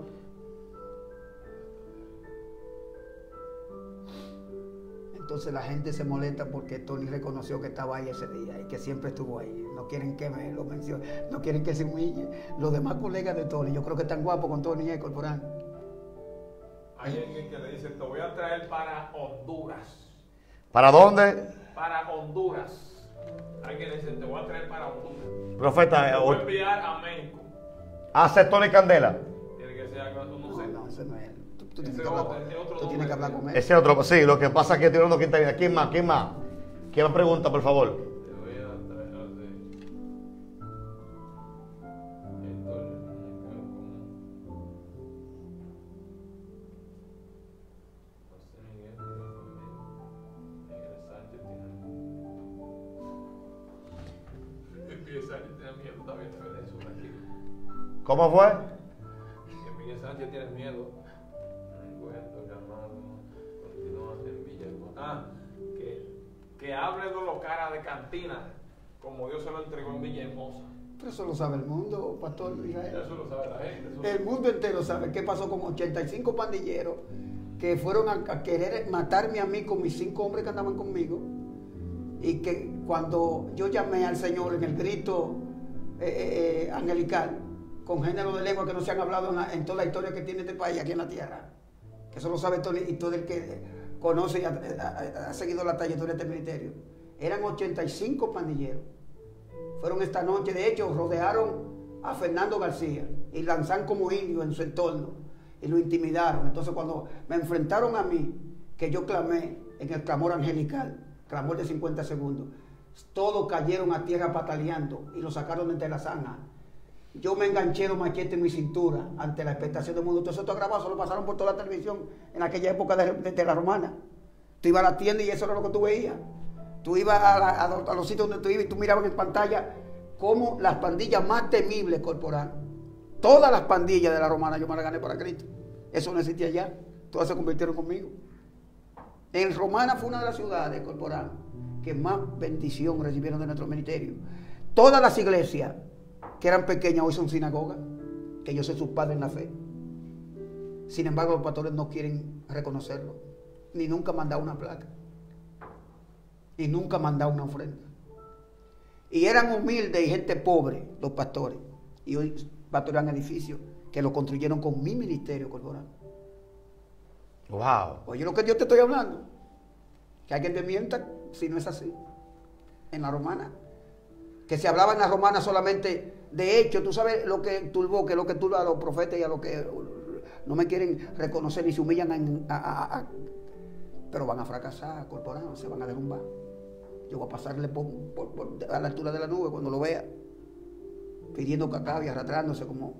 Entonces la gente se molesta porque Tony reconoció que estaba ahí ese día y que siempre estuvo ahí. No quieren que me lo mencione, no quieren que se humille. Los demás colegas de Tony, yo creo que están guapos con Tony y Corporán. Hay alguien que le dice, te voy a traer para Honduras. ¿Para dónde? Para Honduras. Alguien le dice, te voy a traer para Honduras. Profeta, Te voy a enviar a México. hace Tony Candela. Tiene que ser sea, no, no sé. No, ese no es él. Tú, tú tienes, Ese que hablar, otro- con- ese otro tú tienes que nombre. hablar con él. Ese otro, sí, lo que pasa es que estoy hablando quién está bien. ¿Quién más? ¿Quién más? ¿Quién más pregunta, por favor? ¿Cómo fue? Que Miguel Sánchez tiene miedo. No encuentro llamado. Continúa en Villahermosa. Ah, que, que hable de los caras de cantina como Dios se lo entregó en Villahermosa. Pero eso lo sabe el mundo, Pastor Israel. Eso lo sabe la gente. eso- El mundo entero sabe qué pasó con 85 pandilleros que fueron a, a querer matarme a mí con mis cinco hombres que andaban conmigo. Y que cuando yo llamé al Señor en el grito eh, eh, eh, angelical, con género de lengua que no se han hablado en, toda la historia que tiene este país aquí en la tierra, que eso lo sabe todo, y todo el que conoce y ha, seguido la trayectoria de este ministerio, eran 85 pandilleros fueron esta noche. De hecho, rodearon a Fernando García y lanzaron como indio en su entorno y lo intimidaron. Entonces, cuando me enfrentaron a mí, que yo clamé en el clamor angelical, clamor de 50 segundos, todos cayeron a tierra pataleando y lo sacaron entre la zanja. Yo me enganché los machetes en mi cintura ante la expectación del mundo. Todo eso está grabado, eso lo pasaron por toda la televisión en aquella época de, de- de la romana. Tú ibas a la tienda y eso era lo que tú veías. Tú ibas a, los- sitios donde tú ibas y tú mirabas en pantalla cómo las pandillas más temibles corporales, todas las pandillas de la romana yo me las gané para Cristo. Eso no existía ya. Todas se convirtieron conmigo. En Romana fue una de las ciudades corporales que más bendición recibieron de nuestro ministerio. Todas las iglesias que eran pequeñas hoy son sinagogas, que yo soy sus padres en la fe. Sin embargo, los pastores no quieren reconocerlo, ni nunca mandar una placa, y nunca mandar una ofrenda. Y eran humildes y gente pobre los pastores, y hoy pastorean edificios que lo construyeron con mi ministerio corporal. Wow. Oye lo que yo te estoy hablando. Que alguien te mienta si no es así. En la romana. Que se hablaba en la romana solamente de hecho. Tú sabes lo que turbó, que es lo que turba a los profetas y a los que no me quieren reconocer y se humillan pero van a fracasar, corporal, se van a derrumbar. Yo voy a pasarle por- a la altura de la nube cuando lo vea, pidiendo cacao y arrastrándose como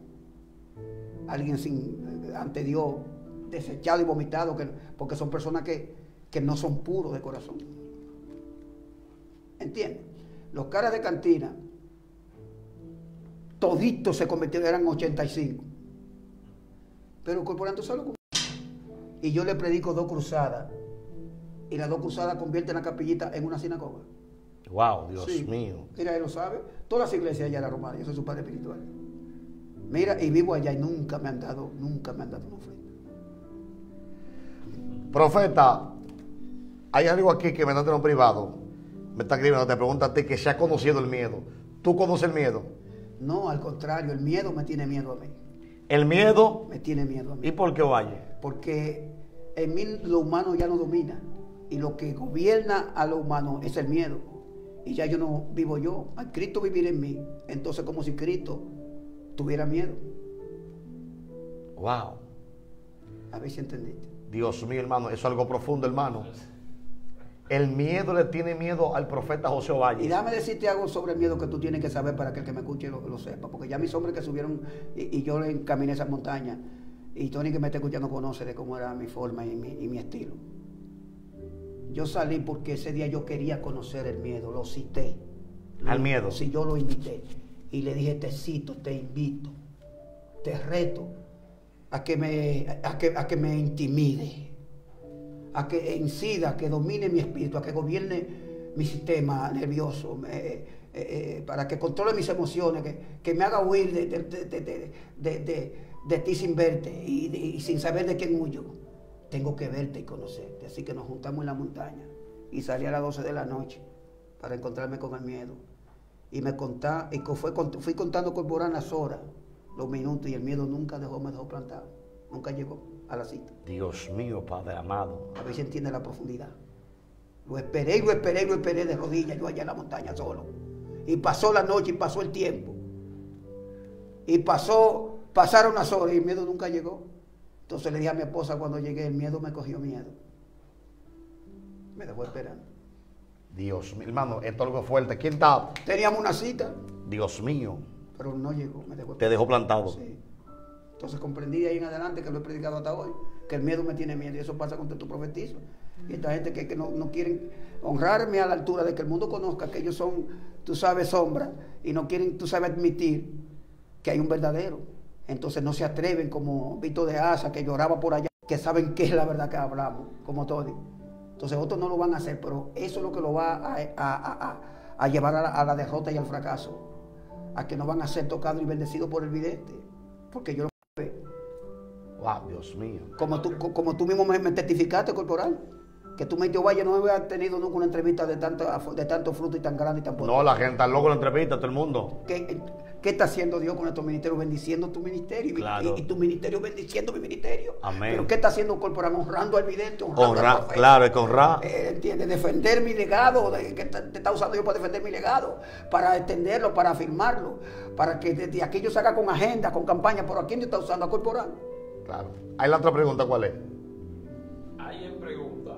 alguien sin ante Dios desechado y vomitado, que, porque son personas que, que no son puros de corazón. ¿Entiendes? Los caras de cantina, toditos se convirtieron, eran 85. Pero corporando solo con... Y yo le predico dos cruzadas. Y las dos cruzadas convierten la capillita en una sinagoga. Wow, Dios Sí. mío. Mira, él lo sabe. Todas las iglesias allá de la Romana, yo soy su padre espiritual. Mira, y vivo allá y nunca me han dado, nunca me han dado una ofrenda. Profeta, hay algo aquí que me está en un privado. Me está escribiendo, te pregunta a ti que se ha conocido el miedo. ¿Tú conoces el miedo? No, al contrario, el miedo me tiene miedo a mí. El miedo. Me tiene miedo a mí. ¿Y por qué Valle? Porque en mí lo humano ya no domina. Y lo que gobierna a lo humano es el miedo. Y ya yo no vivo yo. Al Cristo vivir en mí. Entonces como si Cristo tuviera miedo. Wow. A ver si entendiste. Dios mío, hermano, eso es algo profundo, hermano. El miedo le tiene miedo al profeta José Y Valle. déjame decirte algo sobre el miedo que tú tienes que saber para que el que me escuche lo, lo sepa. Porque ya mis hombres que subieron y, y yo le encaminé esas montañas. Y Tony que me está escuchando conoce de cómo era mi forma y mi, y mi estilo. Yo salí porque ese día yo quería conocer el miedo, lo cité. ¿Al miedo? Sí, yo lo invité. Y le dije, te cito, te invito, te reto a que me, a que, a que me intimide, a que incida, que domine mi espíritu, a que gobierne mi sistema nervioso, me- eh, eh, para que controle mis emociones, que, que me haga huir de, de- de- de- ti sin verte y, sin saber de quién huyo. Tengo que verte y conocerte. Así que nos juntamos en la montaña y salí a las 12 de la noche para encontrarme con el miedo. Y me contá, y fue fui contando corporal las horas, los minutos, y el miedo nunca dejó, me dejó plantado. Nunca llegó a la cita. Dios mío, Padre amado. A ver si entiende la profundidad. Lo esperé y lo esperé y lo esperé de rodillas, yo allá en la montaña solo. Y pasó la noche y pasó el tiempo. Y pasó Pasaron unas horas y el miedo nunca llegó. Entonces le dije a mi esposa cuando llegué, el miedo me cogió miedo. Me dejó esperando. Dios mío, hermano, esto es algo fuerte. ¿Quién está? Teníamos una cita, Dios mío, pero no llegó, me dejó te dejó plantado. Sí. Entonces comprendí de ahí en adelante que lo he predicado hasta hoy, que el miedo me tiene miedo y eso pasa cuando tú profetizas. Y esta gente que, no, no quieren honrarme a la altura de que el mundo conozca que ellos son, tú sabes, sombra y no quieren, tú sabes, admitir que hay un verdadero. Entonces no se atreven como Vito de Asa que lloraba por allá, que saben qué es la verdad que hablamos, como todos. Entonces otros no lo van a hacer, pero eso es lo que lo va a, a- a- llevar a la, derrota y al fracaso. A que no van a ser tocados y bendecidos por el vidente. Porque yo Wow, Dios mío. como tú, co- como tú mismo me, me testificaste, corporal, que tú, Meteo Valle, no había tenido nunca una entrevista de tanto, de tanto fruto y tan grande y tan No, poderoso. la gente está loco en la entrevista, todo el mundo. ¿Qué, qué está haciendo Dios con estos ministerios? Bendiciendo tu ministerio y- Claro. y, y tu ministerio bendiciendo mi ministerio. Amén. Pero ¿qué está haciendo corporal? Honrando al vidente, honrando al profeta. claro, es que honrar. Eh, ¿Entiendes? Defender mi legado, de- que te, está usando yo para defender mi legado, para extenderlo, para afirmarlo, para que desde aquí yo salga con agenda, con campaña, pero ¿a quién te está usando? ¿A corporal? Claro. Hay la otra pregunta, ¿cuál es? Ahí en pregunta,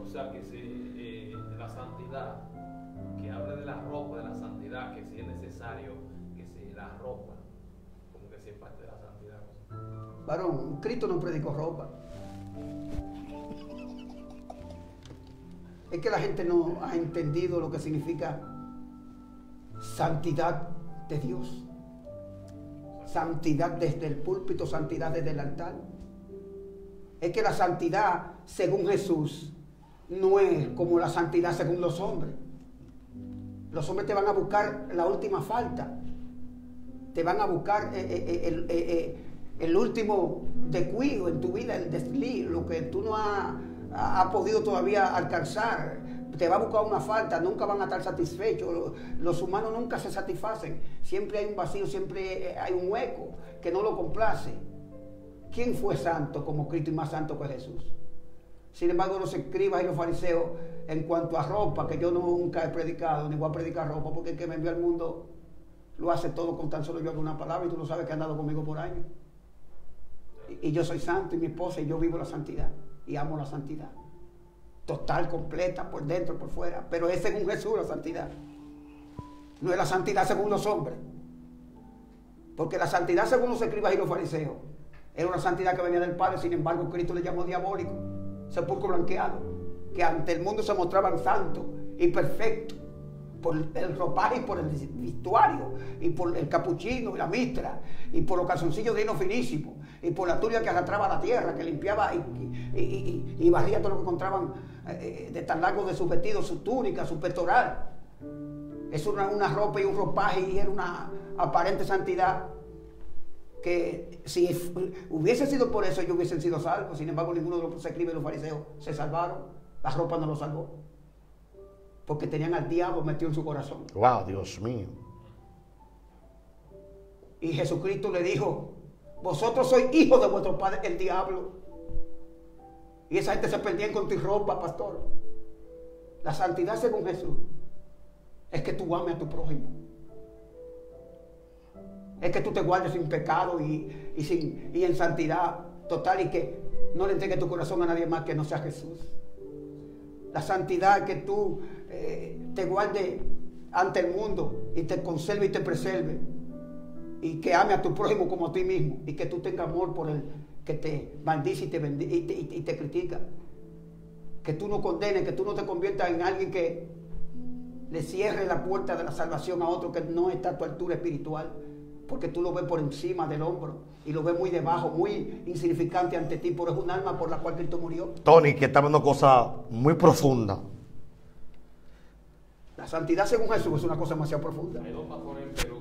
o sea que si eh, la santidad, que hable de la ropa de la santidad, que si es necesario que se la ropa, como que si es parte de la santidad. Varón, Cristo no predicó ropa. Es que la gente no ha entendido lo que significa santidad de Dios. Santidad desde el púlpito, santidad desde el altar. Es que la santidad, según Jesús, no es como la santidad según los hombres. Los hombres te van a buscar la última falta. Te van a buscar eh, eh, eh, el, último descuido en tu vida, el desliz, lo que tú no has ha- ha podido todavía alcanzar. Te va a buscar una falta, nunca van a estar satisfechos. Lo- Los humanos nunca se satisfacen. Siempre hay un vacío, siempre eh, hay un hueco que no lo complace. ¿Quién fue santo como Cristo y más santo que Jesús? Sin embargo, los escribas y los fariseos, en cuanto a ropa, que yo nunca he predicado, ni voy a predicar ropa, porque el que me envió al mundo lo hace todo con tan solo yo alguna palabra, y tú lo sabes que ha andado conmigo por años. Y yo soy santo, y mi esposa, y yo vivo la santidad, y amo la santidad. Total, completa, por dentro, por fuera. Pero es según Jesús la santidad. No es la santidad según los hombres. Porque la santidad según los escribas y los fariseos era una santidad que venía del Padre, sin embargo Cristo le llamó diabólico, sepulcro blanqueado, que ante el mundo se mostraban santos y perfectos por el ropaje y por el vestuario, y por el capuchino y la mitra, y por los calzoncillos de hino finísimo, y por la tuya que arrastraba la tierra, que limpiaba y, y- y- y barría todo lo que encontraban de tan largo de sus vestidos, su túnica, su pectoral. Es una, una ropa y un ropaje y era una aparente santidad que si hubiese sido por eso ellos hubiesen sido salvos. Sin embargo, ninguno de los y los fariseos se salvaron. La ropa no los salvó. Porque tenían al diablo metido en su corazón. Wow, Dios mío. Y Jesucristo le dijo, vosotros sois hijos de vuestro padre, el diablo. Y esa gente se perdía con tu ropa, pastor. La santidad según Jesús es que tú ames a tu prójimo. Es que tú te guardes sin pecado y, y sin, y en santidad total y que no le entregues tu corazón a nadie más que no sea Jesús. La santidad que tú eh, te guardes ante el mundo y te conserve y te preserve. Y que ame a tu prójimo como a ti mismo. Y que tú tengas amor por el que te maldice y te, bendi- y te, y te- y te critica. Que tú no condenes, que tú no te conviertas en alguien que le cierre la puerta de la salvación a otro que no está a tu altura espiritual. Porque tú lo ves por encima del hombro y lo ves muy debajo, muy insignificante ante ti, pero es un alma por la cual Cristo murió. Tony, que está viendo cosas muy profundas. La santidad según Jesús es una cosa demasiado profunda. Hay dos pastores en Perú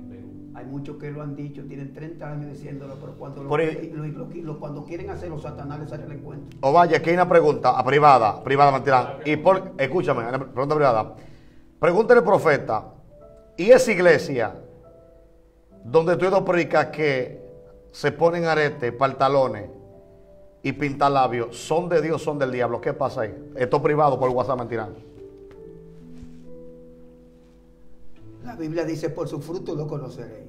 En Perú. Hay muchos que lo han dicho, tienen 30 años diciéndolo, pero cuando, lo, el- cuando quieren hacerlo, Satanás les sale al encuentro. O vaya, aquí hay una pregunta a privada, privada, mentira. Y por, escúchame, una pregunta privada. Pregúntale al profeta, ¿y esa iglesia donde tú dos predicas que se ponen aretes, pantalones y pintar labios, son de Dios, son del diablo? ¿Qué pasa ahí? Esto es privado por WhatsApp, mentira. La Biblia dice, por su fruto lo conoceréis.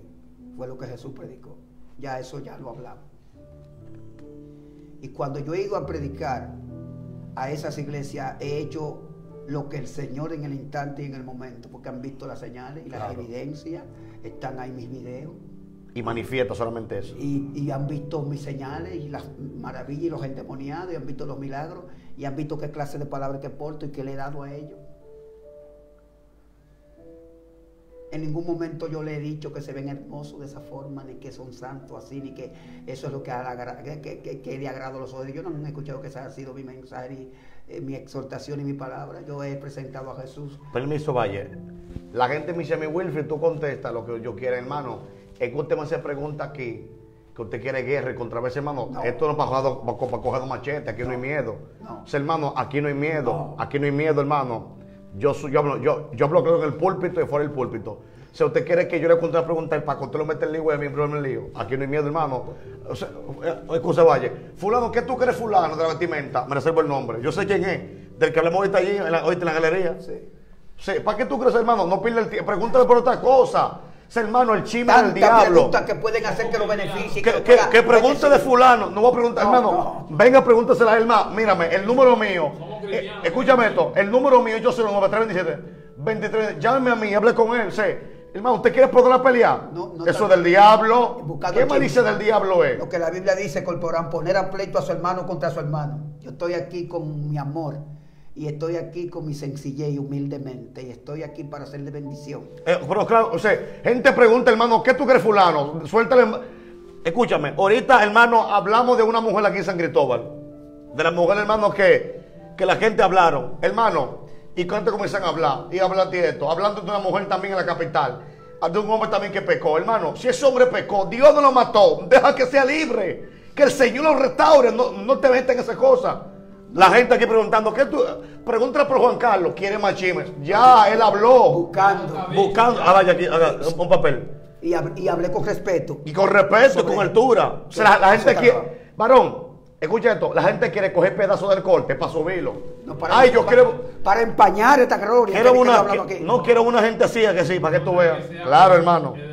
Fue lo que Jesús predicó. Ya eso ya lo hablamos. Y cuando yo he ido a predicar a esas iglesias, he hecho lo que el Señor en el instante y en el momento, porque han visto las señales y las Claro. evidencias, están ahí mis videos, Y manifiesta solamente eso. y, y han visto mis señales y las maravillas y los endemoniados, y han visto los milagros, y han visto qué clase de palabras que porto y qué le he dado a ellos. En ningún momento yo le he dicho que se ven hermosos de esa forma, ni que son santos así, ni que eso es lo que, que, que, que- le agrado a los ojos. Yo no he escuchado que esa ha sido mi mensaje, y, eh, mi exhortación y mi palabra. Yo he presentado a Jesús. Permiso, Valle. La gente me dice, mi Wilfrid, tú contesta lo que yo quiera, hermano. Es que usted me hace pregunta aquí, que usted quiere guerra y controversia, hermano. No. Esto no es para, coger- machetes, aquí no, hay miedo. No. O sea, hermano, aquí no hay miedo, No. aquí no hay miedo, hermano. Yo, yo, hablo, yo, yo hablo creo en el púlpito y fuera del púlpito. Sea, usted quiere que yo le cuente una pregunta y para que usted lo meta en lío y a mí me el lío. Aquí no hay miedo, hermano. O sea, eh, Valle. Fulano, ¿qué tú crees fulano de la vestimenta? Me reservo el nombre. Yo sé quién es. Del que hablamos ahorita allí, en la, ahorita en la galería. Sí. Sí, ¿para qué tú crees, hermano? No pierda el tiempo. Pregúntale por otra cosa. Ese hermano, el chisme del diablo. preguntas que pueden hacer que lo beneficie. Que, pregunte de fulano. No voy a preguntar, No, hermano. no. Venga, pregúntasela a él más. Mírame, el número mío. Eh, escúchame esto. El número mío, yo 09 327 23. Llámeme a mí, hable con él. Sí. Hermano, ¿usted quiere poder la pelea? No, no Eso del diablo. Buscando ¿Qué malicia del diablo es? Lo que la Biblia dice, corporán, poner a pleito a su hermano contra su hermano. Yo estoy aquí con mi amor y estoy aquí con mi sencillez y humildemente y estoy aquí para hacerle bendición. Eh, pero claro, o sea, gente pregunta, hermano, ¿qué tú crees fulano? Suéltale. Escúchame, ahorita, hermano, hablamos de una mujer aquí en San Cristóbal. De la mujer, hermano, que, que la gente hablaron. Hermano, y cuando comienzan a hablar, y hablar de esto, hablando de una mujer también en la capital, de un hombre también que pecó. Hermano, si ese hombre pecó, Dios no lo mató, deja que sea libre, que el Señor lo restaure, no, no te metas en esas cosas. La gente aquí preguntando, ¿qué tú? Pregúntale por Juan Carlos, quiere más chismes. Ya, él habló. Buscando. Buscando, ah, vaya aquí, haga un papel. Y, hab- y hablé con respeto. Y con respeto, Sobre- con altura. O sea, la, la gente quiere. Varón, escucha esto. La gente quiere coger pedazos del corte para subirlo. No, para, Ay, yo para- quiero. Para empañar esta gloria. quiero una, yo que- aquí. no quiero una gente así, a que sí, para que tú veas. Claro, hermano. Para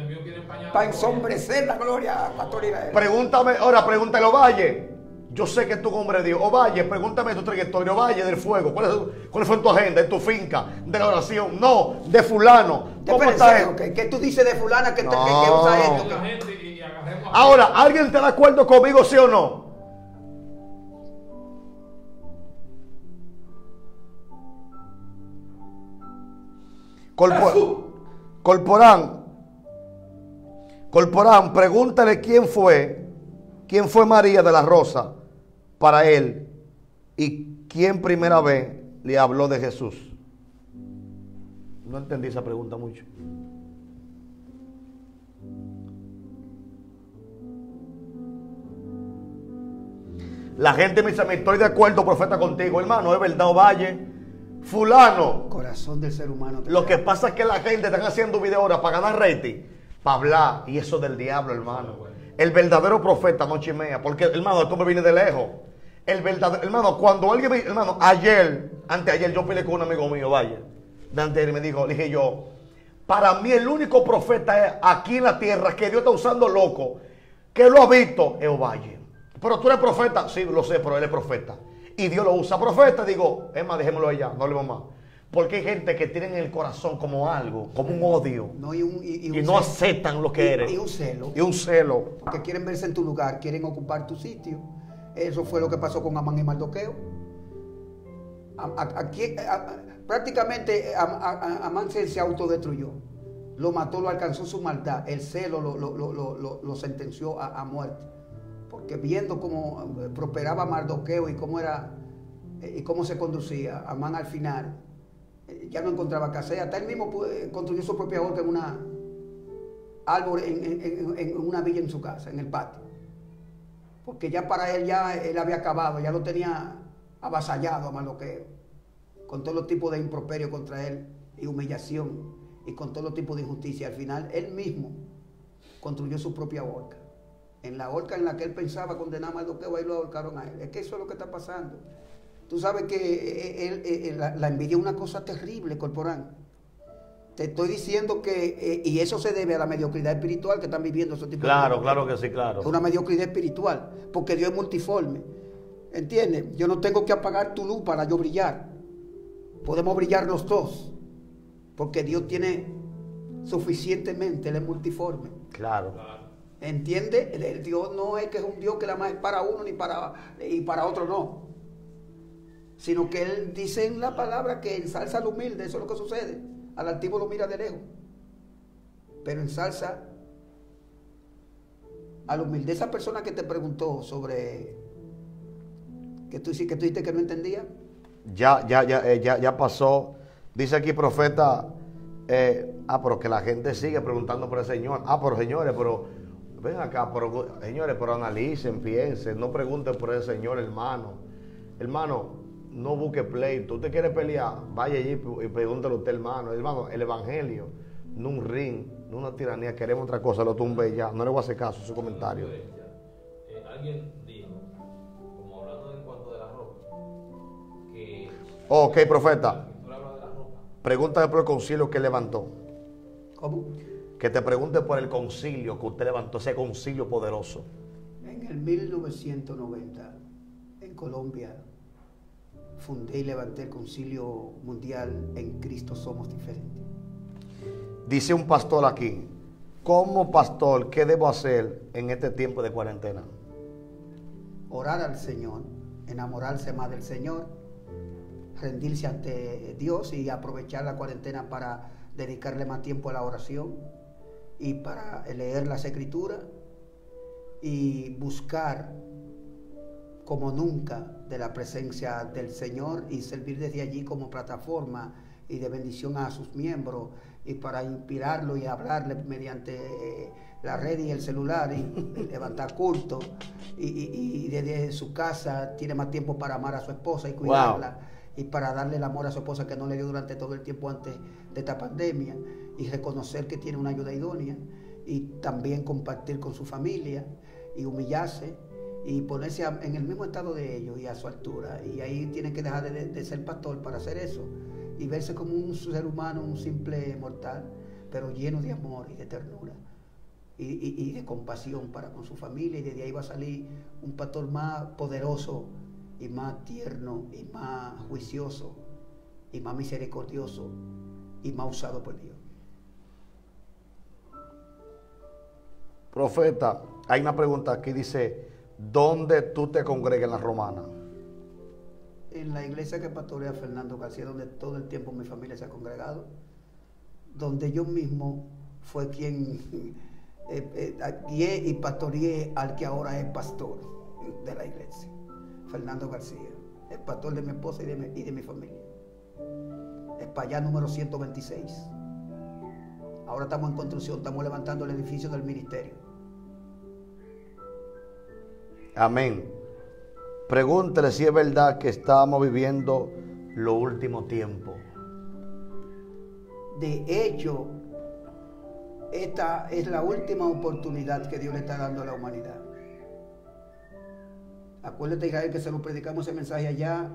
la gloria. ensombrecer la gloria, Pastor. Pregúntame, ahora pregúntale, Ovalle. Yo sé que tú, hombre de Dios. Ovalle, pregúntame tu trayectoria. Ovalle del fuego. ¿Cuál, es, ¿Cuál fue tu agenda? ¿En tu finca? ¿De la oración? No, de Fulano. ¿Cómo está ¿Qué tú dices de fulana que, que- que No. usa esto? a- Ahora, ¿alguien está de acuerdo conmigo, sí o no? Corpo- Corporán, Corporán, pregúntale quién fue, quién fue María de la Rosa para él y quién primera vez le habló de Jesús. No entendí esa pregunta mucho. La gente me dice, me estoy de acuerdo, profeta, contigo, hermano, es verdad, Valle. Fulano, Corazón del ser humano. lo que pasa es que la gente está haciendo video ahora para ganar rating, para hablar, y eso del diablo, hermano. El verdadero profeta no chimea, porque, hermano, esto me viene de lejos. El verdadero, hermano, cuando alguien me, hermano, ayer, anteayer, yo peleé con un amigo mío, vaya, de antes, me dijo, le dije yo, para mí el único profeta aquí en la tierra que Dios está usando loco, que lo ha visto, es Ovalle. Pero tú eres profeta, sí, lo sé, pero él es profeta. Y Dios lo usa profeta, digo, es más, dejémoslo allá, no hablemos más. Porque hay gente que tiene en el corazón como algo, como un odio, No, y, un, y, y no celo. aceptan lo que eres. Y un celo. Y un celo. Porque quieren verse en tu lugar, quieren ocupar tu sitio. Eso fue lo que pasó con Amán y Mardoqueo. A- prácticamente Amán se, autodestruyó. Lo mató, lo alcanzó su maldad. El celo lo, sentenció a, muerte. Porque viendo cómo eh, prosperaba Mardoqueo y cómo era eh, y cómo se conducía, Amán al final eh, ya no encontraba casa. Hasta él mismo eh, construyó su propia horca en una árbol, en una villa en su casa, en el patio. Porque ya para él ya él había acabado, ya lo tenía avasallado a Mardoqueo, con todos los tipos de improperio contra él y humillación y con todos los tipos de injusticia. Al final él mismo construyó su propia horca. En la horca en la que él pensaba condenar a Mardoqueo, ahí lo ahorcaron a él. Es que eso es lo que está pasando. Tú sabes que eh, él- eh, la, la envidia es una cosa terrible, corporal. Te estoy diciendo que, eh, y eso se debe a la mediocridad espiritual que están viviendo esos tipos Claro, de claro que sí, claro. Es una mediocridad espiritual, porque Dios es multiforme. ¿Entiendes? Yo no tengo que apagar tu luz para yo brillar. Podemos brillar los dos, porque Dios tiene suficientemente, Él es multiforme. Claro. ¿Entiende? El, el Dios no es que es un Dios que nada más es para uno ni para, y para otro no. Sino que Él dice en la palabra que ensalza al humilde, eso es lo que sucede. Al altivo lo mira de lejos. Pero ensalza al humilde. Esa persona que te preguntó sobre que tú, que tú dijiste que no entendía. Ya, ya, ya, eh, ya, ya pasó. Dice aquí, profeta, eh, ah, pero que la gente sigue preguntando por el Señor. Ah, pero señores, pero ven acá, pero, señores, pero analicen, piensen, no pregunten por el Señor, hermano. Hermano, no busque pleito. Usted quiere pelear, vaya allí y pregúntele a usted, hermano. Hermano, el Evangelio, no un ring, no una tiranía, queremos otra cosa, lo tumbe ya. No le voy a hacer caso a su comentario. Eh, alguien dijo, como hablando en cuanto de la ropa, que Ok, profeta, tú hablas de la ropa. pregúntale por el concilio que levantó. ¿Cómo? Que te pregunte por el concilio que usted levantó, ese concilio poderoso. En el 1990, en Colombia, fundé y levanté el Concilio Mundial En Cristo Somos Diferentes. Dice un pastor aquí, como pastor, ¿qué debo hacer en este tiempo de cuarentena? Orar al Señor, enamorarse más del Señor, rendirse ante Dios y aprovechar la cuarentena para dedicarle más tiempo a la oración y para leer las escrituras y buscar como nunca de la presencia del Señor y servir desde allí como plataforma y de bendición a sus miembros y para inspirarlo y hablarle mediante eh, la red y el celular y levantar culto. Y, y- y desde su casa tiene más tiempo para amar a su esposa y cuidarla y para darle el amor a su esposa que no le dio durante todo el tiempo antes de esta pandemia y reconocer que tiene una ayuda idónea y también compartir con su familia y humillarse y ponerse en el mismo estado de ellos y a su altura. Y ahí tiene que dejar de, ser pastor para hacer eso y verse como un ser humano, un simple mortal, pero lleno de amor y de ternura y, de compasión para con su familia. Y desde ahí va a salir un pastor más poderoso y más tierno y más juicioso y más misericordioso y más usado por Dios. Profeta, hay una pregunta aquí, dice, ¿dónde tú te congregas en la romana? en la iglesia que pastorea Fernando García, donde todo el tiempo mi familia se ha congregado, donde yo mismo fue quien <laughs> eh, eh, guié y pastoreé al que ahora es pastor de la iglesia, Fernando García, el pastor de mi esposa y de mi, y de mi familia. Es para allá número 126. Ahora estamos en construcción, estamos levantando el edificio del ministerio. Amén. Pregúntele si es verdad que estamos viviendo los últimos tiempos. De hecho, esta es la última oportunidad que Dios le está dando a la humanidad. Acuérdate, Israel, que se lo predicamos ese mensaje allá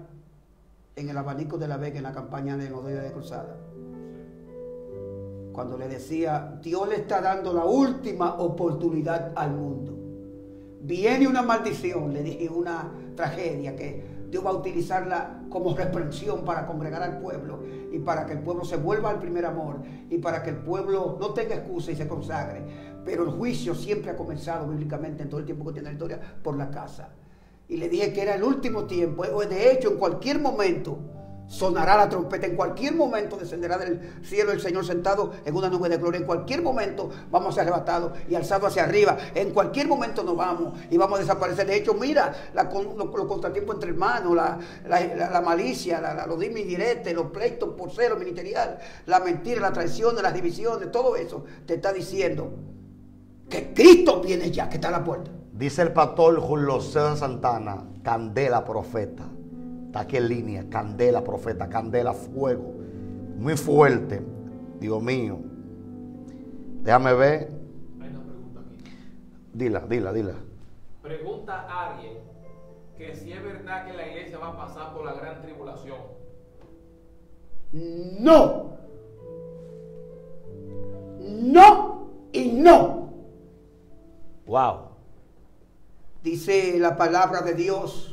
en el abanico de la Vega, en la campaña de los de cruzada. Cuando le decía, Dios le está dando la última oportunidad al mundo. Viene una maldición, le dije, una tragedia que Dios va a utilizarla como reprensión para congregar al pueblo y para que el pueblo se vuelva al primer amor y para que el pueblo no tenga excusa y se consagre. Pero el juicio siempre ha comenzado bíblicamente en todo el tiempo que tiene la historia por la casa. Y le dije que era el último tiempo. De hecho, en cualquier momento sonará la trompeta. En cualquier momento descenderá del cielo el Señor sentado en una nube de gloria. En cualquier momento vamos a ser arrebatados y alzados hacia arriba. En cualquier momento nos vamos y vamos a desaparecer. De hecho, mira la con- los, los contratiempos entre hermanos, la, la- la- malicia, la- los dimes y diretes, los pleitos por cero ministerial, la mentira, la traición, las divisiones, todo eso te está diciendo que Cristo viene ya, que está a la puerta. Dice el pastor Julio César Santana, candela profeta. Está aquí en línea, candela profeta, candela fuego. Muy fuerte, Dios mío. Déjame ver. Hay una pregunta aquí. Dila, dila, dila. Pregunta a alguien que si es verdad que la iglesia va a pasar por la gran tribulación. No. no y no. Wow. Dice la palabra de Dios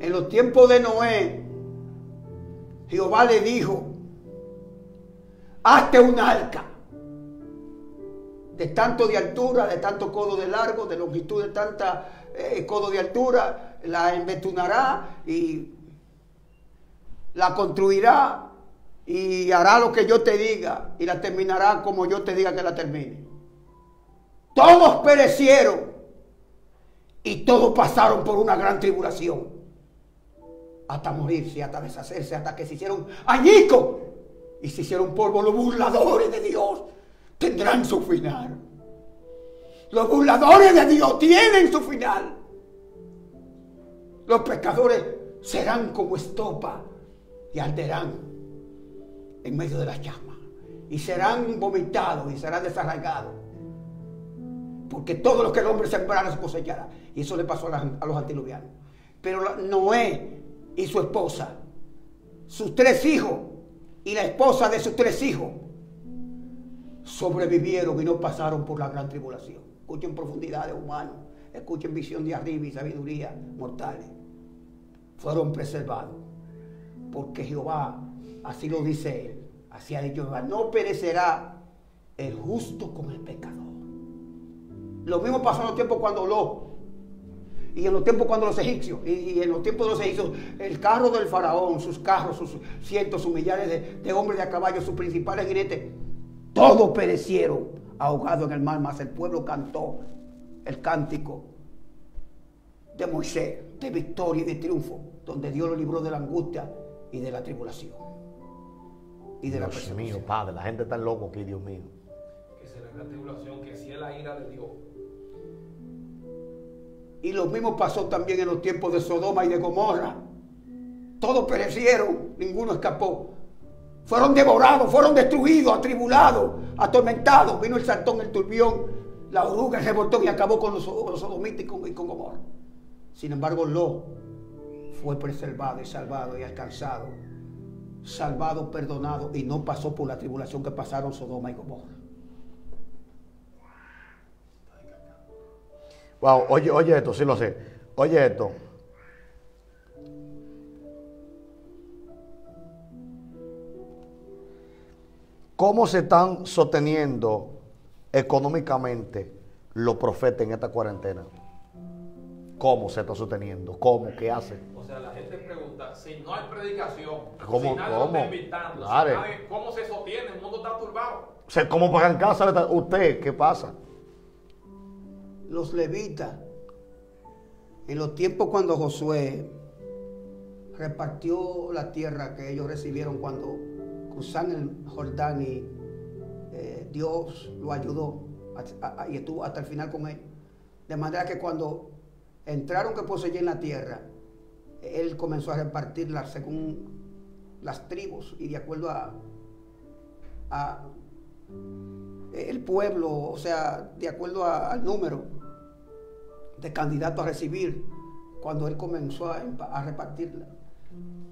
En los tiempos de Noé, Jehová le dijo, hazte un arca de tanto de altura, de tanto codo de largo, de longitud de tanta eh, codo de altura, la embetunará y la construirá y hará lo que yo te diga y la terminará como yo te diga que la termine. Todos perecieron y todos pasaron por una gran tribulación hasta morirse, hasta deshacerse, hasta que se hicieron añicos y se hicieron polvo. Los burladores de Dios tendrán su final. Los burladores de Dios tienen su final. Los pecadores serán como estopa y arderán en medio de las llamas y serán vomitados y serán desarraigados. Porque todo lo que el hombre sembrara se cosechará. Y eso le pasó a, los antiluvianos. Pero la- Noé y su esposa, sus tres hijos y la esposa de sus tres hijos, sobrevivieron y no pasaron por la gran tribulación. Escuchen profundidades humanas, escuchen visión de arriba y sabiduría mortales. Fueron preservados. Porque Jehová, así lo dice él, así ha dicho Jehová, no perecerá el justo con el pecador. Lo mismo pasó en los tiempos cuando Lot y en los tiempos cuando los egipcios, y, y en los tiempos de los egipcios, el carro del faraón, sus carros, sus cientos, sus millares de, de hombres de a caballo, sus principales jinetes, todos perecieron ahogados en el mar, mas el pueblo cantó el cántico de Moisés, de victoria y de triunfo, donde Dios lo libró de la angustia y de la tribulación. Y de la Dios persecución. mío, Padre. La gente está loco aquí, Dios mío. Que será la tribulación, que si es la ira de Dios. Y lo mismo pasó también en los tiempos de Sodoma y de Gomorra. Todos perecieron, ninguno escapó. Fueron devorados, fueron destruidos, atribulados, atormentados. Vino el saltón, el turbión, la oruga, el revoltón y acabó con los, sodomitas y con, Gomorra. Sin embargo, Lot fue preservado y salvado y alcanzado. Salvado, perdonado y no pasó por la tribulación que pasaron Sodoma y Gomorra. Wow, oye, oye esto, sí lo sé. Oye esto. ¿Cómo se están sosteniendo económicamente los profetas en esta cuarentena? ¿Cómo se está sosteniendo? ¿Cómo? ¿Qué hacen? O sea, la gente pregunta, si no hay predicación, ¿Cómo, si nadie cómo? está invitando, si nadie- ¿cómo se sostiene? El mundo está turbado. O sea, ¿Cómo pagan casa usted? ¿Qué pasa? Los levitas, en los tiempos cuando Josué repartió la tierra que ellos recibieron cuando cruzaron el Jordán y eh, Dios lo ayudó a- y estuvo hasta el final con él. De manera que cuando entraron que poseían la tierra, él comenzó a repartirla según las tribus y de acuerdo a, a el pueblo, o sea, de acuerdo al número de candidatos a recibir cuando él comenzó a repartirla.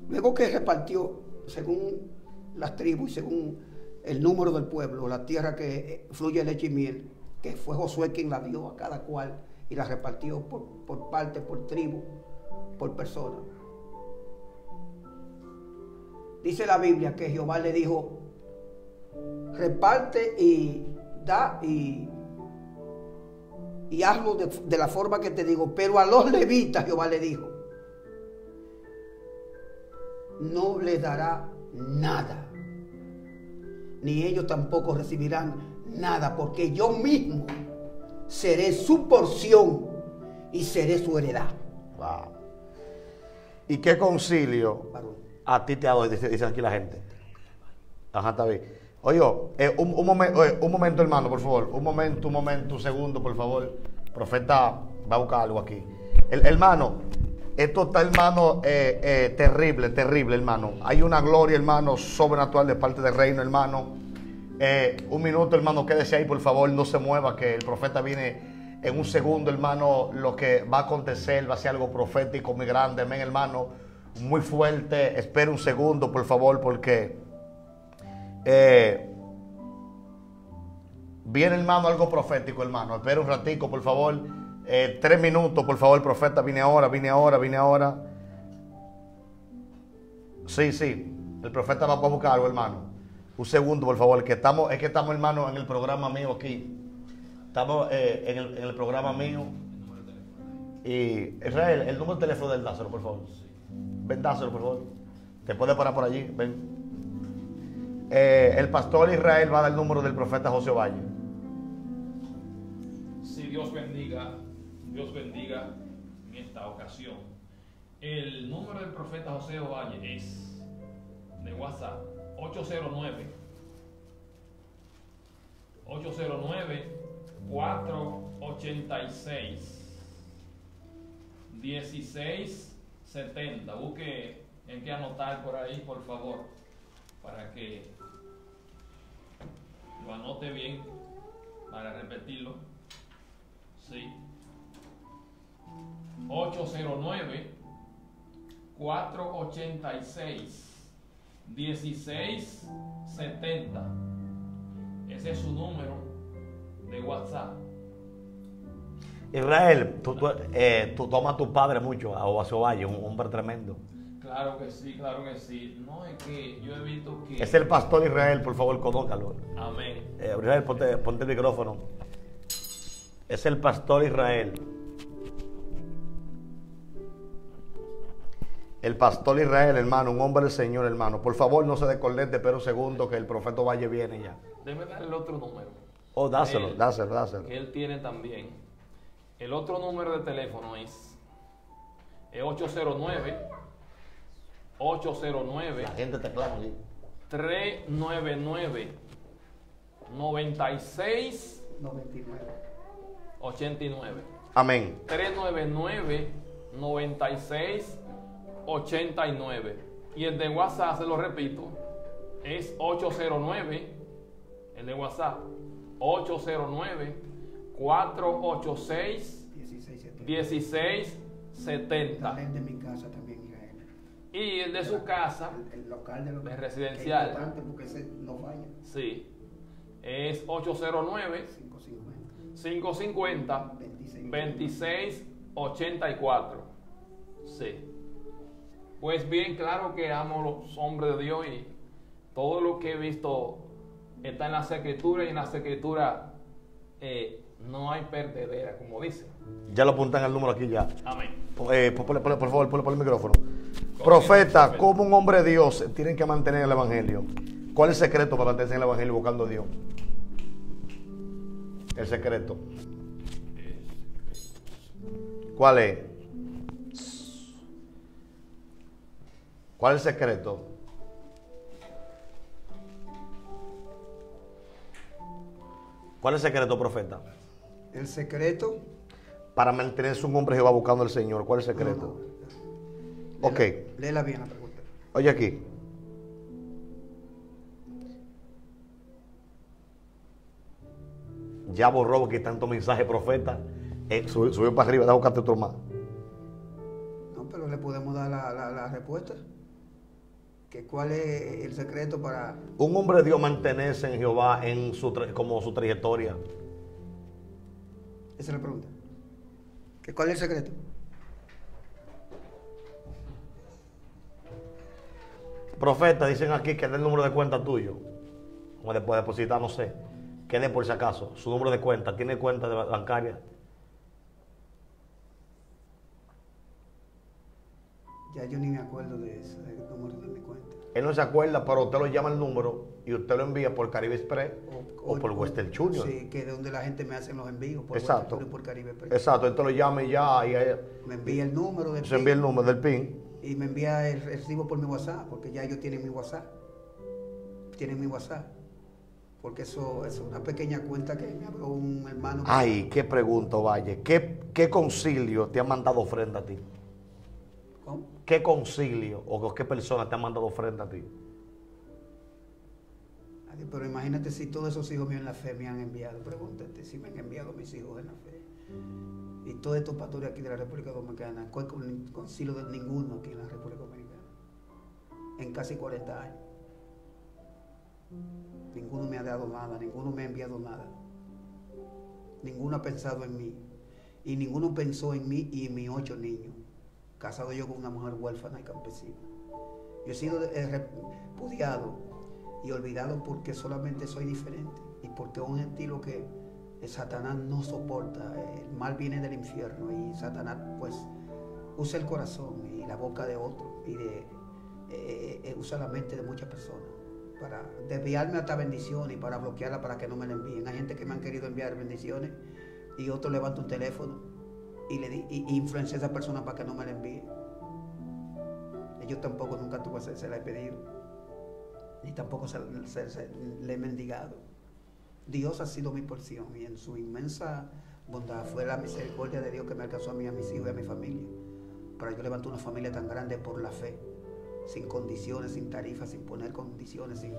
Luego que repartió, según las tribus y según el número del pueblo, la tierra que eh, fluye leche y miel, que fue Josué quien la dio a cada cual y la repartió por, por parte, por tribu, por persona. Dice la Biblia que Jehová le dijo, reparte y da y, y hazlo de, de la forma que te digo. Pero a los <laughs> levitas Jehová le dijo, no le dará nada, ni ellos tampoco recibirán nada, porque yo mismo seré su porción y seré su heredad. Wow. ¿Y qué concilio a ti te ha dado? Dice, dice aquí la gente. Ajá, está bien. Oye, eh, un, un momen- un momento, hermano, por favor. Un momento, un momento, un segundo, por favor. Profeta va a buscar algo aquí. El, hermano, esto está, hermano, eh, eh, terrible, terrible, hermano. Hay una gloria, hermano, sobrenatural de parte del reino, hermano. Un minuto, hermano, quédese ahí, por favor, no se mueva, que el profeta viene en un segundo, hermano. Lo que va a acontecer va a ser algo profético muy grande, amén, hermano. Muy fuerte. Espera un segundo, por favor, porque eh, viene, hermano, algo profético, hermano. Espera un ratico, por favor. Eh, tres minutos, por favor, profeta. Vine ahora, vine ahora, vine ahora. Sí, sí. El profeta va a buscar algo, hermano. Un segundo, por favor. Es que estamos, hermano, en el programa mío aquí. Estamos eh, en, el, en el programa mío. Y Israel, el número de teléfono del dáselo, por favor. Ven, dáselo, por favor. Te puedes parar por allí. Ven. Eh, el pastor Israel va a dar el número del profeta José Valle. Si Dios bendiga, Dios bendiga en esta ocasión. El número del profeta José Ovalle es de WhatsApp 809 809 486 1670. Busque en qué anotar por ahí, por favor, para que lo anote bien, para repetirlo. Sí. 809 486 1670. Ese es su número de WhatsApp. Israel, tú, eh, tomas a tu padre mucho, a José Valle, un hombre tremendo. Claro que sí, claro que sí. No es que yo he visto que. Es el pastor Israel, por favor, conócalo. Amén. Eh, Israel, ponte, ponte el micrófono. Es el pastor Israel. El pastor Israel, hermano, un hombre del Señor, hermano. Por favor, no se desconecte, pero un segundo que el profeta Valle viene ya. Déjeme dar el otro número. Oh, dáselo, Él. dáselo, dáselo. que él tiene también. El otro número de teléfono es eh, 809 809 La gente te clama aquí. 399 96 99. 89. Amén. 399 96 89. Y el de WhatsApp, se lo repito, es 809, el de WhatsApp, 809 486 1670. 1670. La ley de mi casa también. Y el de su casa, El, el local de, los De residencial. Es importante porque ese no falla. sí, es 809 550. 550 2684. Sí. Pues bien, claro que amo los hombres de Dios y todo lo que he visto está en las escrituras y en las escrituras eh, no hay perdedera, como dice. Ya lo apuntan el número aquí ya. Amén. Eh, por, por- por- por favor, ponle, el micrófono. Profeta. ¿cómo un hombre de Dios tiene que mantener el evangelio? ¿Cuál es el secreto para mantenerse en el evangelio buscando a Dios? El secreto. ¿Cuál es? ¿Cuál es el secreto? ¿Cuál es el secreto, profeta? El secreto. Para mantenerse un hombre Jehová buscando al Señor. ¿Cuál es el secreto? No, Ok. Léela, bien la pregunta. Oye aquí. Ya borró porque tanto mensaje, profeta. Eh, subió, subió para arriba, da buscarte otro más. No, pero le podemos dar la, la- la respuesta. Que ¿Cuál es el secreto para.? Un hombre de Dios mantenerse en Jehová en su como su trayectoria. Esa es la pregunta. ¿Que ¿Cuál es el secreto? Profeta, dicen aquí que dé el número de cuenta tuyo. O después depositar, no sé. Que dé por si acaso. Su número de cuenta. ¿Tiene cuenta de bancaria? Ya yo ni me acuerdo de eso, del número de mi cuenta. Él no se acuerda, pero usted lo llama el número y usted lo envía por Caribe Express o, por Western Junior. Sí, que de donde la gente me hace los envíos. Por Exacto. Western Junior, por Caribe Express. Exacto, usted lo llama y ya, y ahí Me envía el número de se envía el número del PIN. y me envía el recibo por mi WhatsApp, porque ya ellos tienen mi WhatsApp. Tienen mi WhatsApp. porque eso es una pequeña cuenta que me abrió un hermano. Ay, qué pregunto, Valle. ¿Qué, qué concilio te ha mandado ofrenda a ti? ¿Cómo? ¿Qué concilio o qué persona te ha mandado ofrenda a ti? Pero imagínate si todos esos hijos míos en la fe me han enviado. Pregúntate si me han enviado mis hijos en la fe. Y todos estos pastores aquí de la República Dominicana, ¿cuál con- concilio de ninguno aquí en la República Dominicana? En casi 40 años. Ninguno me ha dado nada, ninguno me ha enviado nada. Ninguno ha pensado en mí. Y ninguno pensó en mí y en mis ocho niños. Casado yo con una mujer huérfana y campesina. Yo he sido eh, repudiado y olvidado porque solamente soy diferente y porque un estilo que eh, Satanás no soporta. El mal viene del infierno y Satanás pues usa el corazón y la boca de otro y de, eh, eh, usa la mente de muchas personas para desviarme hasta bendiciones y para bloquearla para que no me la envíen. Hay gente que me han querido enviar bendiciones y otro levanta un teléfono y le di, y, influencia a esa persona para que no me la envíen. Yo tampoco nunca tuve, se la he pedido, ni tampoco se, le he mendigado. Dios ha sido mi porción y en su inmensa bondad fue la misericordia de Dios que me alcanzó a mí, a mis hijos y a mi familia. Para yo levantar una familia tan grande por la fe, sin condiciones, sin tarifas, sin poner condiciones, sin,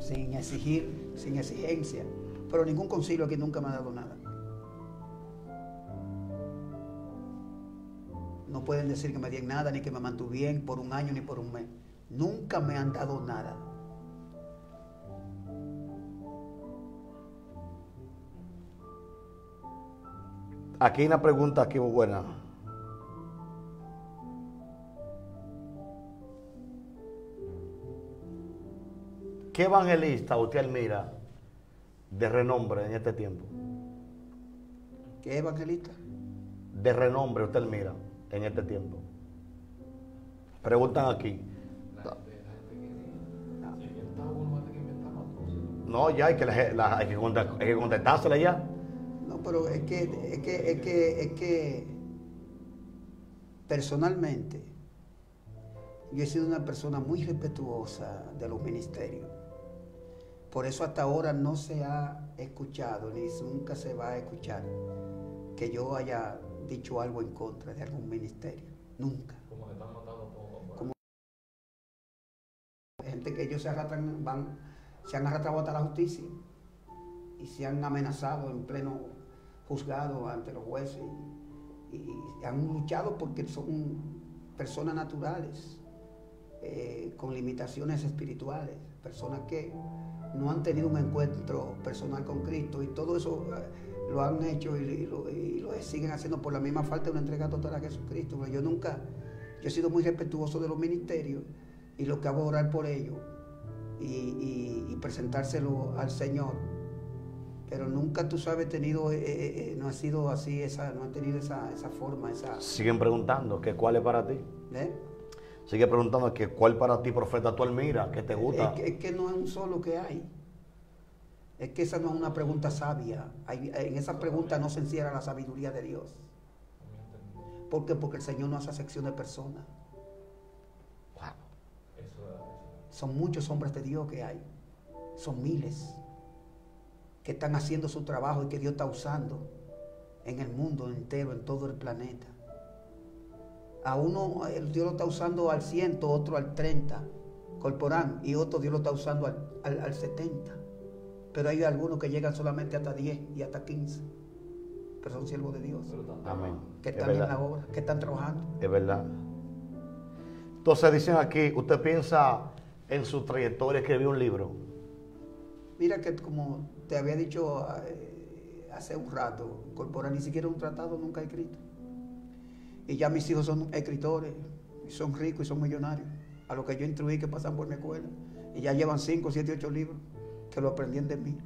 sin exigir, sin exigencia. Pero ningún concilio aquí nunca me ha dado nada. No pueden decir que me dieron nada, ni que me mantuvieron por un año, ni por un mes. Nunca me han dado nada. Aquí hay una pregunta aquí muy buena. ¿Qué evangelista usted admira de renombre en este tiempo? ¿Qué evangelista? De renombre usted admira en este tiempo. Preguntan aquí. No, ya hay que, la- hay que contestársela ya. No, pero es que, es que, es que, es que personalmente yo he sido una persona muy respetuosa de los ministerios. Por eso hasta ahora no se ha escuchado, ni nunca se va a escuchar, que yo haya dicho algo en contra de algún ministerio. Nunca. Como que están matando todo. Como- gente que ellos se arrastran, van, se han arrastrado hasta la justicia y se han amenazado en pleno juzgado ante los jueces y, y han luchado porque son personas naturales eh, con limitaciones espirituales, personas que no han tenido un encuentro personal con Cristo y todo eso eh, lo han hecho y, y lo, y lo siguen haciendo por la misma falta de una entrega total a Jesucristo. Pero yo nunca, yo he sido muy respetuoso de los ministerios y lo que hago es orar por ellos y, y- presentárselo al Señor. Pero nunca, tú sabes, tenido, eh, eh, eh, no ha sido así, esa, no ha tenido esa, esa forma, esa... Siguen preguntando que cuál es para ti. ¿eh? Sigue preguntando que cuál para ti, profeta, tú admiras, que te gusta. Es que, es que no es un solo que hay. Es que esa no es una pregunta sabia. En esa pregunta no se encierra la sabiduría de Dios. ¿Por qué? Porque el Señor no hace sección de personas. Son muchos hombres de Dios que hay. Son miles que están haciendo su trabajo y que Dios está usando en el mundo entero, en todo el planeta. A uno el Dios lo está usando al ciento, otro al 30, corporán, y otro Dios lo está usando al, al, al 70. Pero hay algunos que llegan solamente hasta 10 y hasta 15. Pero son siervos de Dios, Amén. que Es están en la obra, que están trabajando. Es verdad. Entonces dicen aquí, usted piensa en su trayectoria escribir un libro. Mira que como te había dicho eh, hace un rato, Corpora ni siquiera un tratado nunca ha escrito. Y ya mis hijos son escritores, y son ricos y son millonarios. A lo que yo instruí que pasan por mi escuela. Y ya llevan 5, 7, 8 libros que lo aprendían de mí.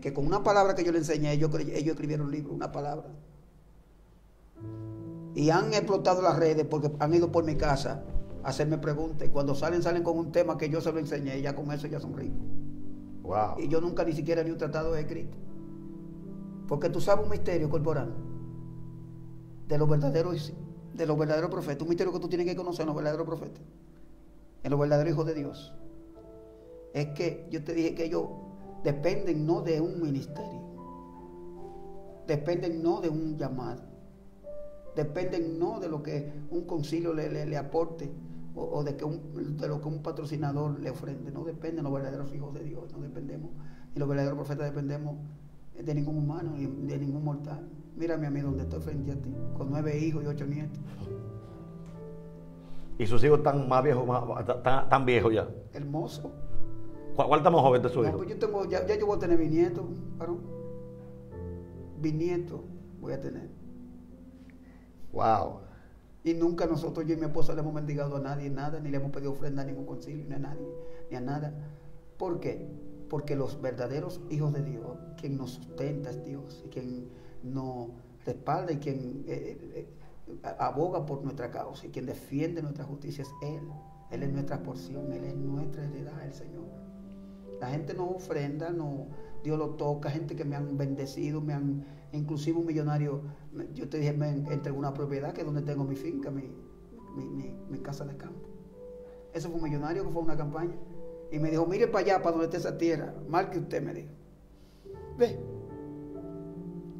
Que con una palabra que yo le enseñé, ellos, ellos escribieron un libro, una palabra. Y han explotado las redes porque han ido por mi casa a hacerme preguntas. Y cuando salen, salen con un tema que yo se lo enseñé y ya con eso ya son ricos. Wow. Y yo nunca ni siquiera ni un tratado he escrito. Porque tú sabes un misterio corporal de los verdaderos, de los verdaderos profetas. Un misterio que tú tienes que conocer, los verdaderos profetas. en los verdaderos hijos de Dios, es que yo te dije que ellos dependen no de un ministerio, dependen no de un llamado, dependen no de lo que un concilio le, le- le aporte o, o de, que un- de lo que un patrocinador le ofrende, no dependen los verdaderos hijos de Dios, no dependemos, y los verdaderos profetas dependemos de ningún humano y de ningún mortal. Mírame a mí donde estoy frente a ti, con nueve hijos y ocho nietos, Y sus hijos están más viejos, más, tan, tan viejos ya. hermoso. ¿Cuál, está más joven de su No, hijo? pues yo tengo, ya, ya yo voy a tener bisnietos, varón. Bisnietos voy a tener. Wow. Y nunca nosotros, yo y mi esposa, le hemos mendigado a nadie nada, ni le hemos pedido ofrenda a ningún concilio, ni a nadie, ni a nada. ¿Por qué? Porque los verdaderos hijos de Dios, quien nos sustenta es Dios, y quien nos respalda y quien eh, eh, aboga por nuestra causa, y quien defiende nuestra justicia es Él. Él es nuestra porción, Él es nuestra heredad, el Señor. La gente no ofrenda, no, Dios lo toca, gente que me han bendecido, me han, inclusive un millonario, yo te dije, me entregó una propiedad que es donde tengo mi finca, mi, mi, mi- mi casa de campo. Ese fue un millonario que fue a una campaña. Y me dijo, mire para allá, para donde esté esa tierra. Mal que usted me dijo. Ve,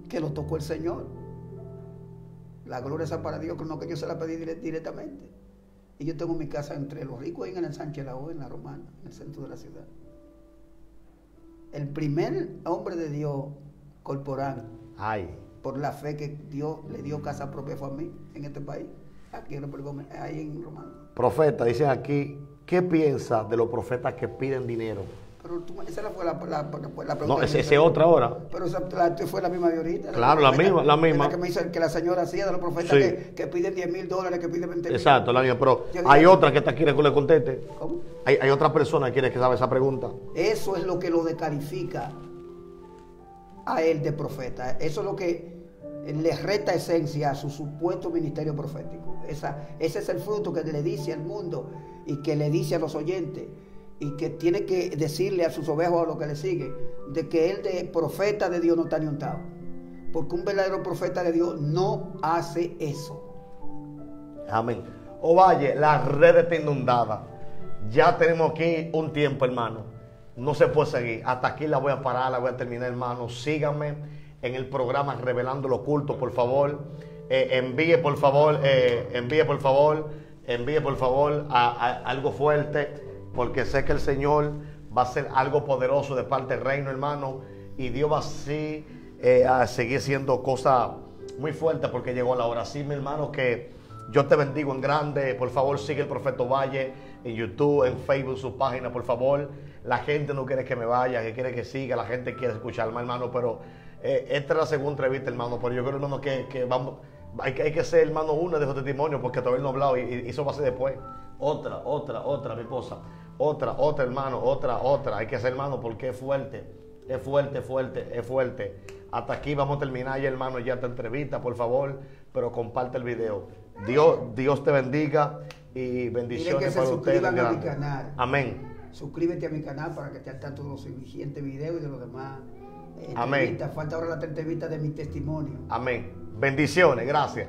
que lo tocó el Señor. La gloria es para Dios, que no que yo se la pedí dire- directamente. Y yo tengo mi casa entre los ricos en el Sánchez Lao, en la Romana, en el centro de la ciudad. El primer hombre de Dios corporal, Ay. por la fe que Dios le dio casa propia fue a mí en este país, aquí en República ahí en Romana. Profeta, dicen aquí, ¿qué piensa de los profetas que piden dinero? Pero tú- esa fue la, la, la- la pregunta. No, ese hizo. otra ahora. Pero esa fue la misma de ahorita. Claro, la misma, la misma. que me hizo que la señora hacía de los profetas Sí. que, que piden 10 mil dólares, que piden 20 mil. Exacto, la misma. Pero hay otra que está quiere que le conteste. ¿Cómo? Hay, hay otra persona que quiere que sabe esa pregunta. Eso es lo que lo descalifica a él de profeta. Eso es lo que le resta esencia a su supuesto ministerio profético. Esa, ese es el fruto que le dice al mundo y que le dice a los oyentes y que tiene que decirle a sus ovejas o a los que le siguen de que él de profeta de Dios no está ni untado. Porque un verdadero profeta de Dios no hace eso. Amén. Ovalle, la red está inundada. Ya tenemos aquí un tiempo, hermano. No se puede seguir. Hasta aquí la voy a parar, la voy a terminar, hermano. Síganme en el programa Revelando lo Oculto, por favor. Eh, envíe, por favor, eh, envíe, por favor, envíe, por favor, a- algo fuerte, porque sé que el Señor va a hacer algo poderoso de parte del reino, hermano. Y Dios va así eh, a seguir siendo cosas muy fuertes, porque llegó la hora. Sí, mi hermano, que yo te bendigo en grande. Por favor, sigue el Profeta Valle en YouTube, en Facebook, su página, por favor. La gente no quiere que me vaya, que quiere que siga. La gente quiere escucharme, hermano. Pero eh, esta es la segunda entrevista, hermano. Pero yo creo, hermano, que, que vamos. Hay que, hay que ser, hermano, uno de esos testimonios porque todavía no he hablado y eso va a ser después. Otra, otra, otra, mi esposa. Otra, otra, hermano, otra, otra. Hay que ser, hermano, porque es fuerte. Es fuerte, fuerte, es fuerte. Hasta aquí vamos a terminar ya, hermano, ya esta entrevista, por favor. Pero comparte el video. Dios, Dios te bendiga y bendiciones que se para ustedes. a mi canal. Amén. Suscríbete a mi canal para que estés al tanto de los siguientes videos y de los demás. eh, Amén. Falta ahora la entrevista de mi testimonio. Amén. Bendiciones. Gracias.